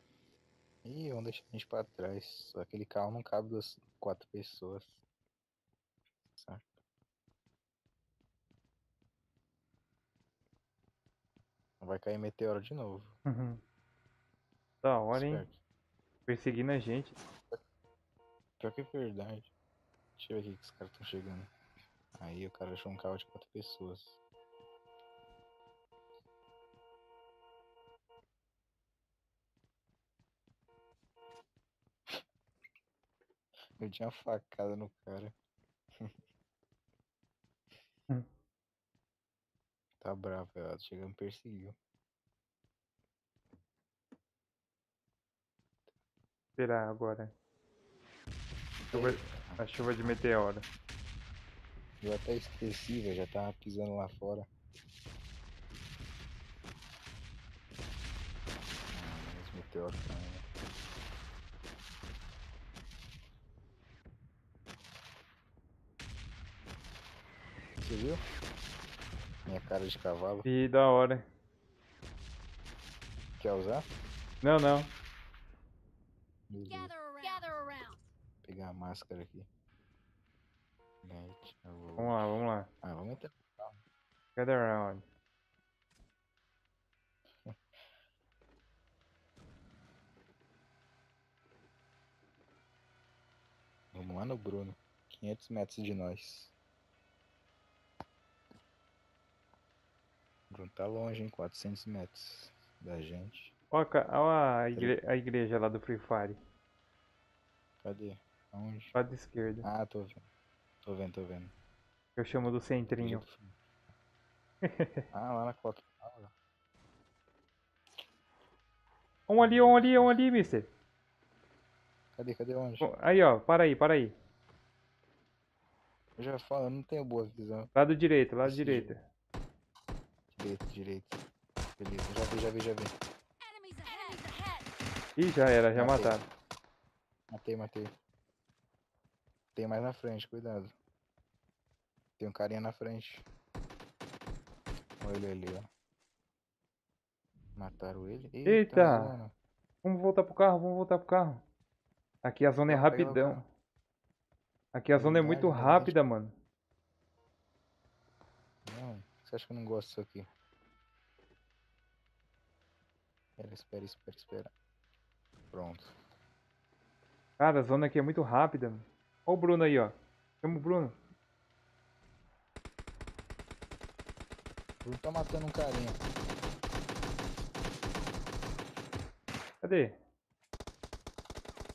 S4: Ih, vão deixar a gente pra trás. Só aquele carro não cabe duas, quatro pessoas. Certo. Vai cair meteoro de novo.
S1: Uhum. Da hora, hein?
S4: Esperto.
S1: Perseguindo a gente.
S4: Pior que é verdade. Deixa eu ver aqui que os caras estão chegando. Aí o cara achou um carro de quatro pessoas. Eu tinha uma facada no cara.
S1: Hum.
S4: Tá bravo, ela chegando me perseguiu.
S1: Esperar agora. Chuva, a chuva de meteoro.
S4: Eu até esqueci, velho, já tava pisando lá fora. Ah, mas meteoro também, né? Você viu? Minha cara de cavalo.
S1: E da hora.
S4: Quer usar?
S1: Não, não.
S4: Beleza.
S2: Gather around. Gather around.
S4: Vou pegar a máscara aqui. Vou-
S1: Vamos lá, vamos lá.
S4: Ah, vamos entrar.
S1: Gather around.
S4: Vamos lá no Bruno. 500 metros de nós. Bruno tá longe, hein? 400 metros da gente.
S1: Ó, a igre- a igreja lá do Free Fire.
S4: Cadê? Aonde?
S1: Lado esquerdo.
S4: Ah, tô vendo. Tô vendo, tô vendo.
S1: Eu chamo do centrinho.
S4: Ah, lá na clock. tower.
S1: Um ali, um ali, um ali, mister.
S4: Cadê, cadê onde?
S1: Aí, ó. Para aí, para aí.
S4: Eu já falo, eu não tenho boa visão.
S1: Lado direito, lado
S4: Esse
S1: direito.
S4: Direito, direito. Beleza, já vi, já vi, já vi.
S1: Ih, já era, já
S4: Matei.
S1: mataram.
S4: Matei, matei. Tem mais na frente, cuidado. Tem um carinha na frente. Olha ele ali, ó. Mataram ele?
S1: Eita!
S4: zona.
S1: Vamos voltar pro carro, vamos voltar pro carro. Aqui a zona é rapidão. Aqui a zona é muito rápida, mano.
S4: Você acha que eu não gosto disso aqui? Espera, espera, espera, espera. Pronto.
S1: Cara, a zona aqui é muito rápida. Ó o Bruno aí, ó. Chama o Bruno.
S4: O Bruno tá matando um carinha.
S1: Cadê?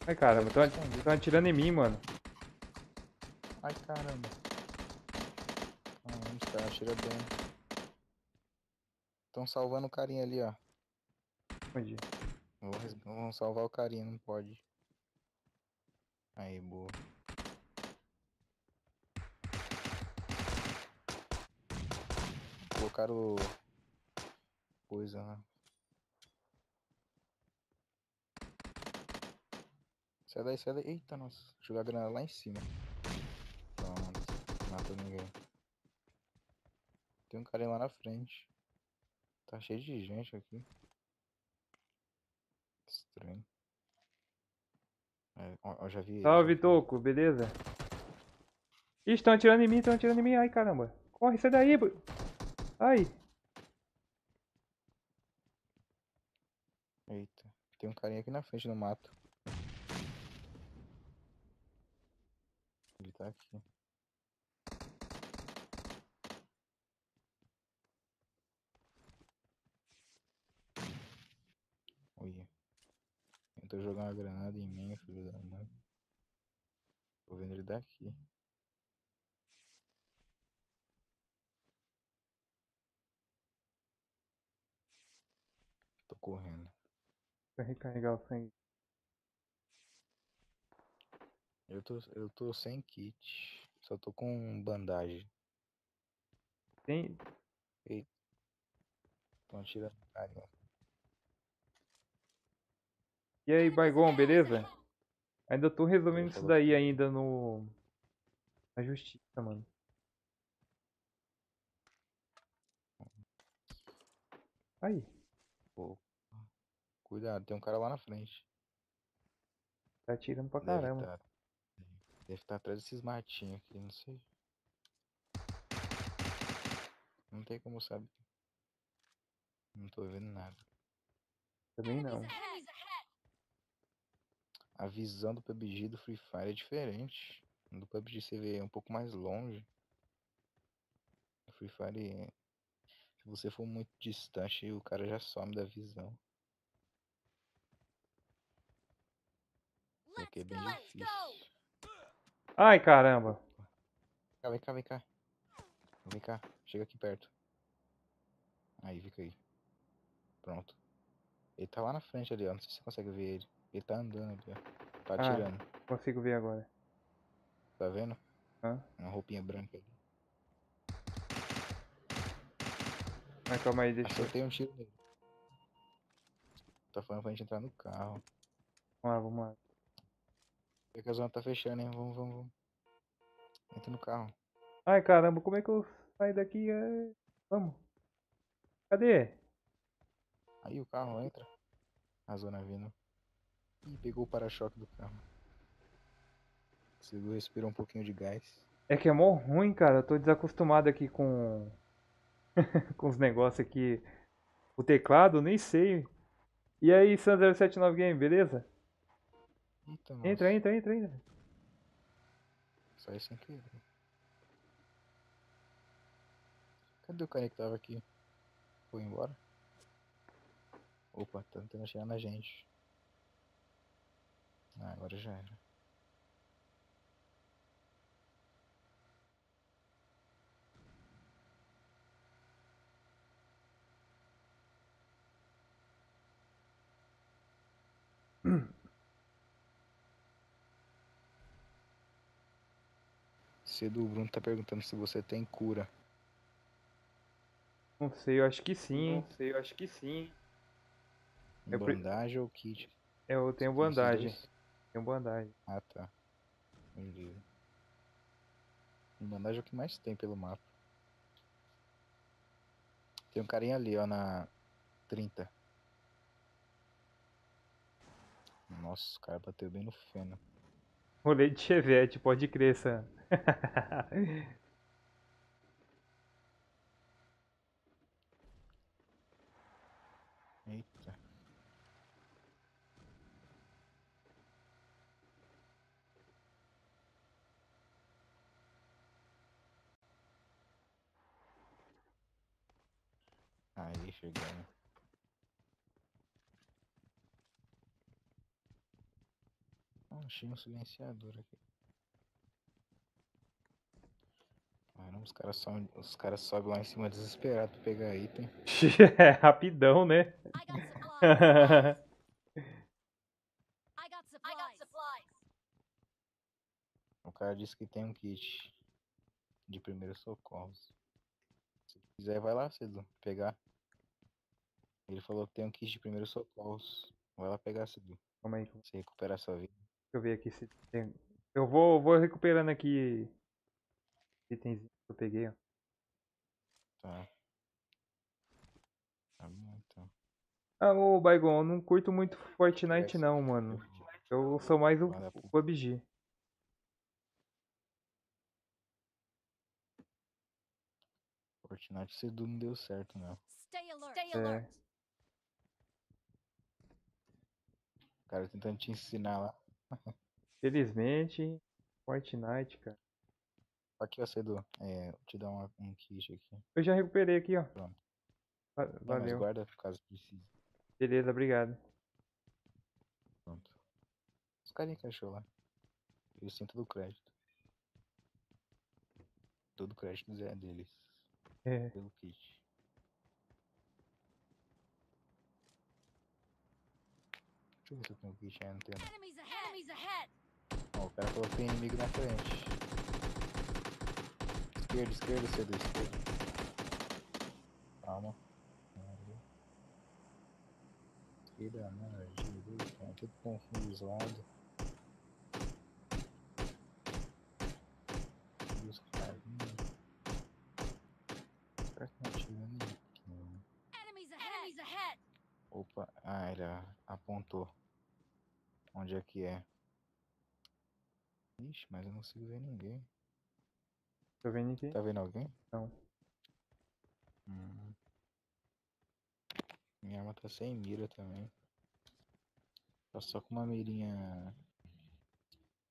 S1: Ai, caramba, estão atirando em mim, mano.
S4: Ai, caramba. Caras atiram bem. Estão salvando o carinha ali, ó.
S1: Onde?
S4: Vamos salvar o carinha, não pode. Aí, boa. Colocaram o- coisa lá. Sai daí, sai daí. Eita, nossa. Jogar a granada lá em cima. Pronto. Matou ninguém. Tem um carinha lá na frente. Tá cheio de gente aqui. Estranho. É, ó, já vi ele.
S1: Salve,
S4: já.
S1: Toco, beleza? Ih, estão atirando em mim, estão atirando em mim. Ai, caramba. Corre, sai daí. bro. Ai.
S4: Eita, tem um carinha aqui na frente no mato. Ele tá aqui. Olha. Tentou jogar uma granada em mim, filho da mãe. Tô vendo ele daqui. Tô correndo.
S1: Pra recarregar o sangue.
S4: Eu tô, eu tô sem kit. Só tô com bandagem.
S1: Tem.
S4: Tô atirando no cara.
S1: E aí, Baigon, beleza? Ainda tô resolvendo isso daí ainda no. Na justiça, mano. Aí.
S4: Pô. Cuidado, tem um cara lá na frente.
S1: Tá atirando pra
S4: Deve
S1: caramba.
S4: tá, deve estar atrás desses matinhos aqui, não sei. Não tem como saber. Não tô vendo nada.
S1: Também não.
S4: A visão do PUBG do Free Fire é diferente. Do PUBG você vê um pouco mais longe. No Free Fire, se você for muito distante, o cara já some da visão. É
S2: go.
S4: bem
S2: Let's
S4: difícil.
S2: go.
S1: Ai, caramba.
S4: Vem cá, vem cá, vem cá. Vem cá, chega aqui perto. Aí, fica aí. Pronto. Ele tá lá na frente ali, ó. Não sei se você consegue ver ele. Ele tá andando ali, ó. Tá
S1: Ah.
S4: atirando.
S1: Consigo ver agora.
S4: Tá vendo?
S1: Hã?
S4: Uma roupinha branca ali.
S1: Mas calma aí, deixa eu.
S4: Acertei um tiro nele. Tá falando pra gente entrar no carro.
S1: Vamos lá, vamos lá.
S4: Vê que a zona tá fechando, hein? Vamos, vamos, vamos. Entra no carro.
S1: Ai, caramba, como é que eu saio daqui? É, Vamos. Cadê?
S4: Aí o carro entra. A zona vindo. Ih, pegou o para-choque do carro. Conseguiu respirar um pouquinho de gás.
S1: É que é mó ruim, cara. Eu tô desacostumado aqui com. com os negócios aqui. O teclado, nem sei. E aí, Sun079 Game, beleza?
S4: Eita.
S1: Entra, entra, entra, entra.
S4: Sai sem querer. Cadê o cara que tava aqui? Foi embora? Opa, tá tentando chegar na gente. Ah, agora já era. Cedo o Bruno tá perguntando se você tem cura.
S1: Não sei, eu acho que sim. Não sei, eu acho que sim. Eu pre-
S4: Bandagem ou kit?
S1: Eu tenho
S4: Você tem?
S1: Tenho bandagem.
S4: Ah, tá. Beleza. Bandagem é o que mais tem pelo mapa. Tem um carinha ali, ó, na 30. Nossa, o cara bateu bem no feno.
S1: Rolê de chevette, pode crer, Sam.
S4: Eita. Aí, chegando. Ah, achei um silenciador aqui. Caramba, os caras sobem, os caras sobem lá em cima desesperado pra pegar item.
S1: É rapidão, né?
S2: I got supplies. I got supplies.
S4: O cara disse que tem um kit de primeiros socorros. Se quiser, vai lá, Cedo, pegar. Ele falou que tem um kit de primeiros socorros. Vai lá pegar, Cedo.
S1: Calma aí, deixa
S4: Você recuperar sua vida.
S1: eu ver aqui se tem. Eu vou, vou recuperando aqui itens que eu peguei, ó.
S4: Tá. Tá bom, então.
S1: Ah, ô Baigon, eu não curto muito Fortnite não, mano. Eu sou mais o, o PUBG.
S4: Fortnite cedo não deu certo, não.
S2: Stay alert. Stay
S1: É.
S2: alert.
S4: O cara tentando te ensinar lá.
S1: Felizmente, Fortnite, cara.
S4: Aqui, ó, Cedo. É, vou te dar uma- um kit aqui.
S1: Eu já recuperei aqui, ó.
S4: Pronto.
S1: Va-
S4: Não, mas
S1: Valeu.
S4: guarda caso precise.
S1: Beleza, obrigado.
S4: Pronto. Os carinha que achou lá. Eu sinto do crédito. Todo crédito é deles.
S1: É.
S4: Pelo kit. Deixa eu ver se eu tenho o kit aí, não. Ó, o cara falou que tem inimigo na frente. Esquerda, esquerda, cedo, esquerda. Calma. Esquerda, não, direita, é tudo confuso os lados. E os carinhos. Será que não atira ninguém?
S2: Enemies ahead. Enemies ahead.
S4: Opa, ah, ele a- apontou. Onde é que é? Ixi, mas eu não consigo ver ninguém.
S1: Tô vendo aqui.
S4: Tá vendo alguém?
S1: Não.
S4: Hum. Minha arma tá sem mira também. Tá só com uma mirinha.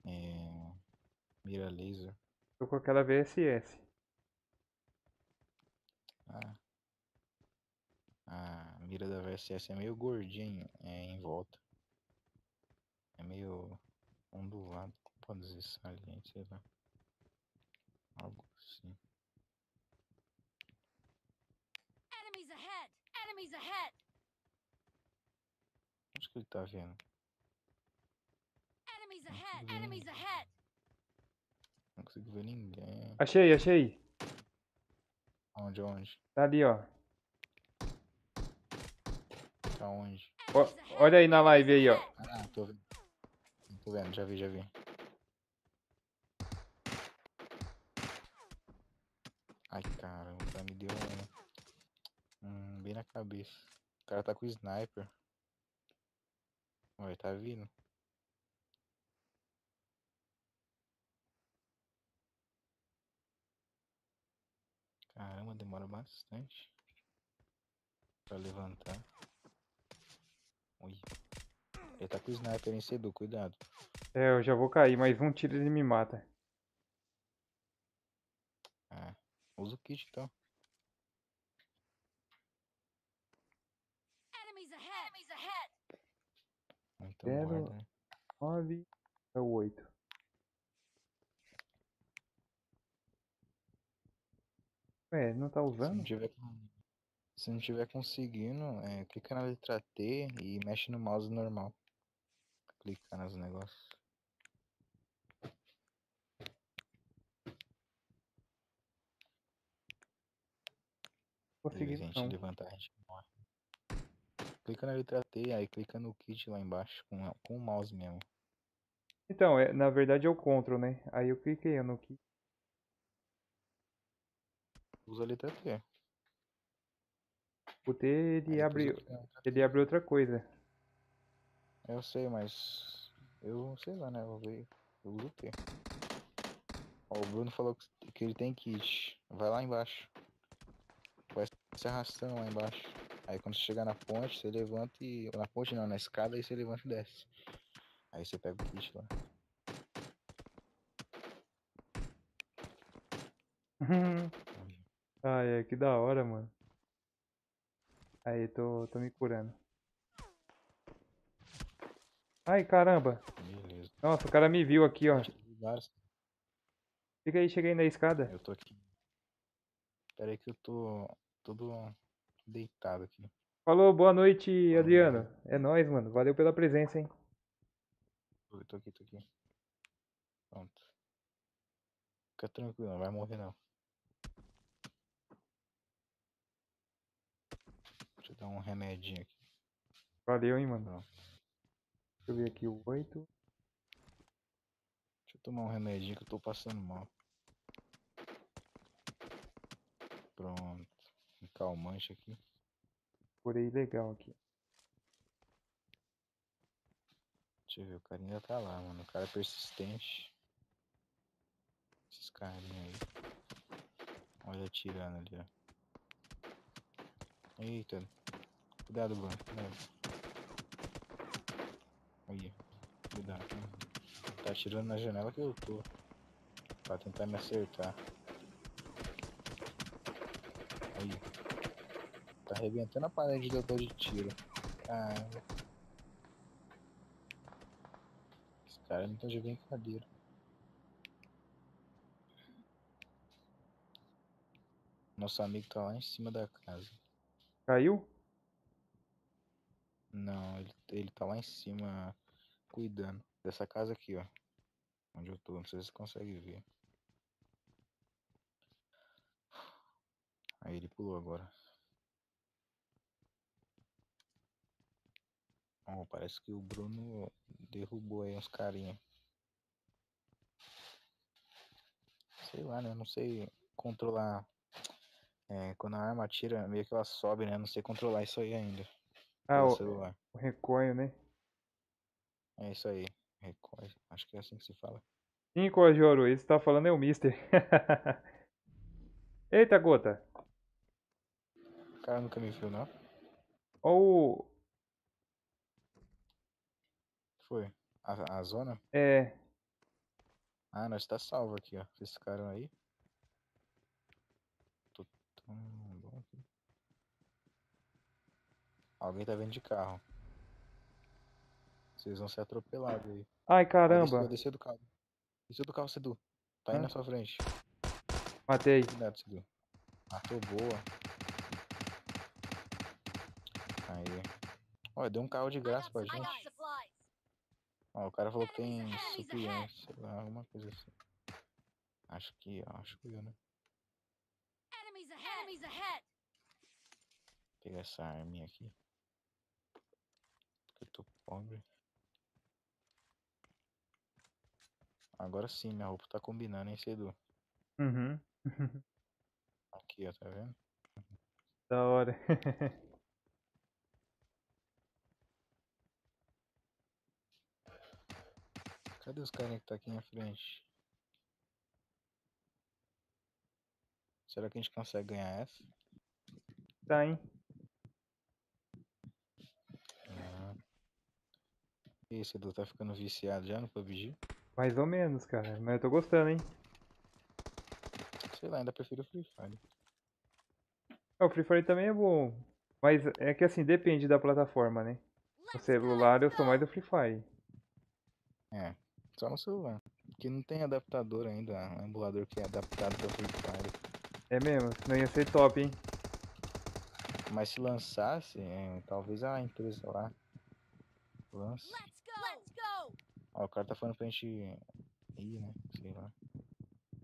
S4: É. Mira laser.
S1: Tô com aquela VSS.
S4: Ah. A mira da VSS é meio gordinha é, em volta. É meio ondulado. Como pode dizer saliente, sei lá. Algo assim.
S2: Enemies ahead. Enemies ahead.
S4: Onde que ele tá vendo?
S2: Enemies ahead. Enemies ahead.
S4: Não consigo ver ninguém.
S1: Achei, achei.
S4: Onde, onde?
S1: Tá ali, ó.
S4: Onde?
S1: Ó, olha aí na live aí, ó.
S4: Ah, tô vendo. Tô vendo, já vi, já vi. Ai, caramba, o cara me deu um, um bem na cabeça. O cara tá com sniper. Olha, tá vindo. Caramba, demora bastante pra levantar. Ui. Ele tá com sniper em Cedu, cuidado.
S1: É, eu já vou cair, mas um tiro ele me mata.
S4: Ah, usa o kit então.
S2: Enemies ahead. Enemies ahead.
S4: Então
S1: Zero.
S4: guarda, né?
S1: 9 é o 8. Ué, não tá
S4: Se não
S1: usando?
S4: tiver, com- se não tiver conseguindo, é, clica na letra T e mexe no mouse normal. Clicar nos negócios.
S1: Consegui
S4: gente
S1: não.
S4: levantar, a gente morre. Clica na letra T, aí clica no kit lá embaixo com, com o mouse mesmo.
S1: Então, é, na verdade é o control, né? Aí eu cliquei no que.
S4: Usa a letra T.
S1: O T ele
S4: Aí
S1: abre, ele abre outra coisa.
S4: Eu sei, mas eu sei lá, né? Eu vou ver. Eu T. Ó, o Bruno falou que- que ele tem kit. Vai lá embaixo. Vai se arrastando lá embaixo. Aí quando você chegar na ponte, você levanta e. Na ponte não, na escada, aí você levanta e desce. Aí você pega o kit lá.
S1: Ai, é que da hora, mano. Aí, tô, tô me curando. Ai, caramba.
S4: Beleza.
S1: Nossa, o cara me viu aqui, ó. Fica aí, cheguei na escada.
S4: Eu tô aqui. Pera aí que eu tô todo deitado aqui.
S1: Falou, boa noite, Adriano. É nóis, mano. Valeu pela presença, hein?
S4: Eu tô aqui, tô aqui. Pronto. Fica tranquilo, não vai morrer não. Deixa eu dar um remedinho aqui.
S1: Valeu, hein, mano.
S4: Pronto.
S1: Deixa eu ver aqui o 8.
S4: Deixa eu tomar um remedinho que eu tô passando mal. Pronto. Um calmante aqui.
S1: Curei legal aqui.
S4: Deixa eu ver, o cara ainda tá lá, mano. O cara é persistente. Esses carinha aí. Olha atirando ali, ó. Eita. Cuidado, Bruno. Cuidado. Aí. Cuidado. Tá atirando na janela que eu tô. Pra tentar me acertar. Aí. Tá arrebentando a parede tô de tiro. Caramba. Esse cara não tá de brincadeira. Nosso amigo tá lá em cima da casa.
S1: Caiu?
S4: Não, ele, ele tá lá em cima cuidando dessa casa aqui, ó. Onde eu tô, não sei se você consegue ver. Aí ele pulou agora. Ó, parece que o Bruno derrubou aí uns carinha. Sei lá, né? Não sei controlar. É, quando a arma atira, meio que ela sobe, né? Não sei controlar isso aí ainda.
S1: Ah, o,
S4: celular.
S1: o reconho, né?
S4: É isso aí. Acho que é assim que se fala.
S1: Sim, Cojoro, esse tá falando é o Mister. Eita, gota.
S4: O cara nunca me viu, não?
S1: Ó o.
S4: Foi. A, a zona?
S1: É.
S4: Ah, nós tá salvo aqui, ó. Esse cara aí. Bom. Alguém tá vindo de carro. Vocês vão ser atropelados aí.
S1: Ai, caramba.
S4: Desceu, do carro. Desceu do carro, Sedu. Tá aí
S1: Hã?
S4: na sua frente.
S1: Matei.
S4: Cuidado, Sedu. Matou boa. Aí. Ó, deu um carro de graça pra gente. Ó, o cara falou que tem suprimentos, sei lá, alguma coisa assim. Acho que, ó, acho que eu, né?
S2: Enemies ahead.
S4: Pegar essa arminha aqui. Porque eu tô pobre. Agora sim, minha roupa tá combinando, hein, Cedu?
S1: Uhum.
S4: Aqui, ó, tá vendo?
S1: Da hora.
S4: Cadê os carinha que tá aqui na frente? Será que a gente consegue ganhar essa?
S1: tá, hein?
S4: Ah. E aí, Cedu, tá ficando viciado já no PUBG?
S1: Mais ou menos, cara. Mas eu tô gostando, hein?
S4: Sei lá, ainda prefiro o Free Fire.
S1: É, O Free Fire também é bom. Mas é que assim, depende da plataforma, né? No celular eu sou mais do Free Fire.
S4: É, só no celular. Porque não tem adaptador ainda, um emulador que é adaptado pra Free Fire.
S1: É mesmo? Não ia ser top, hein?
S4: Mas se lançasse, é, talvez a empresa lá lance.
S2: Let's go. Let's go.
S4: Ó, o cara tá falando pra gente ir, né? Sei lá.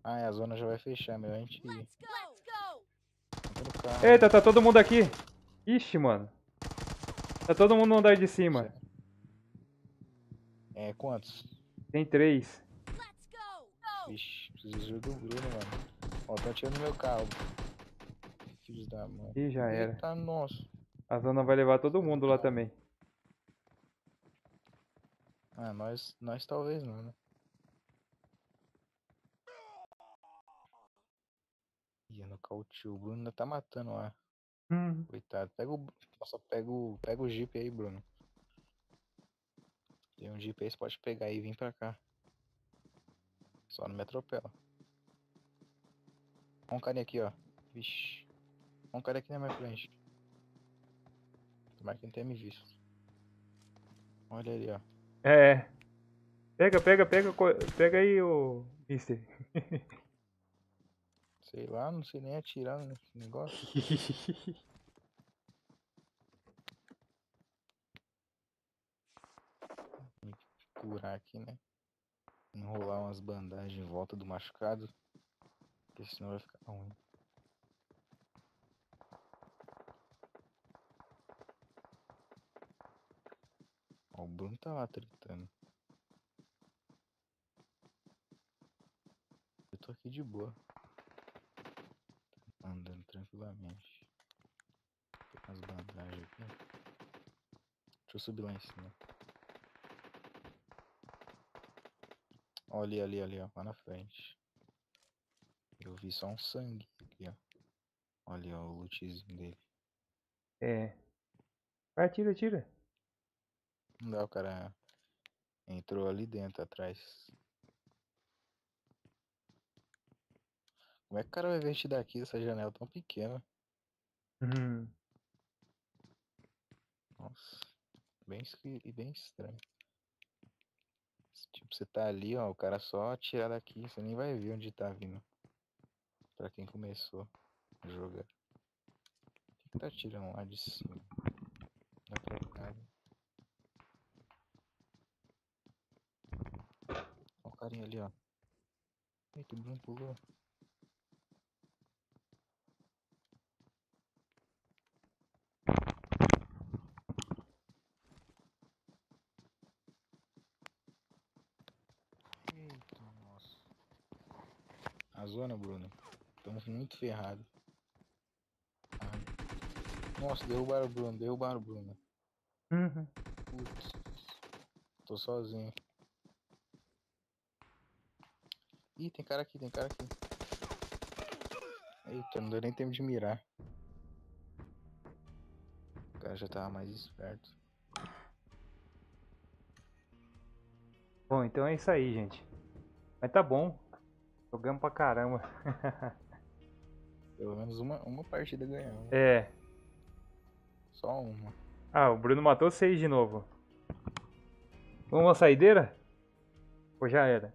S4: Ah, é, a zona já vai fechar, melhor a gente ir.
S2: Let's go. Let's.
S1: Eita, tá todo mundo aqui. Ixi, mano. Tá todo mundo no andar de cima.
S4: É, quantos?
S1: Tem três.
S2: Let's go. Go.
S4: Vixe, preciso do Bruno, mano. Ó, tá atirando meu carro. Filhos da mãe.
S1: Ih, já era.
S4: Eita, nossa.
S1: A zona vai levar todo mundo lá também.
S4: Ah, nós, nós talvez não, né? Ih, nocauteou. O Bruno ainda tá matando lá.
S1: Hum,
S4: Coitado. Pega o. Nossa, pega o. Pega o Jeep aí, Bruno. Tem um Jeep aí, você pode pegar aí e vir pra cá. Só não me atropela. Olha um carinha aqui, ó. Vixe. Olha um cara aqui na minha frente. Tomara que não tenha me visto. Olha ali, ó.
S1: é. Pega, pega, pega, co- pega aí o Mister.
S4: Sei lá, não sei nem atirar nesse negócio. Curar aqui, né? Enrolar umas bandagens em volta do machucado. Porque senão vai ficar ruim. Ó, o Bruno tá lá tritando. Eu tô aqui de boa. Andando tranquilamente. Tem umas bandagens aqui. Deixa eu subir lá em cima. Ó, ali, ali, ali, ó, lá na frente. Eu vi só um sangue aqui, ó. Olha ó, o lootzinho dele.
S1: É. Vai, tira, tira.
S4: Não dá, o cara entrou ali dentro, atrás. Como é que o cara vai vestir daqui, essa janela tão pequena?
S1: Hum.
S4: Nossa, bem e bem estranho. Tipo, você tá ali, ó, o cara só atirar daqui, você nem vai ver onde tá vindo. Pra quem começou a jogar. Quem que tá atirando lá de cima? Não pra o carinha ali, ó. O Bruno pulou. Eita, nossa. A zona, Bruno. Estamos muito ferrados. Ah. Nossa, derrubaram o Bruno, derrubaram o Bruno.
S1: Uhum.
S4: Putz. Tô sozinho. Ih, tem cara aqui, tem cara aqui. Eita, não deu nem tempo de mirar. O cara já tava mais esperto.
S1: Bom, então é isso aí, gente. Mas tá bom. Jogamos pra caramba.
S4: Pelo menos uma, uma partida ganhamos.
S1: É.
S4: Só uma.
S1: Ah, o Bruno matou seis de novo. Vamos uma saideira? Ou já era?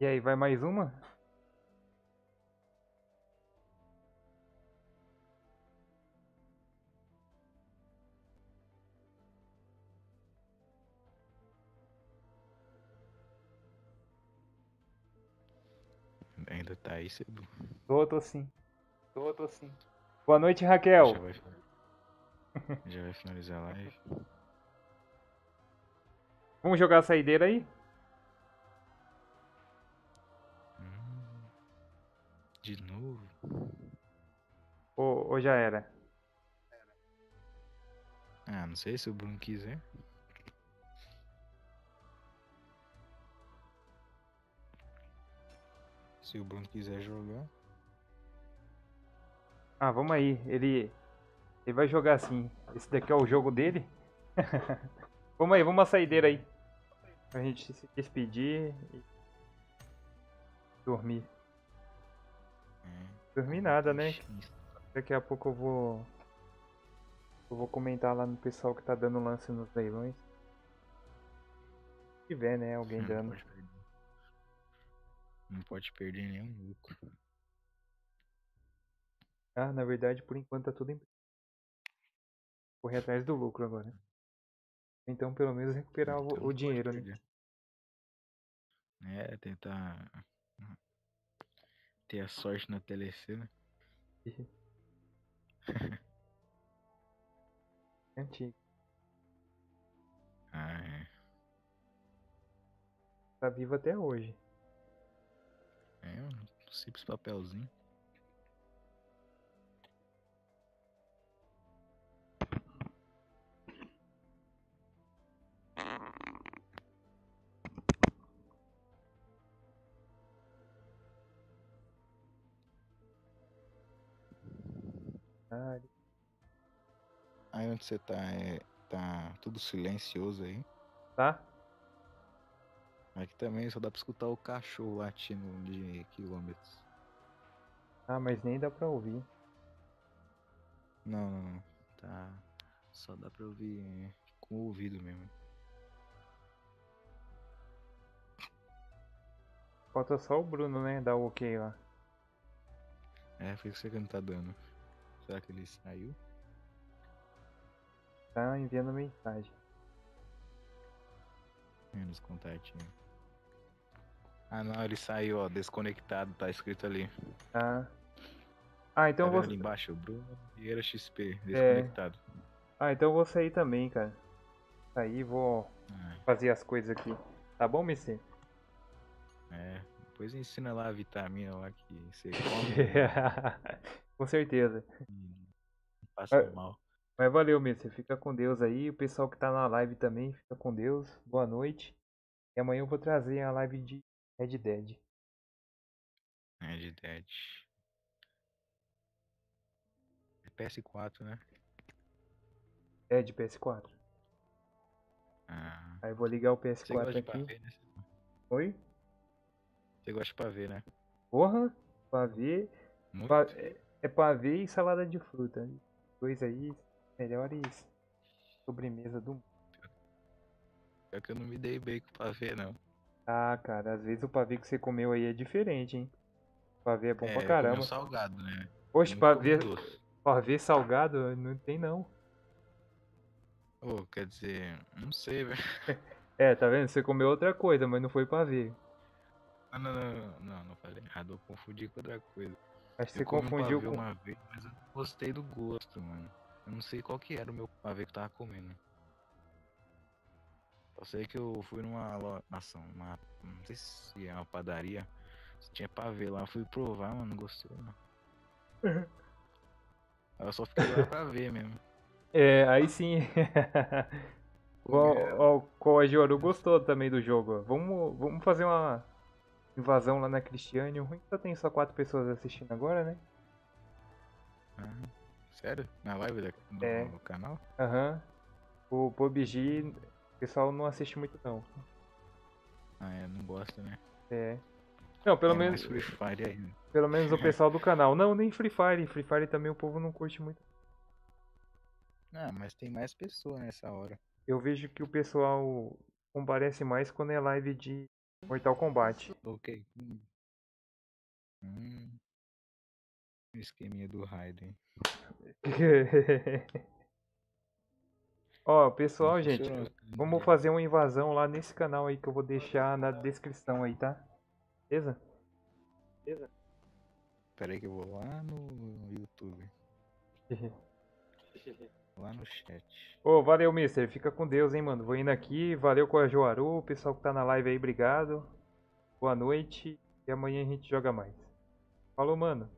S1: E aí, vai mais uma?
S4: Ainda tá aí, Cebu.
S1: Tô, tô sim. Tô, tô sim. Boa noite, Raquel.
S4: Já vai, já vai finalizar a live.
S1: Vamos jogar a saideira aí?
S4: De novo?
S1: Ou, ou já era?
S4: Ah, não sei se o Bruno quiser. Se o Bruno quiser jogar.
S1: Ah, vamos aí. Ele, ele vai jogar assim. Esse daqui é o jogo dele. vamos aí, vamos uma saideira aí. Pra gente se despedir e dormir.
S4: É,
S1: Dormir nada, né? Daqui a pouco eu vou. Eu vou comentar lá no pessoal que tá dando lance nos leilões. Se tiver, né? Alguém dando.
S4: Não pode perder nenhum lucro.
S1: Ah, na verdade, por enquanto tá tudo em. Correr atrás do lucro agora. Então, pelo menos recuperar o-
S4: Então
S1: o,
S4: pode
S1: dinheiro, né?
S4: É, tentar ter a sorte na TLC, né?
S1: É antigo.
S4: Ah, é.
S1: Tá vivo até hoje.
S4: É um simples papelzinho. Onde você tá, é, tá tudo silencioso aí.
S1: tá?
S4: Aqui também só dá pra escutar o cachorro latindo de quilômetros.
S1: Ah, mas nem dá pra ouvir.
S4: Não, não, não. Tá. Só dá pra ouvir é, com o ouvido mesmo.
S1: Falta só o Bruno, né? Dar o ok lá.
S4: É, por isso que não tá dando. Será que ele saiu?
S1: Tá enviando mensagem.
S4: Menos contatinho. Ah não, ele saiu, ó, desconectado, tá escrito ali.
S1: Ah. Ah, então
S4: tá
S1: vou.
S4: ali embaixo? Bruno Vieira XP, desconectado.
S1: Ah, então eu vou sair também, cara. Sair, vou
S4: Ah,
S1: fazer as coisas aqui. Tá bom, MC?
S4: é. Depois ensina lá a vitamina lá que você come
S1: Com certeza.
S4: não passa
S1: É.
S4: mal.
S1: Mas valeu, MC. Fica com Deus aí. O pessoal que tá na live também, fica com Deus. Boa noite. E amanhã eu vou trazer a live de Red Dead.
S4: De Dead. É PS4, né?
S1: É de PS4.
S4: Ah.
S1: Aí eu vou ligar o
S4: Você gosta
S1: PS4
S4: de
S1: aqui.
S4: né?
S1: Oi?
S4: Você gosta de pavê, né?
S1: Porra, pavê.
S4: Muito.
S1: Pa- é- É pavê e salada de fruta. Dois aí, melhores sobremesa do mundo.
S4: Pior que eu não me dei bem com pavê, não.
S1: Ah, cara, às vezes o pavê que você comeu aí é diferente, hein? Pavê é bom
S4: é,
S1: pra caramba.
S4: um salgado, né? Comi
S1: pavê, pavê salgado não tem não.
S4: Ô, quer dizer, não sei, velho.
S1: É, tá vendo? Você comeu outra coisa, mas não foi pavê.
S4: Não, não, não, não, não falei errado, eu confundi com outra coisa.
S1: Acho que você
S4: um
S1: confundiu com.
S4: uma vez, mas eu não gostei do gosto, mano. Eu não sei qual que era o meu pavê que eu tava comendo. Só sei que eu fui numa loja, nossa, uma, não sei se é uma padaria, se tinha pavê lá, eu fui provar, mano, não gostei não. Eu só fiquei lá pra ver mesmo.
S1: É, aí sim. o,
S4: Porque-
S1: o, o Coajoru gostou também do jogo. Vamos, vamos fazer uma invasão lá na Cristiane. O ruim é que só tem só quatro pessoas assistindo agora, né?
S4: Ah, sério? Na live do
S1: É.
S4: canal?
S1: Aham. O PUBG, o pessoal não assiste muito não.
S4: Ah, é, não gosta, né?
S1: É. Não, pelo
S4: é
S1: menos,
S4: Free Fire ainda.
S1: pelo menos o pessoal do canal. Não, nem Free Fire. Free Fire também o povo não curte muito.
S4: Ah, mas tem mais pessoas nessa hora.
S1: Eu vejo que o pessoal comparece mais quando é live de Mortal Kombat.
S4: Ok. Hum. O esqueminha do Raiden.
S1: Ó, pessoal, gente,
S4: funcionou.
S1: vamos fazer uma invasão lá nesse canal aí que eu vou deixar na descrição aí, tá? Beleza?
S4: Pera aí que eu vou lá no YouTube. Lá no chat.
S1: Ô, valeu, mister. Fica com Deus, hein, mano. Vou indo aqui. Valeu com a Joaru. O pessoal que tá na live aí, obrigado. Boa noite. E amanhã a gente joga mais. Falou, mano.